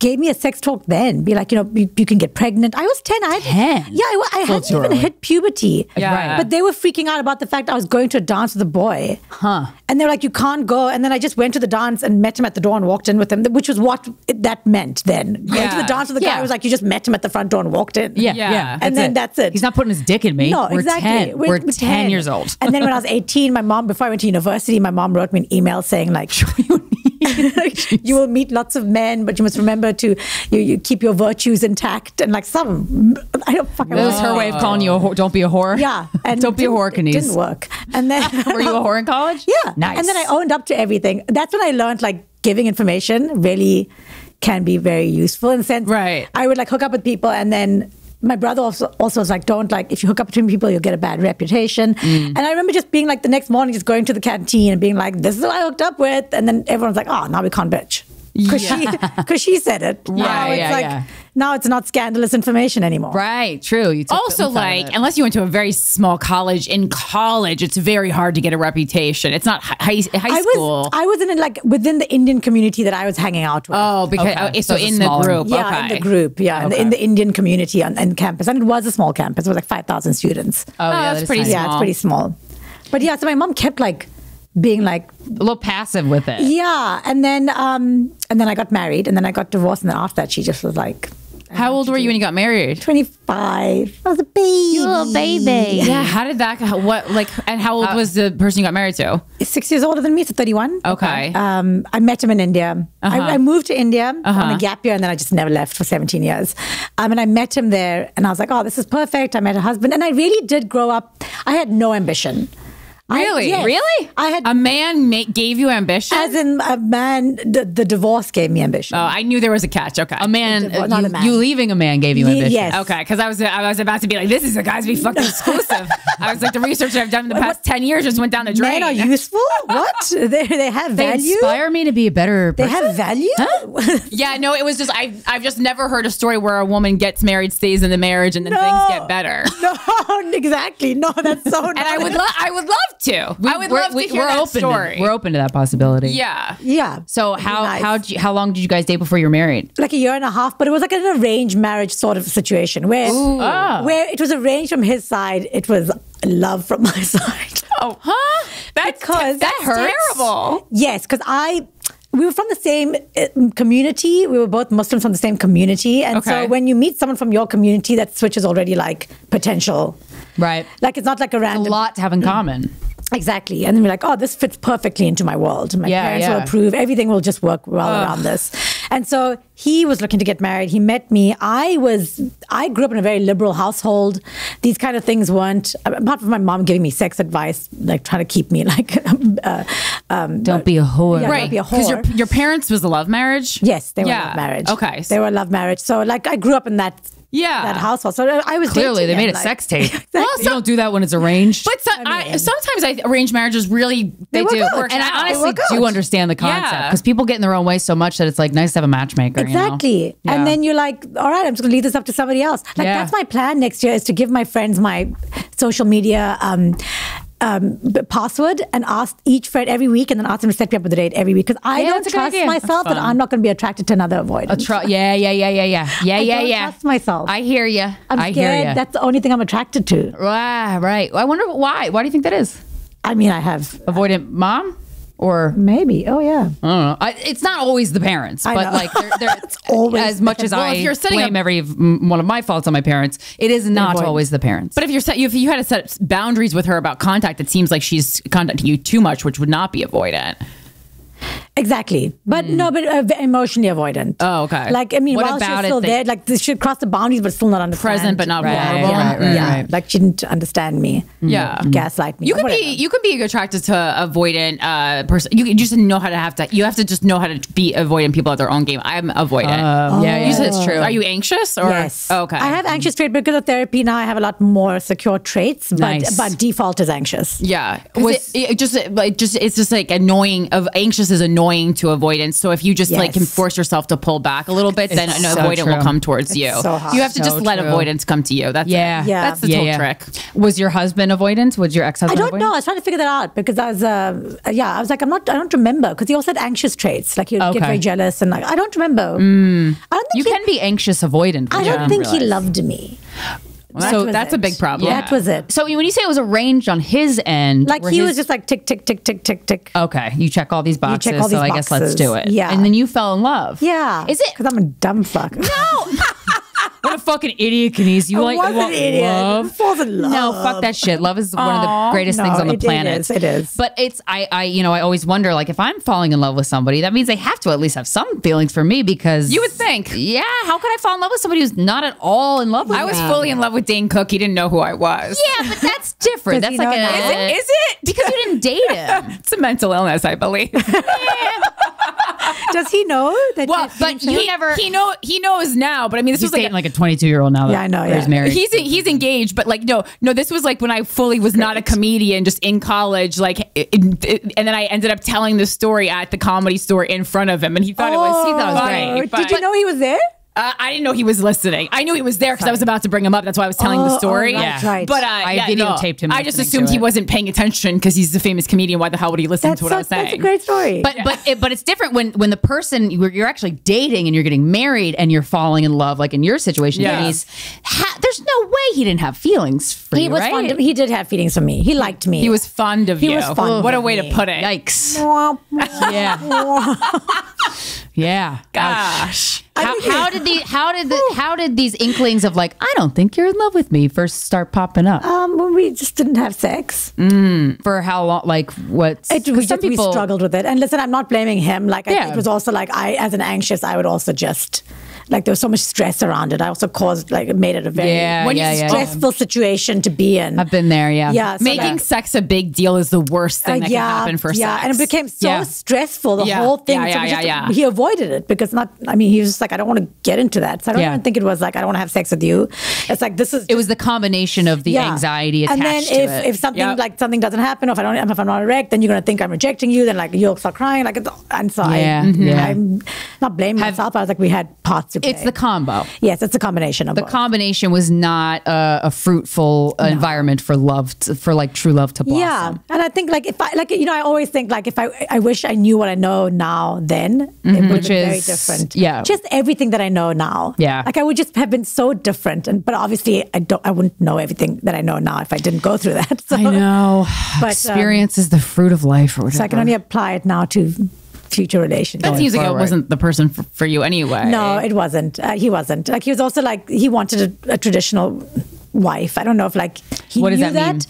gave me a sex talk then be like you know you, you can get pregnant i was 10 i had 10? yeah i, I hadn't even early. hit puberty Yeah. but they were freaking out about the fact i was going to a dance with a boy Huh. and they were like you can't go and then i just went to the dance and met him at the door and walked in with him which was what it, that meant then going to the dance with the Yeah. guy was like you just met him at the front door and walked in Yeah, Yeah. yeah. And then that's it. He's not putting his dick in me. No, we're exactly. 10. We're, 10, years old. and then when I was 18, my mom, before I went to university, my mom wrote me an email saying like, you will meet lots of men, but you must remember to you, you keep your virtues intact and like some, I don't fucking That was her way of calling you a whore. Don't be a whore. Yeah. And don't be a whore, It didn't work. And then Were you a whore in college? Yeah. Nice. And then I owned up to everything. That's when I learned like giving information really can be very useful in the sense. Right. I would like hook up with people and then my brother also, also was like, don't like, if you hook up between people, you'll get a bad reputation. Mm. And I remember just being like the next morning, just going to the canteen and being like, this is who I hooked up with. And then everyone's like, oh, now we can't bitch. Because she, cause she said it. Now it's yeah, like, yeah. now it's not scandalous information anymore. Right. True. You Also, the oomph out of like, unless you went to a very small college, in college, it's very hard to get a reputation. It's not hi- high, high I school. was, I was in like within the Indian community that I was hanging out with. oh, because Okay. oh, so So in the smaller- group. Yeah, okay. in the group. Yeah, in, the, in the Indian community on, on campus, and it was a small campus. It was like five thousand students. oh, yeah, oh, that's that is pretty tiny. yeah, it's pretty small. But yeah, so my mom kept like being like, A little passive with it. yeah, and then um, and then I got married, and then I got divorced, and then after that, she just was like, How old were you when you got married? twenty five. I was a baby, little baby. Yeah. How did that? how- What like? And how old was the person you got married to? six years older than me, so thirty one. Okay. Um, I met him in India. Uh-huh. I, I moved to India on a gap year, and then I just never left for 17 years. Um, and I met him there, and I was like, "Oh, this is perfect." I met a husband, and I really did grow up. I had no ambition. I- Really? yes. Really? I had, A man ma- gave you ambition. as in a man. The, the divorce gave me ambition. oh, I knew there was a catch. Okay. A man, uh, not you, a man. you leaving a man gave you ambition. yes. Okay, because I was I was about to be like, this is a guys be fucking exclusive. I was like, the research I've done in the past ten years just went down the drain. Men are useful. what? They, they have They value. inspire me to be a better Person? They have value. yeah, no, it was just I I've just never heard a story where a woman gets married, stays in the marriage, and then things get better. no, exactly. No, that's so. And I would love I would love to. I would love to we- hear we're that open story. To, we're open to that possibility. yeah. Yeah. So how nice. how you, how long did you guys date before you were married? like a year and a half, but it was like an arranged marriage sort of situation where Ah. where it was arranged from his side, it was love from my side. Oh, huh? That's Because- that's That hurts. terrible. yes, because I we were from the same uh, community. We were both Muslims from the same community, and Okay. so when you meet someone from your community, that switch is already like potential. Right. Like it's not like a random A lot to have in common. Exactly. And then we're like, oh, this fits perfectly into my world. My Yeah, parents yeah. will approve. Everything will just work well around this. And so he was looking to get married. He met me. I was, I grew up in a very liberal household. These kind of things weren't, apart from my mom giving me sex advice, like trying to keep me like, uh, um, Don't be a whore. Yeah, Right. Don't be a Because your, your parents was a love marriage? yes, they were love marriage. Okay. They were a love marriage. So like I grew up in that, Yeah. that household. So I was Clearly, dating they him, made a like- sex tape. Well, you don't do that when it's arranged. But so, I sometimes I, arranged marriages really they, work do, out. and They I honestly do understand the concept Yeah. because people get in their own way so much that it's like nice to have a matchmaker. you know? Exactly. Yeah. And then you're like, all right, I'm just going to leave this up to somebody else. Like, Yeah. that's my plan next year is to give my friends my social media um, um, password and ask each friend every week and then ask them to set me up with a date every week. Because I Yeah, don't that's a good trust myself that I'm not going to be attracted to another avoidant. A tr- yeah, yeah, yeah, yeah, yeah, yeah, I yeah, don't yeah. trust myself. I hear you. I'm I scared. hear. That's the only thing I'm attracted to. Right, right. I wonder why. Why do you think that is? I mean, I have Avoidant mom, or maybe. Oh, yeah. I don't know. I, it's not always the parents, I but know. like they're, they're always as much as Well, I if you're setting blame up- every one of my faults on my parents. It is not always the parents. But if you're set, if you had to set boundaries with her about contact, it seems like she's contacting you too much, which would not be avoidant. Exactly, but no, but uh, emotionally avoidant. Oh, okay. Like I mean, What while she's still there, like she should cross the boundaries, but still not understand. Present, but not Right, vulnerable. yeah, right, right, yeah. right. Like she didn't understand me. Yeah. gaslight me. You or can be you can be attracted to avoidant uh, person. You can just know how to have to. You have to just know how to be avoidant people at their own game. I'm avoidant. Um, yeah, yeah, You said- that's true. Are you anxious or Yes. Oh, okay? I have anxious trait because of therapy. Now I have a lot more secure traits, but Nice. but default is anxious. Yeah, Was- it, it just like just it's just like annoying. Of anxious is annoying to avoidance. So if you just like can force yourself to pull back a little bit, then an so avoidant will come towards you. so hard. you have to So just let avoidance come to you. That's yeah, it. Yeah. That's the yeah, whole yeah. trick. Was your husband avoidance? Was your ex husband? I don't know. I was trying to figure that out because I was, uh, yeah, I was like, I'm not, I don't remember because he also had anxious traits. Like he'd Okay. get very jealous and like, I don't remember. I don't think You he, can be anxious avoidant. I don't didn't think he loved me. Well, So that's, that's a big problem. Yeah. That was it. So when you say it was arranged on his end, Like he his- was just like tick, tick, tick, tick, tick, tick. okay. You check all these boxes, check all so these I guess let's do it. Yeah. and then you fell in love. Yeah. Is it? Because I'm a dumb fuck. No. what a fucking idiot, Kaneez. You I like was you an idiot. love? I falls in No, fuck that shit. Love is one of the greatest no, things on the it- it planet. is, it is. But it's I I you know I always wonder like if I'm falling in love with somebody, that means they have to at least have some feelings for me because You would think. Yeah. How could I fall in love with somebody who's not at all in love with me? I was me? fully in love with Dane Cook. He didn't know who I was. Yeah, but that's different. Does that's he like know a that? Is it? Is it? because you didn't date him. It's a mental illness, I believe. Does he know that? well, but you he never- he know he knows now. But I mean, this He's was like, dating like a 22 year old now. That Yeah, I know, He's yeah. married. He's he's engaged, but like no, no. This was like when I fully was not a comedian, just in college. Like, it, it- and then I ended up telling the story at the comedy store in front of him, and he thought it was he thought it was Oh, funny. Did you know he was there? Uh, I didn't know he was listening. I knew he was there because I was about to bring him up. That's why I was telling Oh, the story. oh, right, Yeah. right. But uh, I yeah, videotaped him I just assumed he it. wasn't paying attention because he's a famous comedian. Why the hell would he listen That's, to what so, I was saying? that's a great story. But but it, but it's different when when the person you're, you're actually dating and you're getting married and you're falling in love, like in your situation, Yeah. Kaneez. Ha, there's no way he didn't have feelings for he you, was right? fond of, he did have feelings for me. He liked me. he was fond of He you. was fond what a way me. to put it. Yikes! yeah. Yeah. Gosh. How, how did the how did the how did these inklings of like I don't think you're in love with me first start popping up? um, when we just didn't have sex. For how long? Like what? It, we, just, we struggled with it. And listen, I'm not blaming him. Like, I, it was also like, I, as an anxious, I would also just, like, there was so much stress around it. I also caused, like, it made it a very Yeah, yeah, yeah. stressful situation to be in. I've been there. Yeah. yeah. so Making like- sex a big deal is the worst thing Uh, that can happen for yeah, sex. and it became so stressful. The whole thing. yeah, so yeah, just- yeah. He avoided it because not. I mean, he was just like, I don't want to get into that. So I don't even think it was like, I don't want to have sex with you. It's like this is. It was the combination of the anxiety attached and then if, it. if something Yep. like something doesn't happen, or if I don't, if I'm not erect, then you're gonna think I'm rejecting you. Then like you'll start crying. Like, it's, and so Yeah, I, yeah. I'm not blaming myself. I was like, we had parts to it's the combo. yes, it's a combination of The both. combination was not a, a fruitful uh, environment for love, to, for like true love to blossom. Yeah, and I think like if I like you know I always think like if I I wish I knew what I know now then it would Mm-hmm. Which been very different. yeah. just everything that I know now. Yeah. like I would just have been so different. And but obviously I don't I wouldn't know everything that I know now if I didn't go through that. So, I know. But, um, Experience is the fruit of life, or whatever. So I can only apply it now to future relationships. that seems like it wasn't the person for, for you anyway. No, it wasn't. Uh, he wasn't. Like he was also like he wanted a, a traditional wife. I don't know if like he What does knew that mean?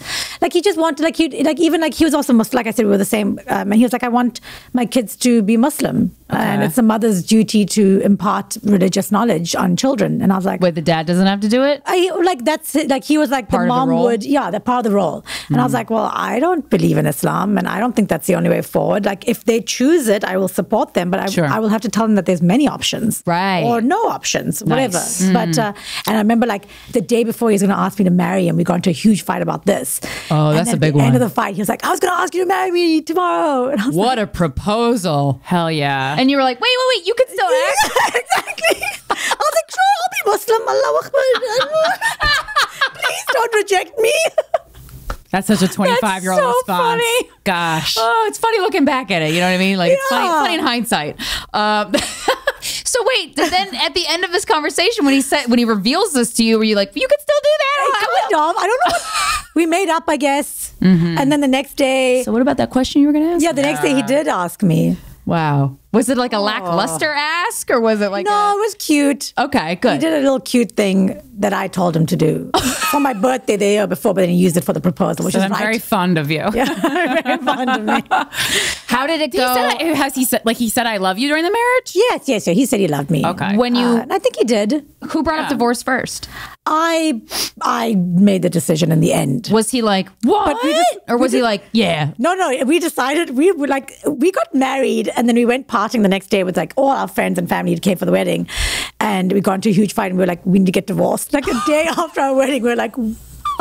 like he just wanted like he like even like he was also Muslim. Like I said, we were the same, um, and he was like, I want my kids to be Muslim, and it's a mother's duty to impart religious knowledge on children. And I was like, Wait, the dad doesn't have to do it? I like that's it. like he was like Part the the mom role? would yeah that part of the role and I was like well I don't believe in Islam and I don't think that's the only way forward like if they choose it I will support them but I, Sure. I will have to tell them that there's many options Right. or no options whatever Nice. but uh, and I remember like the day before he was going to ask me to marry him we got into a huge fight about this Oh, And that's at a big the end of the fight he was like I was going to ask you to marry me tomorrow and I was What a proposal. Hell yeah. And you were like, wait, wait, wait, you can still ask. like, exactly I was like sure I'll be Muslim Allah Akbar please don't reject me That's such a 25 year old so response. funny. Gosh. Oh, it's funny looking back at it. You know what I mean? Like it's funny, Yeah. funny in hindsight. Um, so wait, then at the end of this conversation, when he said, when he reveals this to you, were you like, you could still do that? I kind of. I don't know. What, we made up, I guess. And then the next day, So what about that question you were going to ask? yeah, the next day he did ask me. Wow. Was it like a lackluster ask, or was it like no, it was cute. Okay, good. He did a little cute thing that I told him to do for my birthday the year before, but then he used it for the proposal, which So is I'm right. very fond of you. Yeah, very fond of me. How did it He go? said, has he said, like he said, I love you during the marriage? Yes, yes, yes. He said he loved me. Okay. when you, Uh, I think he did. who brought up divorce first? I I made the decision in the end. Was he like what? Just- or was he like, yeah? No, no. We decided we were like we got married, and then we went partying the next day with like all our friends and family came for the wedding, and we got into a huge fight, and we were like, we need to get divorced. Like a day after our wedding, we are like.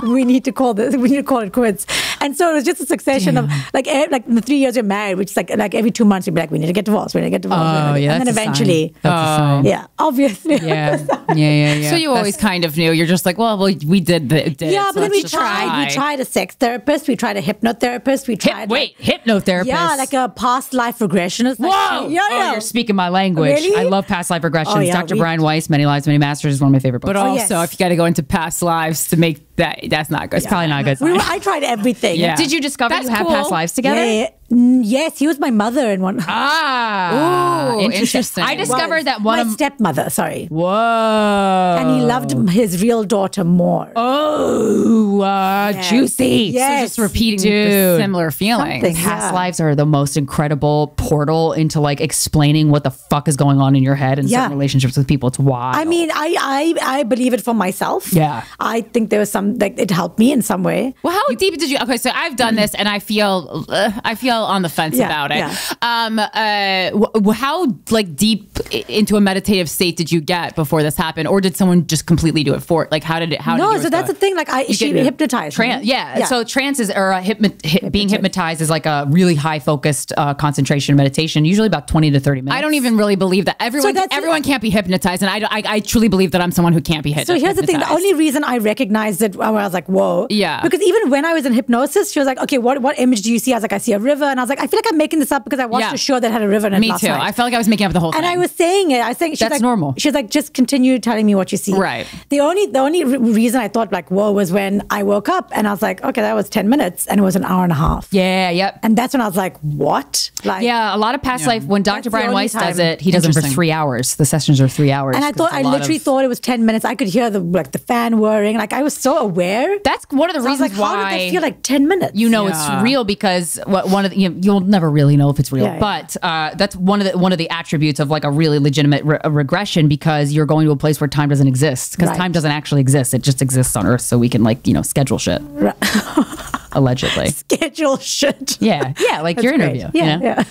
We need to call this. We need to call it quits. And so it was just a succession of like e- like in the three years we we're married, which is like like every two months we'd be like, we need to get divorced. We need to get divorced. we need to Oh, yeah, And then that's a sign. eventually, That's a oh. sign. yeah, obviously, Yeah, yeah, yeah, yeah. So you always kind of knew. You're just like, well, we, we did the. Did yeah. it, but so then we tried. try. We tried a sex therapist. We tried a hypnotherapist. We Hip, tried. wait, like, hypnotherapist. yeah, like a past life regressionist. Like, Whoa! Yeah, Oh, yeah. you're speaking my language. Really? I love past life oh, regressions. Oh, yeah, Dr. we- Brian Weiss, Many Lives, Many Masters is one of my favorite books. But Oh, also, yes. if you got to go into past lives to make that, that's not good. it's probably not a good. We were, I tried everything. Yeah. Did you discover That's you have cool. past lives together? Yeah, yeah. Yes, he was my mother in one. Ah, Ooh, interesting. I discovered Was that one my of stepmother. Sorry, whoa, and he loved his real daughter more. Oh, uh, juicy. Yes. So just repeating the Dude. similar feelings. Something. Past Yeah. lives are the most incredible portal into like explaining what the fuck is going on in your head and Yeah. certain relationships with people. It's wild. I mean, I, I I believe it for myself. Yeah. I think there was some like it helped me in some way. Well, how deep did you? Okay, so I've done this, and I feel uh, I feel on the fence Yeah, about it. yeah. Um, uh, how like deep into a meditative state did you get before this happened, or did someone just completely do it for? it? Like, how did it? How No, so that's the thing. Like I, she get- hypnotized me. Tran- yeah. So trance is or uh, hypno- hy- being hypnotized is like a really high focused uh, concentration meditation, usually about twenty to thirty minutes. I don't even really believe that everyone that's- everyone can't be hypnotized, and I, I I truly believe that I'm someone who can't be hypnotized. So here's the thing: the only reason I recognized it, I was like, "Whoa!" Yeah. Because even when I was in hypnosis, she was like, "Okay, what what image do you see?" I was like, "I see a river," and I was like, "I feel like I'm making this up because I watched Yeah. a show that had a river in it me last too. night." I felt like I was making up the whole thing. and I was saying it. I was saying she's That's like, normal. She's like, just continue telling me what you see. Right. The only the only re- reason I thought like, "Whoa," was when I woke up and I was like, "Okay, that was ten minutes," and it was an hour and a half. Yeah. Yep. And that's when I was like, "What?" Like, Yeah, a lot of past life. When Dr. Brian only Weiss does it, he does it for three hours. The sessions are three hours. And I thought it's a I lot literally of- thought it was ten minutes. I could hear the like the fan whirring. Like I was so aware. that's one of the So I was reasons like, how why did that feel like ten minutes? you know Yeah. it's real because what one of the, you you'll never really know if it's real Yeah, yeah. but uh, that's one of the one of the attributes of like a really legitimate re- regression because you're going to a place where time doesn't exist because Right. time doesn't actually exist it just exists on earth so we can like you know schedule shit allegedly schedule shit. yeah yeah like your Great. interview Yeah, you know?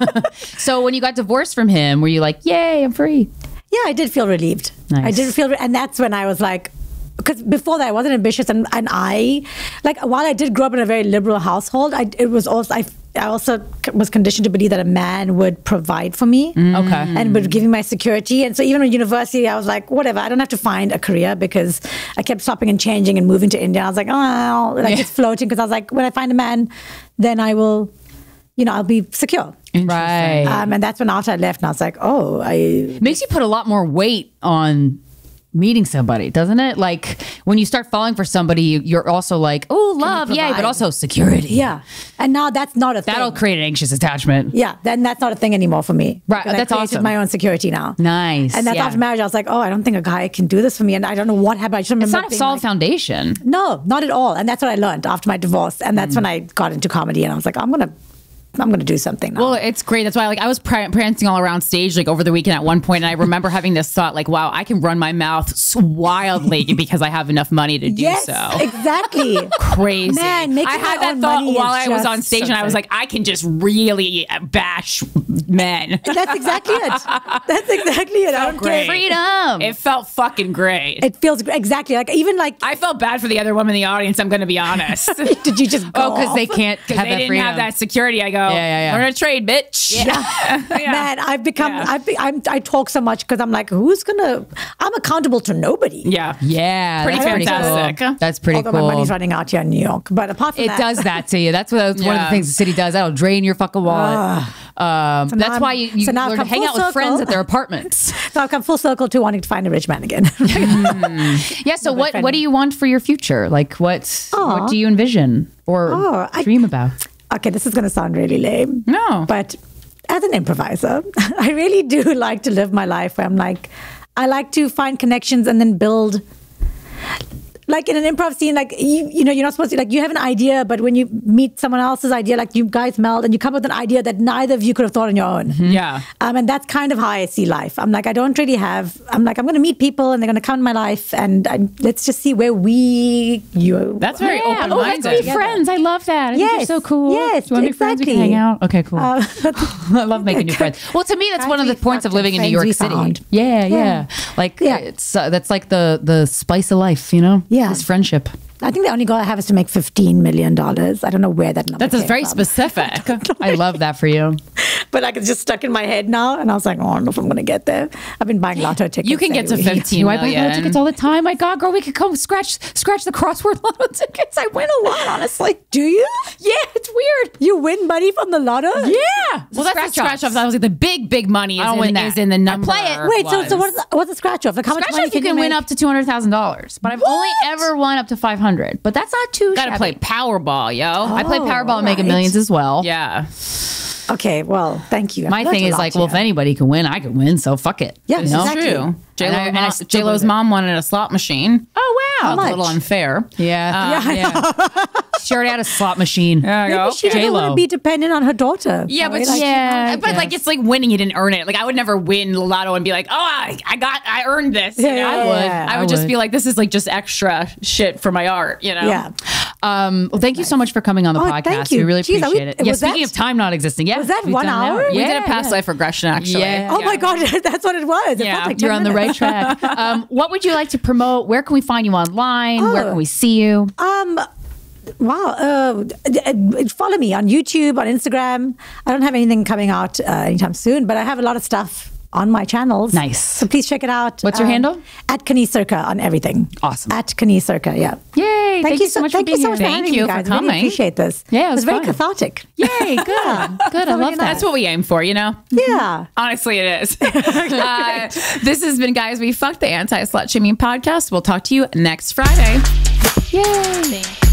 yeah. so when you got divorced from him were you like yay i'm free Yeah, I did feel relieved. Nice. I did feel, re- and that's when I was like, because before that I wasn't ambitious, and, and I, like, while I did grow up in a very liberal household, I it was also I. I also was conditioned to believe that a man would provide for me, okay and would give me my security. And so even in university, I was like, whatever. I don't have to find a career because I kept stopping and changing and moving to India. I was like, oh, like Yeah. just floating because I was like, when I find a man, then I will, you know, I'll be secure. right Um, and that's when after I left, and I was like, oh, I makes you put a lot more weight on meeting somebody, doesn't it? Like when you start falling for somebody, you- you're also like, oh, love, yay, but also security. Yeah. And now that's not a thing. That'll thing. create an anxious attachment. yeah, then that's not a thing anymore for me. Right, I that's created awesome. my own security now. Nice, And that's yeah. after marriage. I was like, oh, I don't think a guy can do this for me. And I don't know what happened. I just remember It's not a solid like, foundation. No, not at all. And that's what I learned after my divorce. And Mm. that's when I got into comedy. And I was like, I'm gonna, I'm gonna do something now. Well, it's great. That's why, like, I was pr- prancing all around stage like over the weekend at one point, and I remember having this thought, like, "Wow, I can run my mouth wildly because I have enough money to do yes, so." exactly. Crazy. Man, making I had that thought while I was on stage, and I was like, I can just really uh, bash men. that's exactly it. That's exactly it. I don't great. care. Freedom. It felt fucking great. It feels exactly like even like. I felt bad for the other woman in the audience. I'm going to be honest. did you just oh, go? oh, because they can't Because have they that didn't freedom. have that security. I go, Yeah, yeah, yeah. We're gonna trade, bitch. Yeah. Man, I've become. Yeah. I've be, I'm, I talk so much because I'm like, who's gonna? I'm accountable to nobody. yeah. Yeah, Pretty that's pretty fantastic. cool. That's pretty Although cool. my money's running out here in New York, but apart from It that, does that to you. That's what that's one of the things the city does. That'll drain your fucking wallet. um, that's why I'm- you, you so now learn to hang full out with friends at their apartments. So I've come full circle to wanting to find a rich man again. yeah. So what what do you want for your future? Like what what do you envision or Oh, I- dream about? Okay, this is going to sound really lame. No. But as an improviser, I really do like to live my life where I'm like, I like to find connections and then build. Like in an improv scene, like you, you know, you're not supposed to like you have an idea, but when you meet someone else's idea, like you guys meld and you come up with an idea that neither of you could have thought on your own. Yeah. Um, and that's kind of how I see life. I'm like, I don't really have. I'm like, I'm going to meet people and they're going to come in my life, and I, let's just see where we you. That's very Yeah. open Oh, let's minded. be friends. I love that. I think you're Yes. so cool. Yes, Do you want to be friends? We can hang out. Okay, cool. Uh, I love making new friends. Well, to me, that's one of the points of living in New York City. Yeah, yeah, Yeah. Like Yeah. it's uh, that's like the the spice of life, you know. Yeah. This friendship. I think the only goal I have is to make fifteen million dollars. I don't know where that number. That's came very from. specific. I love that for you. but like it's just stuck in my head now, and I was like, oh, I don't know if I'm going to get there. I've been buying lotto tickets. You can get to every week. 15 Do I buy lotto tickets all the time? My God, girl, we could come scratch scratch the crossword lotto tickets. I win a lot, honestly. Do you? Yeah, it's weird. You win money from the lotto? Yeah. Well, that's the scratch off. That was like the big, big money. Is I don't in, win that. Is in the I number. play it. Wait, so so what's what's the scratch off? Like how much money off, you can win make? up to two hundred thousand dollars, but I've only ever won up to five hundred. But that's not too. Gotta shabby. play Powerball, yo. I play Oh, Powerball and Mega alright. Millions as well. yeah. Okay, well, thank you. My thing is like, well, if anybody can win, I can win. So fuck it. Yeah, You this know? Exactly. True. J And I- and I Lo, still J Lo's mom wanted a slot machine. Oh wow. That's a little unfair. Yeah. Um, yeah. she already had a slot machine. There you go. Maybe she didn't J-Lo. want to be dependent on her daughter. Yeah, but Like, Yeah, but like it's like winning. You didn't earn it. Like I would never win the lotto and be like, oh, I, I got, I earned this. you Yeah, know? yeah, I would. yeah. I would I just would. be like, this is like just extra shit for my art. You know? yeah. Um, well, thank you so much for coming on the Oh, podcast. thank you. We really Jeez, are we- appreciate it. Yeah, speaking that- of time not existing, yeah, was that we've one done an hour? We did a past yeah. life regression actually. Yeah. Oh my God, that's what it was. It Yeah, felt like 10 You're on the right track. Um, what would you like to promote? Where can we find you online? Where Oh. can we see you? Um, wow. Uh, d- d- follow me on YouTube, on Instagram. I don't have anything coming out uh, anytime soon, but I have a lot of stuff on my channels. Nice. So please check it out. What's your Um, handle? At Kaneez Surka on everything. Awesome. At Kaneez Surka, yeah. Yay! Thank, you so much. for Thank you being so much here. for Thank having you me, for guys. I really appreciate this. Yeah, it it was was very cathartic. Yay! Good. Good. I love that. That's what we aim for, you know? Yeah. Honestly, it is. uh, this has been Guys We Fucked, the anti slut shaming podcast. We'll talk to you next Friday. Yay!